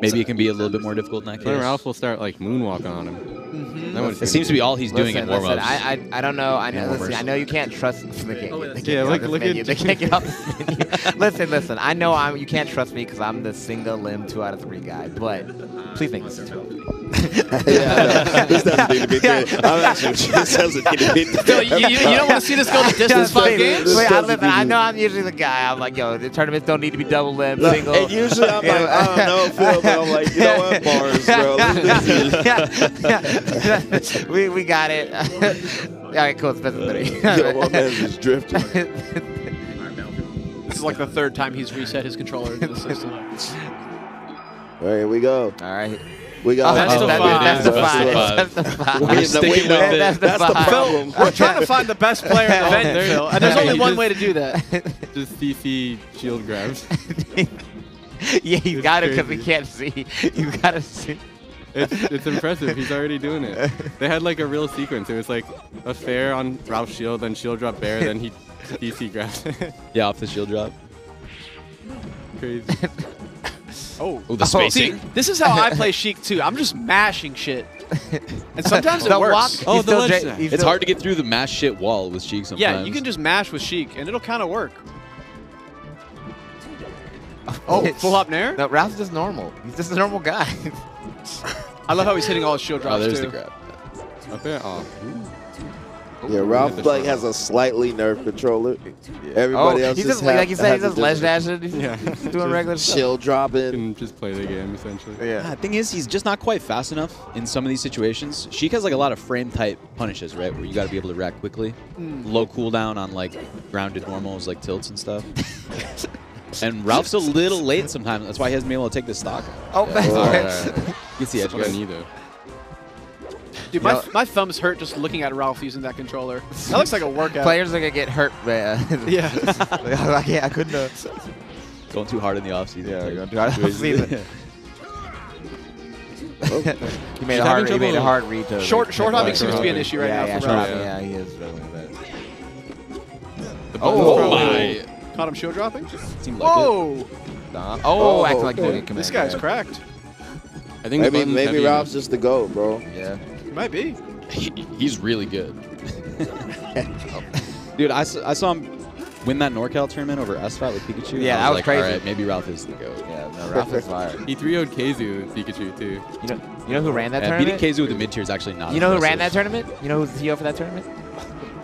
Maybe it can be a little bit more difficult in that Then case. Ralph will start like moonwalking on him. Mm-hmm. That It seems to be all he's doing listen, in warm-ups. listen, I, I I don't know. I know. Listen. I know you can't trust. They can't, Oh, they can't Yeah, get look- off this look menu. at- They can't get off this menu. listen, listen. I know I'm. You can't trust me because I'm the single limb two out of three guy. But please make this a two. yeah, this doesn't need to be good. I'm actually, this doesn't need to be Phil, you, you, you don't want to see this go the distance five Wait, games? wait, I, listen, I know I'm usually the guy. I'm like, yo, the tournaments don't need to be double limb, single. and usually I'm like, I don't know, Phil, but I'm like, you know what, bars, bro. Let's we we got it. All right, cool. It's best of three. Yo, my man's just drifting. This is like the third time he's reset his controller into the system. All right, here we go. All right. We got Best of five. Best of Best of five. five. Best of five. We- sticking we with know. it. That's the five. problem. We're trying to find the best player in the Oh, event, Phil, and there's only one way to do that. Just CC shield grabs. yeah, you It's got it because we can't see. You gotta see. It's, it's impressive. He's already doing it. They had like a real sequence. It was like a fair on Ralph's shield, then shield drop bair, then he DC grabs. yeah, off the shield drop. Crazy. Oh, Oh, the See, spacing. this is how I play Sheik too. I'm just mashing shit, and sometimes it The works. walk- Oh, He's the ledge J- It's still- hard to get through the mash shit wall with Sheik sometimes. Yeah, you can just mash with Sheik, and it'll kind of work. Oh, full hop nair? No, Ralph's just normal. He's just a normal guy. I love how he's hitting all his shield drops, Oh, drops there's too. the grab. Up there? Oh. Yeah, Ralph like has a slightly nerfed controller. Everybody Oh, else he's just just- like you said, he's just ledge different- dashing. He's just doing regular stuff. Shield dropping. Can just play the game essentially. Yeah. thing is, he's just not quite fast enough in some of these situations. Sheik has like a lot of frame type punishes, right? Where you got to be able to react quickly. Mm. Low cooldown on like grounded normals like tilts and stuff. and Ralph's a little late sometimes. That's why he hasn't been able to take this stock. Oh, yeah. that's right. alright. Gets the edge, That's what I guys. need though. Dude, my, my thumbs hurt just looking at Ralph using that controller. That looks like a workout. Players are gonna get hurt, man. Yeah. I can't. I couldn't. Uh, Going too hard in the offseason. Yeah, type going too hard in the situation. he made a hard. He made a hard read to Short- short pick hopping seems to be an issue right yeah, now Yeah, for short Ralph. yeah, he is struggling with that. Oh, my. Caught him shield dropping? Seemed like Whoa. Nah. Oh, oh acting like okay. doing command. This guy's yeah. cracked. I think the maybe maybe heavy Ralph's just the goat, bro. Yeah. He might be. He- he's really good. Oh. Dude, I saw him win that NorCal tournament over SFAT with Pikachu. Yeah, I that was like, crazy. All right, maybe Ralph is the GOAT. Yeah, no, Ralph is fire. He 3 Kazu with Pikachu too. You know, you know who ran that Yeah, tournament? beating Kazu with the mid tier is actually not. You know who ran that tournament? You know who's the CEO for that tournament?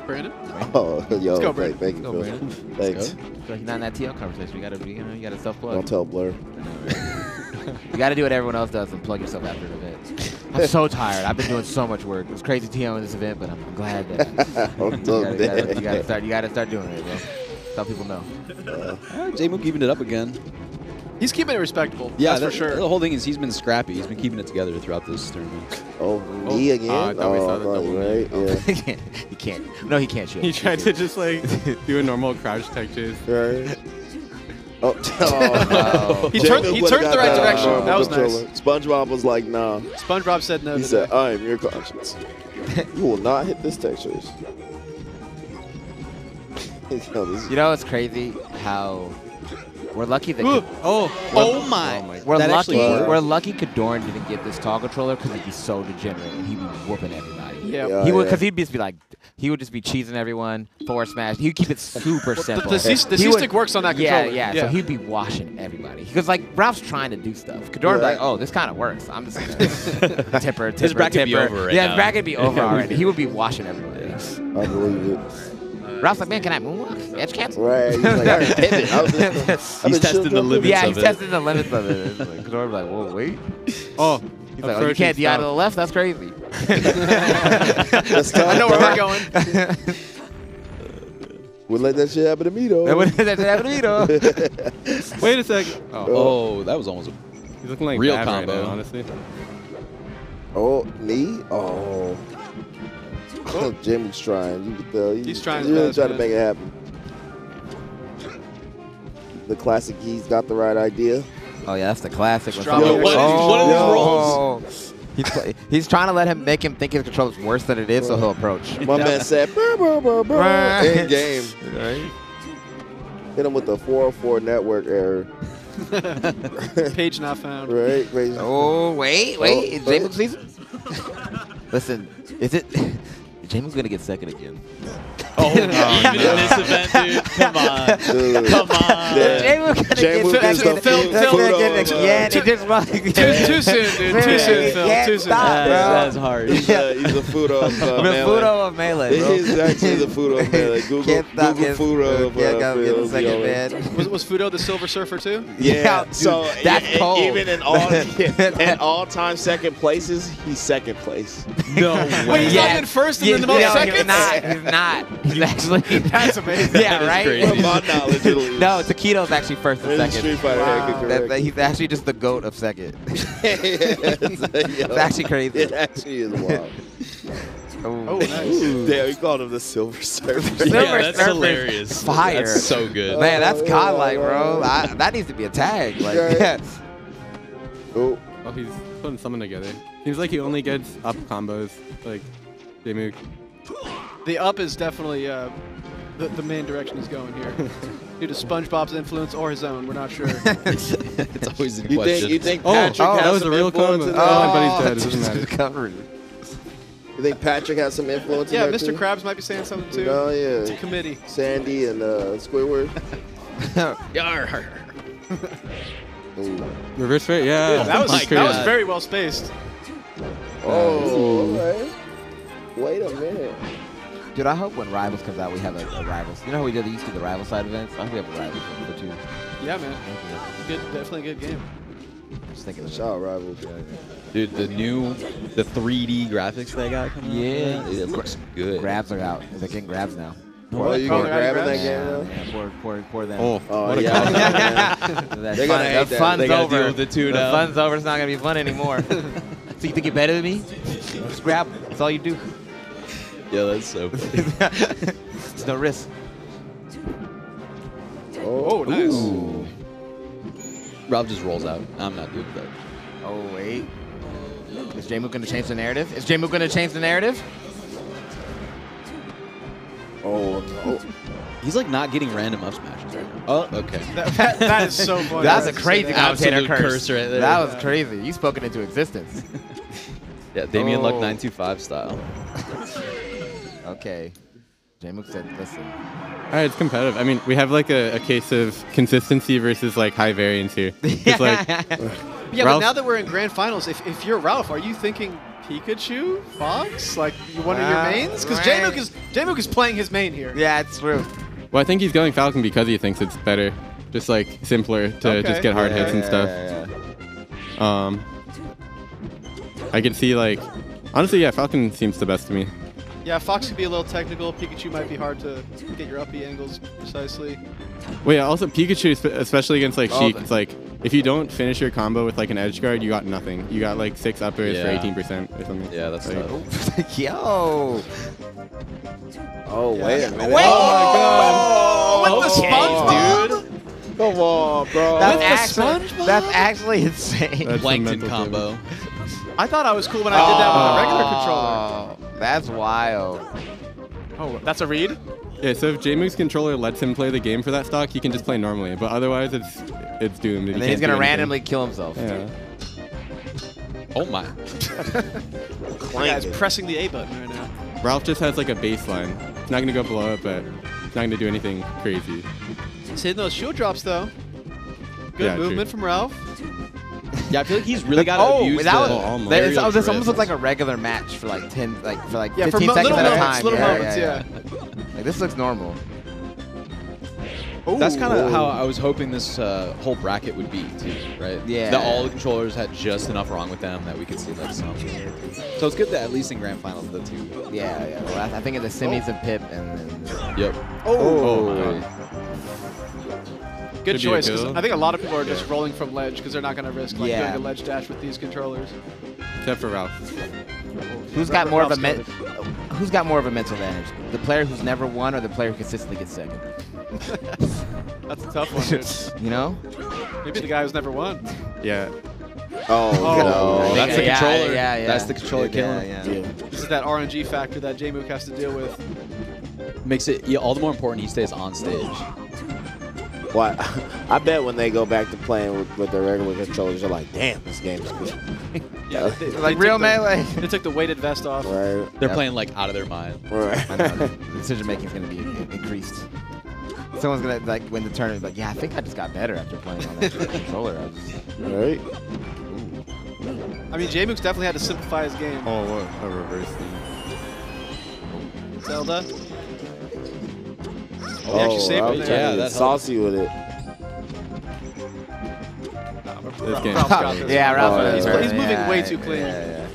Brandon? Oh, yo, Let's go, thank, thank you, Go, Phil. Brandon. Thanks. So he's not in that TL conversation. You gotta, you know, you gotta self plug. Don't tell Blur. You got to do what everyone else does and plug yourself after an event. I'm so tired. I've been doing so much work. It was crazy TO in this event, but I'm glad that I'm you, so gotta, you, gotta, you gotta start. You gotta start doing it, bro. Let people know. Uh, J-Mook keeping it up again. He's keeping it respectable. Yeah, that's that- for sure. The whole thing is he's been scrappy. He's been keeping it together throughout this tournament. Oh, me again? Oh, I thought we oh, saw the oh, double right, yeah. he can't. He can't. No, he can't shoot. He tried to just like do a normal crouch tech chase. Right. Oh, oh He turned- he turned the right direction. uh, That was controller. SpongeBob was like, nah. SpongeBob said no. He to said. I am your conscience. you will not hit this textures. Yo, this- You know, it's crazy how we're lucky that. Ooh. Oh, oh my! We're That lucky. We're lucky Kodorin didn't get this tall controller because he'd be so degenerate and he'd be whooping everybody. Yeah. Yeah, he would yeah. because he'd just be like, he would just be cheesing everyone, forward smash. He'd keep it super simple. the C- the He C-stick works on that controller. Yeah, Yeah. So he'd be washing everybody because like Ralph's trying to do stuff. Kodorin's Yeah. like, oh, this kind of works. I'm just gonna tipper, tipper, His bracket be tipper. over right yeah, now. his bracket be over already. He would be washing everybody. I believe it. Ralph's like, man, can I moonwalk? Edge cancel? Right. He's like, I pivot. I was just- I've He's been testing the jumping. limits Yeah, of he's it. testing the limits of it. It's like, Kodorin's like, whoa, wait. Oh, He's like, oh, you can't DI to the left? That's crazy. That's tough, I know where bro. we're going. Would let that shit happen to me though. That would that happened to me though. Wait a second. Oh. oh, Oh, that was almost a he's looking like Real bad right combo. now, honestly. Oh, knee? Oh. Oh, Jimmy's trying. You can tell. He's trying He's really trying to make it happen. The classic, he's got the right idea. Oh yeah, that's the classic. when Strong. someone- Yo, what is- what are these Oh. He's, pl- he's trying to let him make him think his control is worse than it is, so he'll approach. My man said, brr, brr, brr, brr, Right. in game. Right? Hit him with the 404 network error. Page not found. Right? Crazy. Oh wait, wait, Oh, is James season? Listen, is it? James gonna get second again. Oh, even in this event, dude. Come on. Dude. Come on. Yeah. James gonna James get is second. the Phil- Phil- Phil again. Yeah, he just won Too, too soon, dude. Too soon, Phil. Can't Too soon. stop, bro. That's, that's hard. He's, uh, he's the food of uh, The melee. Fuudo of melee, bro. He's actually the food of melee. Google, Can't stop Google his- food of Yeah, uh, gotta get the second man. Was, was Fuudo the Silver Surfer too? Yeah, Yeah, dude, so that's yeah, cold. even in all in all time second places, he's second place. No way. Wait, he's not even first and then the most no, seconds? He's not. He's not. He's actually. That's amazing. yeah, is right. crazy. From my knowledge, at least. No, Taquito's actually first and second. Street Fighter Wow. That- that- he's actually just the goat of second. it's, It's actually crazy. It actually is wild. Oh, oh, nice. Damn, we called him the Silver Surfer. Silver yeah, that's Surfer's hilarious. fire. That's so good. Man, that's Oh, godlike, yeah. bro. I, that needs to be a tag. Like, Right. yeah. oh, Oh, he's putting something together. Seems like he only gets up combos, like Jmook. The up is definitely uh, the, the main direction he's going here. Due to SpongeBob's influence or his own, we're not sure. it's always in you question. think you think Oh, Patrick oh, has that was some a real influence combo. Oh, that? my buddy's dead. It that's doesn't matter. covered. You think Patrick has some influence? yeah, in Mr. too? Krabs might be saying something too. Oh It's a yeah, committee. Sandy and uh, Squidward. Ooh. Reverse fair, yeah. that was my that was very well spaced. Oh, all right. Wait a minute. Dude, I hope when Rivals comes out, we have a, a Rivals. You know how we did used to do the Rival side events? I hope we have a Rivals one for two. Yeah, man. Good, definitely a good game. Just thinking of Shout out Rivals. Dude, the new, the 3D graphics they got coming out. Yeah. it looks good. Grabs are out. They're getting grabs now. Oh, you gonna grab that game Yeah, yeah, poor, poor, poor them. Oh, oh, Oh, what a yeah. compliment. They're fun, gonna hate the that. fun's They over. deal with it too the now. fun's over. It's not gonna be fun anymore. so you think you're better than me? Just grab. That's all you do. Yeah, that's so funny. There's no risk. Oh, nice. Rob just rolls out. I'm not good doing that. Oh wait. Is J-Mook gonna change the narrative? Is J-Mook gonna change the narrative? Oh, no. He's like not getting random up smashes right now. Oh, okay. That, that, that is so funny. That's a crazy commentator curse. curse right there. That was crazy. You spoke it into existence. Yeah, Damien Luck Oh. 925 style. Okay. J-Mook said, listen. All right, it's competitive. I mean, we have like a, a case of consistency versus like high variance here. It's like Yeah, but now that we're in grand finals, if, if you're Ralph, are you thinking Pikachu, Fox, like you- one of your Uh, mains? Because right. J-Mook is J-Mook is playing his main here. Yeah, it's true. well, I think he's going Falcon because he thinks it's better, just like simpler to Okay. just get hard Yeah, hits and yeah, stuff. yeah, yeah. Um, I can see like, honestly, yeah, Falcon seems the best to me. Yeah, Fox could be a little technical. Pikachu might be hard to get your uppy angles precisely. Wait, also Pikachu, spe- especially against like Oh, Sheik, the- it's like if you don't finish your combo with like an edge guard, you got nothing. You got like six uppers Yeah. for 18% or something. Yeah, that's like, tough. Yo. Oh, wait a minute. Wait. Oh, with the sponge, dude. Come on, bro. That's the actually, SpongeBob? that's actually insane. That's a Plankton mental combo. I thought I was cool when I did that with a oh. regular controller. Oh, That's wild. Oh, that's a read. Yeah, so if J-Mook's controller lets him play the game for that stock, he can just play normally. But otherwise, it's it's doomed. And then he's gonna randomly kill himself. Yeah. Oh my. The guy's pressing the A button right now. Ralph just has like a baseline. It's not gonna go below it, but it's not gonna do anything crazy. He's hitting those shield drops though. Good Yeah, true. movement from Ralph. Yeah, I feel like he's really got to oh, abuse that the was, Oh, almost. that- it's- oh, this almost looked like a regular match for like ten, like for like Yeah, 15 mo- seconds at a moments, time. little yeah, moments, yeah. Like this looks normal. That's kind of how I was hoping this uh, whole bracket would be too, right? Yeah. That all the controllers had just enough wrong with them that we could see like some. So it's good that at least in grand finals the two. Yeah, yeah. Well, I, I think in the semis of Pip and then. Yep. Oh, my. Good Could be a choice. 'cause kill. I think a lot of people are just rolling from ledge because they're not going to risk like Yeah. doing a ledge dash with these controllers. Except for Ralph. Who's got more of a men- Who's got more of a mental advantage? The player who's never won, or the player who consistently gets second? That's a tough one. dude. you know? Maybe the guy who's never won. Yeah. Oh, Oh, no. That's the Yeah, controller. yeah, yeah. That's the controller Yeah, killing. yeah. Yeah. This is that RNG factor that J-Mook has to deal with. Makes it yeah, all the more important he stays on stage. What? I bet when they go back to playing with, with their regular controllers, they're like, damn, this game is good. Yeah, uh, they, Like real took the- melee. They took the weighted vest off. Right? They're Yep. playing like out of their mind. Right. I know. The decision making is going to be increased. Someone's going to, like, win the tournament, like, yeah, I think I just got better after playing on that controller. I just, Right? I mean, J-Mook's definitely had to simplify his game. Oh, what a reverse thing. Zelda. Oh, actually saved Ralph him trying there. Yeah, to get that saucy with it. This game. Ralph's got this. yeah, Ralph. Oh, He's, yeah. he's moving Yeah, way too clean. Yeah, yeah.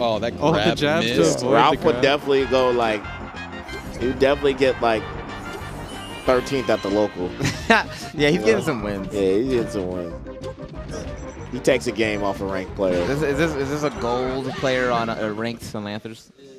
Oh, that Oh, the grab jab to missed. avoid Ralph the would grab. definitely go like, he would definitely get like 13th at the local. yeah, he's getting some wins. Yeah, he's getting some wins. He takes a game off a ranked player. Is this, is this is this a gold player on a, ranked on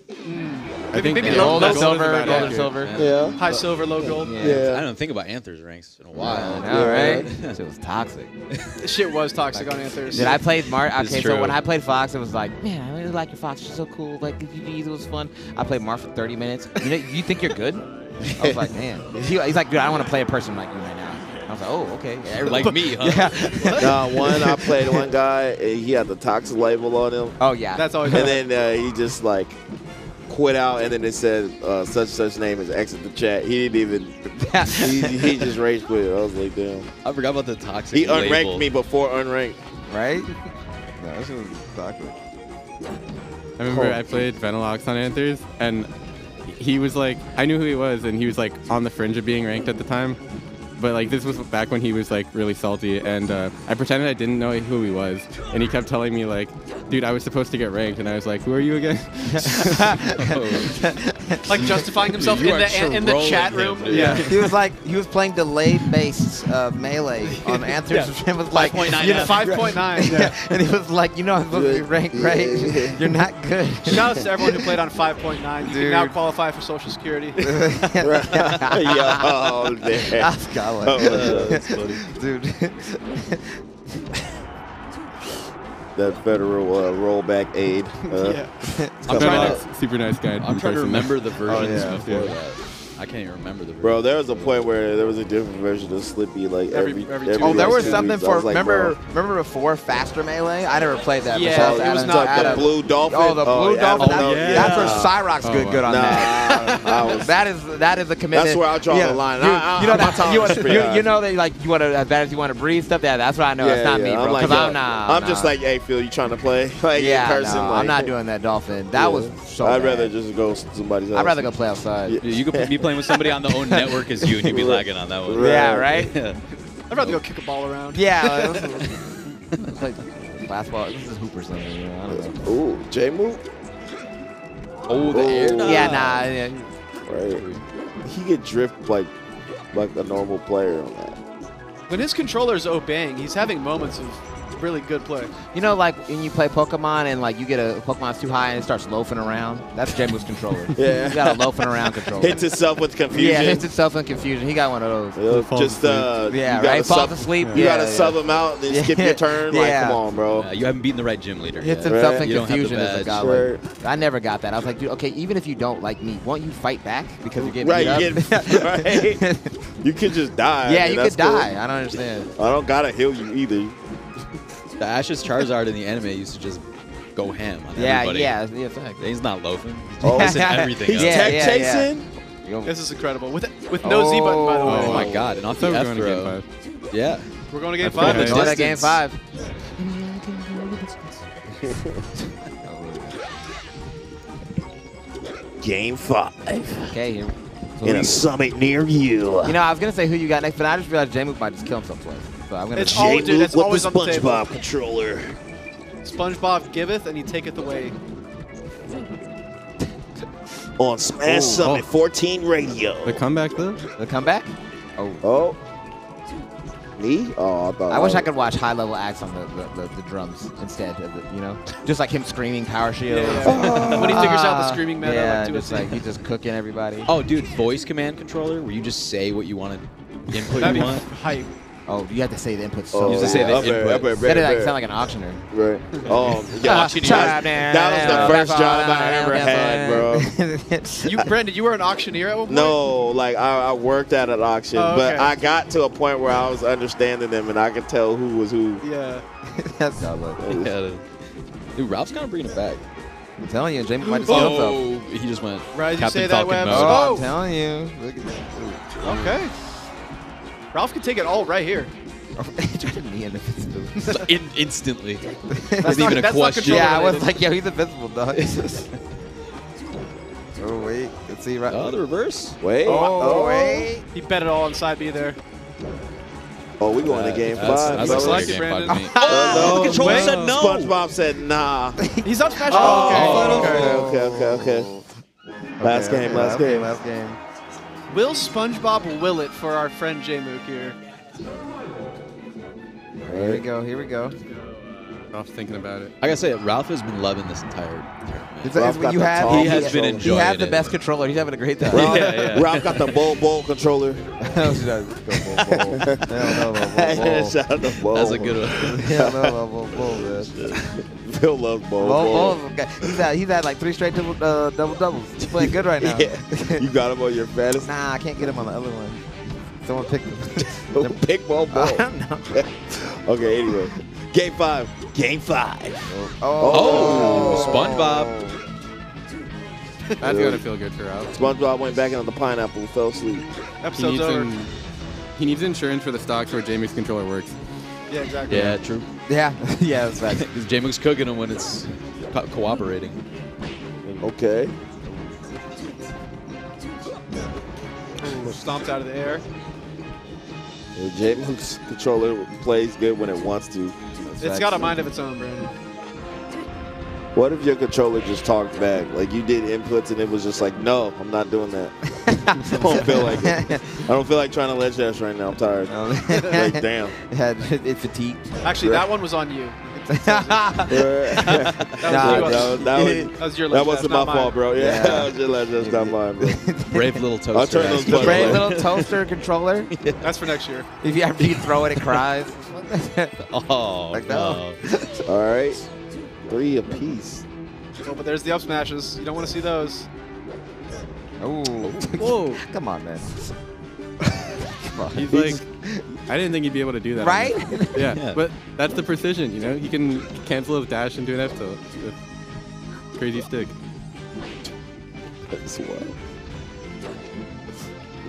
Lanthers? I think maybe yeah, low- Gold or low- silver? about Gold or silver? Yeah. High silver, low gold. Yeah. I don't think about Anthers ranks in a while. I know, right? Yeah. Shit was toxic. This shit was toxic on Anthers. Did I play Mar? Okay, so when I played Fox, it was like, man, I really like your Fox. She's so cool. Like the it was fun. I played Mar for 30 minutes. You know, you think you're good? I was like, man. He- he's like, dude, I don't want to play a person like you right now. I was like, oh, okay. Yeah, Like me, huh? Yeah. Nah, one I played one guy. uh, He had the toxic label on him, oh yeah. That's always. and then uh, he just like quit out, and then it said uh, such such name as exit the chat. He didn't even. he, he just rage quit. I was like, damn. I forgot about the toxic. He unranked label. me before unranked. right? No, this was toxic. I remember I played Venalox on Anthers, and he was like, I knew who he was, and he was like on the fringe of being ranked at the time. But like this was back when he was like really salty, and uh, I pretended I didn't know who he was, and he kept telling me like, "Dude, I was supposed to get ranked," and I was like, "Who are you again?" like justifying himself in the in the chat room. dude. Yeah. he was like he was playing delayed based uh, melee on answers. Yeah. It was like 5.9 you know, 5.9, yeah. and he was like, you know, I'm supposed to be ranked right. You're not good. Shout out to everyone who played on 5.9. You Dude. can now qualify for Social Security. Yo, man. That's Scotland. Oh, that's funny. dude. That federal uh, rollback aid. Uh, Yeah. I'm trying to- super nice guy. I'm trying to remember the Oh, versions yeah. before Yeah. that. I can't even remember the. Bro, there was a point where there was a different version of Slippi like every, every, oh, there was two something weeks. For was like, remember bro. remember before faster melee. I never played that. Yeah, besides it was Adam- not the Adam- Blue Dolphin? Oh, the Oh, blue yeah, dolphin. oh, that- yeah. That's where Nah. Cyrock's good Oh, good on nah, that. I was- that is that is a commitment. That's where I draw the line. You, I- I- you know that, you, want, pretty you, you know that like you want to as bad as you want to breathe stuff. Yeah, that's what I know. Yeah, it's not me, I'm bro. like, Because I'm not. I'm just like, hey, Phil, you trying to play? Like yeah, in person? I'm not doing that dolphin. That was so. I'd rather just go to somebody's. I'd rather go play outside. You could be playing with somebody on the own network as you, and you'd be lagging on that one. Yeah, right? I'd rather go kick a ball around. Yeah. It's like basketball. This is hoop or something. You know, I don't know. Ooh, J move. Oh, the air dive. Yeah, nah. Yeah. Right. He could drift like like a normal player on that. When his controller's obeying, he's having moments of really good play. You know, like when you play Pokemon and like you get a Pokemon's too high and it starts loafing around. That's Jamu's controller. Yeah. you got a loafing around controller. Hits itself with confusion. Yeah, hits itself in confusion. He got one of those. Yeah, just uh, Yeah, you gotta right? Falls sub- asleep. You gotta yeah. sub him out and then Yeah. skip your turn. Like, come on, bro. You haven't beaten the right gym leader. Hits yet. himself in You don't have the confusion as a badge. godlike. I never got that. I was like, dude, okay, even if you don't like me, won't you fight back because you're getting Right, beat you up? get right. You could just die. Yeah, and you that's could cool. die. I don't understand. I don't gotta heal you either. The Ash's Charizard in the anime used to just go ham on Yeah, everybody. yeah, yeah, fact. He's not loafing. He's Oh. messing everything He's up. tech chasing. This is incredible. With with no Z button, by the oh way. Oh my god, and off So the we're F going to game five. Yeah. We're going to game I five. forgot Going to game five. Game five Okay, here. So in a summit near you. You know, I was gonna say who you got next, but I just realized J-Mook might just kill himself twice. So I'm gonna. It's all- J dude, Luke it's with always the on the table. SpongeBob controller. SpongeBob giveth and he taketh away. on Smash Oh. Summit 14 Radio. The comeback though. The comeback? Oh. Oh. Me? Oh, I thought. I wish I could watch high level acts on the, the, the, the drums instead of the, you know, just like him screaming power shield. Yeah, yeah. Oh. When he figures out the screaming meta, Yeah, like, just like he's just cooking everybody. Oh, dude, voice command controller where you just say what you want to input That'd you be want. hype. Oh, you have to say the inputs Oh, so. You have to say the input. bet- I inputs. bet- That is like bet- sound like an auctioneer. Right. Um, yeah, Shut that, man. that was the first job I ever had, bro. You, Brandon, you were an auctioneer at one point? No, like I, I worked at an auction, Oh, but. I got to a point where I was understanding them and I could tell who was who. Yeah. That's godlike. Yeah. Dude, Ralph's kind of bringing it back. I'm telling you, James might just kill himself. Oh, he just went Right, you Captain say that, Falcon Webs. mode. Oh, Oh. I'm telling you. Look at that. Okay. Ralph can take it all right here. Try to knee him if it's blue. In, instantly. That's Wasn't even a that's question. control Yeah, I was like, yo, he's invisible, dog. oh wait, let's see right. Oh, the reverse. Wait. Oh, oh, oh. wait. He bet it all on side B there. Oh, we going to game That's- five. That's fellas. like like a it, game Brandon. me. Oh, oh the controller wait. said no. SpongeBob said nah. He's up Smash. Oh, okay. okay, okay, okay. Last Okay, game, okay, last game. Last game. Will SpongeBob will it for our friend J Mook here? Here we go. Here we go. Ralph's thinking about it. I gotta say, Ralph has been loving this entire tournament. It's, Ralph it's, you have, He he has has been He enjoying has the it. best controller. He's having a great time. Ralph, Yeah, yeah. Ralph got the bowl bowl controller. Bowl. That's a good one. Hell no, no, no, no, man. Phil loves Bowl. Bo, Bowl. Bo's. He's had, he's had like three straight double, uh, double doubles. He's playing good right now. Yeah. You got him on your fantasy. Nah, I can't get him on the other one. Someone pick him. Pick Bowl Bowl. I don't know. okay, anyway. Game five. Game five. Oh, SpongeBob. That's gonna feel good for Ralph. SpongeBob went back on the pineapple, and fell asleep. He Episode's needs, over. an- he needs insurance for the stocks where Jamie's controller works. Yeah, exactly. Yeah, true. Yeah, yeah, that's. Because J-Mook's cooking him when it's co cooperating. Okay. Stomped out of the air. Yeah, J-Mook's controller plays good when it wants to. That's it's right, got a mind of its own, Brandon. What if your controller just talked back? Like you did inputs and it was just like, no, I'm not doing that. I don't feel like it. I don't feel like trying to ledge dash right now. I'm tired. like, damn. Yeah, it's fatigued. Actually, that one was on you. that, was, Nah, that, was, that, was, That was your that ledge wasn't my fault, bro. Yeah, Yeah. that was your ledge dash, not mine, bro. Brave little toaster. I'll turn those buttons brave on. little toaster controller. That's for next year. If you after you throw it, it cries. Oh, Like, no. All right, three apiece. Oh, but there's the up smashes. You don't want to see those. Oh. Whoa. Come on, man. Come on. He's like, I didn't think he'd be able to do that. Right? Yeah, Yeah. but that's the precision, you know? You can cancel a dash and do an F tilt with crazy stick. That's wild.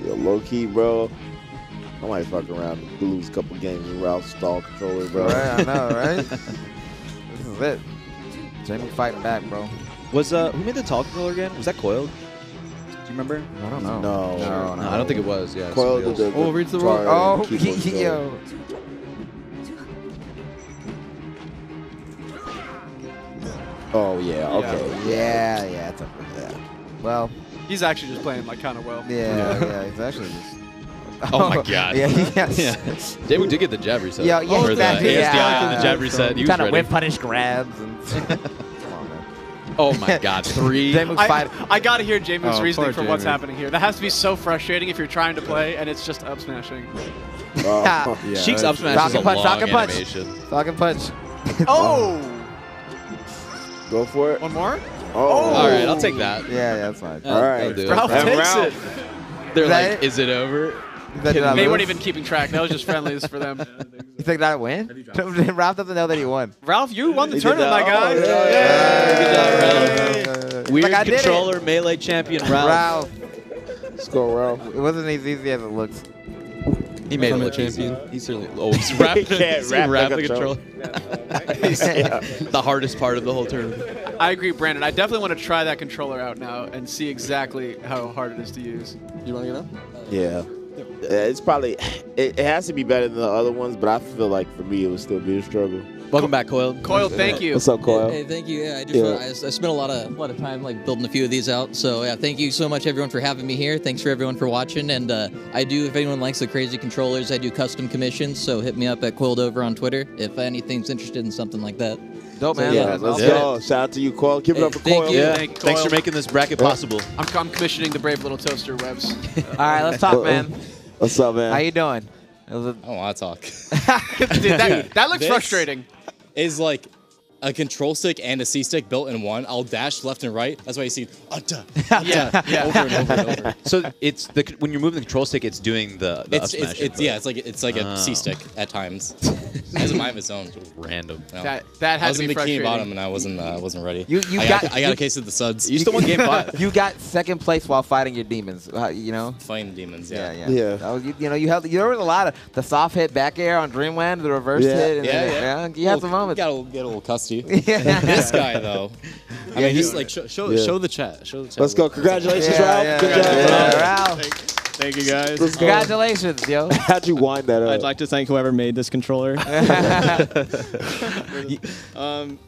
Yo, low key, bro. I might fuck around and lose a couple games in Ralph stall controller, bro. Right, I know, right? this is it. Jamie fighting back, bro. Was uh who made the tall controller again? Was that coiled? Do you remember? I don't know. No, No, no. I don't think it was. Yeah. Coil somebody did else. the- Oh, reads the guitar Oh, and keyboard yo. Oh yeah, okay. Yeah, yeah, it's a, yeah. Well, He's actually just playing like kind of well. yeah, yeah, he's actually just. Oh my god. Yeah, yes. yeah. David did get the jab reset. Yeah, yeah, Or the exactly, ASDI yeah. and the jab reset. He was Trying to whip punish grabs and. Come on, man. Oh my god, three. Jamie's I. I gotta hear Jamon's Oh, reasoning poor for what's happening here. That has to be so frustrating if you're trying to play and it's just up smashing. Oh, Yeah, Sheik's up smash is Falcon a punch, long Falcon punch. animation. Falcon punch. Oh! Go for it. One more? Oh. oh. All right, I'll take that. Yeah, yeah, that's fine. All right. I'll do it. Ralph takes Ralph. it. They're Is like, it? is it over? That did They lose? weren't even keeping track. That was just friendlies for them. You think that win? Ralph doesn't know that he won. Ralph, you won the He tournament, my that. guy. Oh, yeah. Good job, Ralph. Weird like I did controller, melee champion Ralph. Ralph. Let's go, Ralph. It wasn't as easy as it looks. He made it Summit look easy. champion. He certainly. Oh, he's rapping. He can't he's rap rap the the controller. controller. the hardest part of the whole tournament. I agree, Brandon. I definitely want to try that controller out now and see exactly how hard it is to use. You want to get up? Yeah. Yeah, It's probably it, it has to be better than the other ones, but I feel like for me it would still be a struggle. Welcome back, Coil. Coil, thank you. What's up, Coil? Hey, thank you. Yeah, I just Yeah. I, I spent a lot of a lot of time like building a few of these out. So yeah, thank you so much everyone for having me here. Thanks for everyone for watching. And uh, I do, if anyone likes the crazy controllers, I do custom commissions. So hit me up at Coiled Over on Twitter if anything's interested in something like that. Dope, man. Yeah, yeah, let's Yeah. go. Shout out to you, Coyle. Keep it Hey, up for thank Coyle. you. Yeah. Thank you, Thanks for making this bracket possible. I'm, I'm commissioning the Brave Little Toaster webs. All right, let's talk, man. What's up, man? How you doing? It was a- I don't want to talk. Dude, that, that looks This- frustrating. Is like a control stick and a C stick built in one. I'll dash left and right. That's why you see uh, duh, uh, Yeah, duh, yeah. over and over and over. So it's the when you're moving the control stick, it's doing the, the It's, up it's, it's yeah, it's like it's like a Oh. C stick at times. it has a mind of its own. random. No. That that I had was to in be bikini frustrating. bottom and I wasn't uh, wasn't ready. You- you I got- got, I got you- a case of the suds. You still won game five. you got second place while fighting your demons. Uh, you know. Fighting demons. Yeah, Yeah. yeah. Yeah. That was, you, you know, you held. There was a lot of the soft hit back air on Dreamland, the reverse Yeah. hit. And Yeah, then, yeah. You had Well, some moments. Got a, get a little custy. Yeah. this guy though. I Yeah, mean, just like show show, Yeah. show the chat. Show the chat. Let's go. Congratulations, Yeah, Ralph. yeah, Good job, yeah, Ralph. yeah, Ralph. Thank you guys. Let's go. Congratulations, yo. How'd you wind that up? I'd like to thank whoever made this controller. um,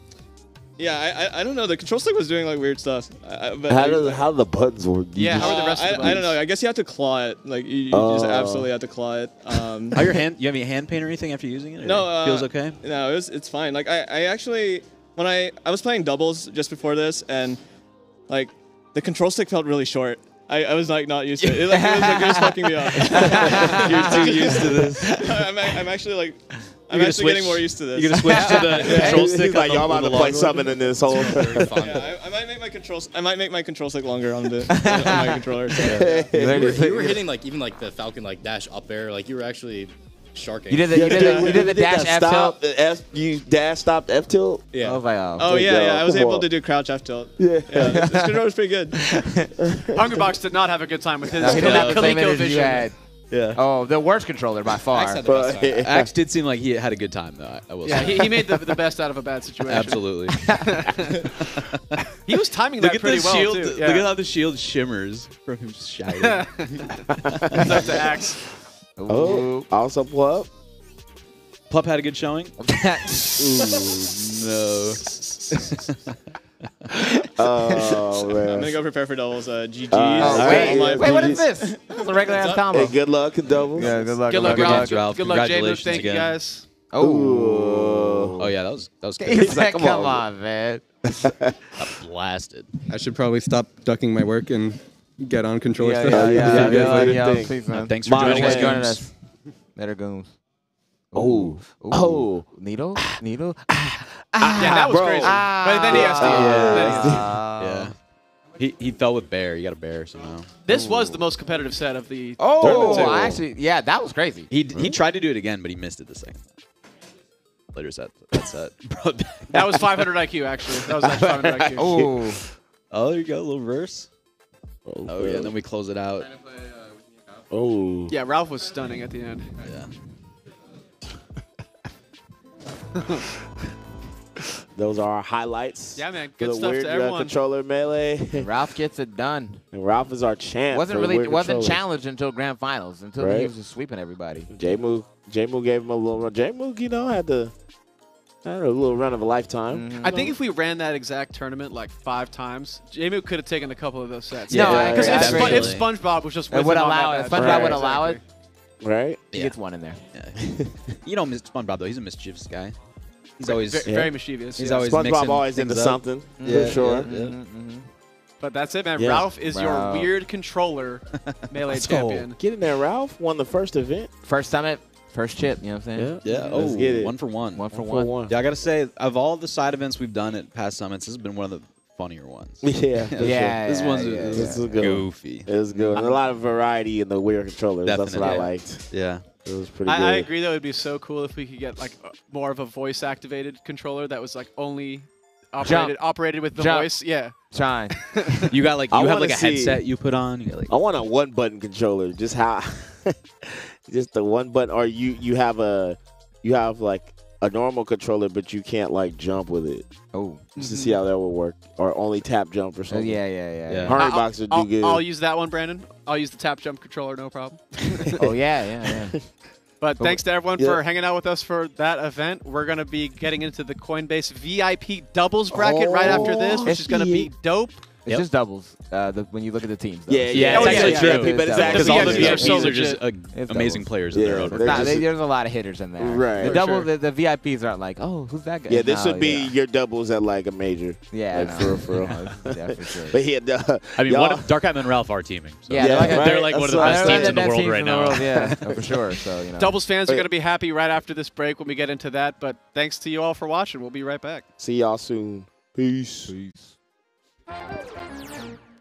yeah, I, I I don't know. The control stick was doing like weird stuff. I, I- but how like- do how the buttons work? You Yeah, how are the rest Uh, of the I, I don't know. I guess you have to claw it. Like you, you just Oh. absolutely have to claw it. Um, How your hand? You have any hand pain or anything after using it? or No, uh, feels okay. No, it was, it's fine. Like I, I actually when I I was playing doubles just before this and like the control stick felt really short. I, I was like not used to it. It, like, it was like it was fucking me up. You're too used to this. I'm, I'm actually like I'm gonna actually getting more used to this. You're gonna switch to the Yeah. control He's stick. like, y'all the, about to the play long something in this whole. Very yeah, I, I might make my controls. I might make my control stick longer on the on my controller. So, yeah. You were, you were hitting like even like the Falcon like dash up air. Like you were actually sharking. You did the, you did the, you did the dash F stop, tilt. the F, you dash stopped F tilt. Yeah. I was like, oh. Oh yeah, yeah. I was come able on. to do crouch F tilt. Yeah. Yeah, this, this controller's pretty good. Hungrybox did not have a good time with his No, he didn't have the same Coleco energy you vision. had. Yeah. Oh, the worst controller by far. Axe, had the best time. Axe did seem like he had a good time though. I, I will Yeah, say. he, he made the, the best out of a bad situation. Absolutely. he was timing Look that at pretty the well shield. too. Look at how the shield shimmers from him shouting. It's up to Axe. Oh, also Plup. Plup had a good showing. Ooh, no. Oh man. I'm gonna go prepare for doubles. Uh, GG's. Uh, Oh, wait, Alright. wait, what is this? This is a regular ass combo. Hey, good luck in doubles. Yeah, good luck. Good luck, good Ralph. Ralph. Good luck, J-Move. Congratulations Thank you again. guys. Oh. Oh yeah, that was that was He good. said, Come come on. on, man. Got blasted. I should probably stop ducking my work and get on controller Yeah, stuff. yeah, yeah. Yeah, yeah, yeah, please, man. Thanks for My joining us. joining Goons. us. Later, goons. Oh. Ooh. Oh. Needle? Needle? Ah. yeah, that was bro. crazy. Ah. but then he has to. then he has to- Yeah. He he fell with bair. He got a bair somehow. This was the most competitive set of the. Oh, tournament. I actually, yeah, that was crazy. He he tried to do it again, but he missed it the second. time. Later set that set. Brought That was 500 IQ actually. That was actually 500 IQ. Oh, Oh, there you go, a little verse. Oh, oh yeah, and then we close it out. Oh. Yeah, Ralph was stunning at the end. Yeah. Those are our highlights. Yeah, man. for Good the stuff weird to uh, everyone. controller melee. Ralph gets it done. and Ralph is our champ. wasn't really wasn't controllers. challenged until grand finals until he was just sweeping everybody. J Moog, J Moog gave him a little. J Moog, you know, had the had a little run of a lifetime. Mm-hmm. I think if we ran that exact tournament like five times, Jamie could have taken a couple of those sets. No, Yeah, because yeah, if, Spo- if definitely. SpongeBob was just It would allow it. match. SpongeBob Right. would allow it. right? He Yeah. gets one in there. Yeah. you know, Mr. SpongeBob though, he's a mischievous guy. He's always Ve- Yeah. very mischievous. he's yeah. always SpongeBob mixing always into up. something Yeah, for sure. yeah, yeah. Mm-hmm. But that's it, man. Yeah. Ralph is your weird controller melee Let's champion. Get in there, Ralph. Won the first event. First time summit, first chip. You know what I'm saying? Yeah. Oh, Let's get it. one for one. One for One for one. one. Yeah, I gotta say, of all the side events we've done at past summits, this has been one of the funnier ones. Yeah, for Yeah, this yeah, one's yeah, This is good goofy. It was good. And a lot of variety in the weird controllers. That's what I liked. Yeah. It was pretty good. I, I agree though. It'd be so cool if we could get like more of a voice activated controller that was like only operated operated with the Jump. voice. Yeah. Shine. You got like I you have wanna like a see- headset you put on. You got like I want a one button controller. Just how, just the one button, or you you have a, you have like a normal controller, but you can't like jump with it. Oh. Just to mm-hmm. see how that would work, or only tap jump or Oh, something. yeah, yeah, yeah. Yeah. Hurry I'll- box would I'll, do good. I'll use that one, Brandon. I'll use the tap jump controller, no problem. Oh yeah, yeah, yeah. But thanks to everyone Yeah. for hanging out with us for that event. We're going to be getting into the Coinbase VIP doubles bracket right after oh. this, which is going to be dope. It's Yep. just doubles. Uh, the, when you look at the teams. though. Yeah, yeah, it's actually yeah, true. yeah, but it's The Because all the VIPs are VIPs so are just legit. uh, amazing doubles. players in their own right. Nah, they, there's a lot of hitters in there. Right. The For double, sure. the, the VIPs aren't like, oh, who's that guy? Yeah, this No, would be yeah. your doubles at like a major. Yeah, like no. for real, for real. Yeah, for sure. But yeah, the, I mean, y'all- Dark Eyman and Ralph are teaming. So. Yeah, they're like, right? they're like one of the best teams in the world right now. yeah, for sure. So. Doubles fans are going to be happy right after this break when we get into that. But thanks to you all for watching. We'll be right back. see y'all soon. Peace. Peace. Thank you.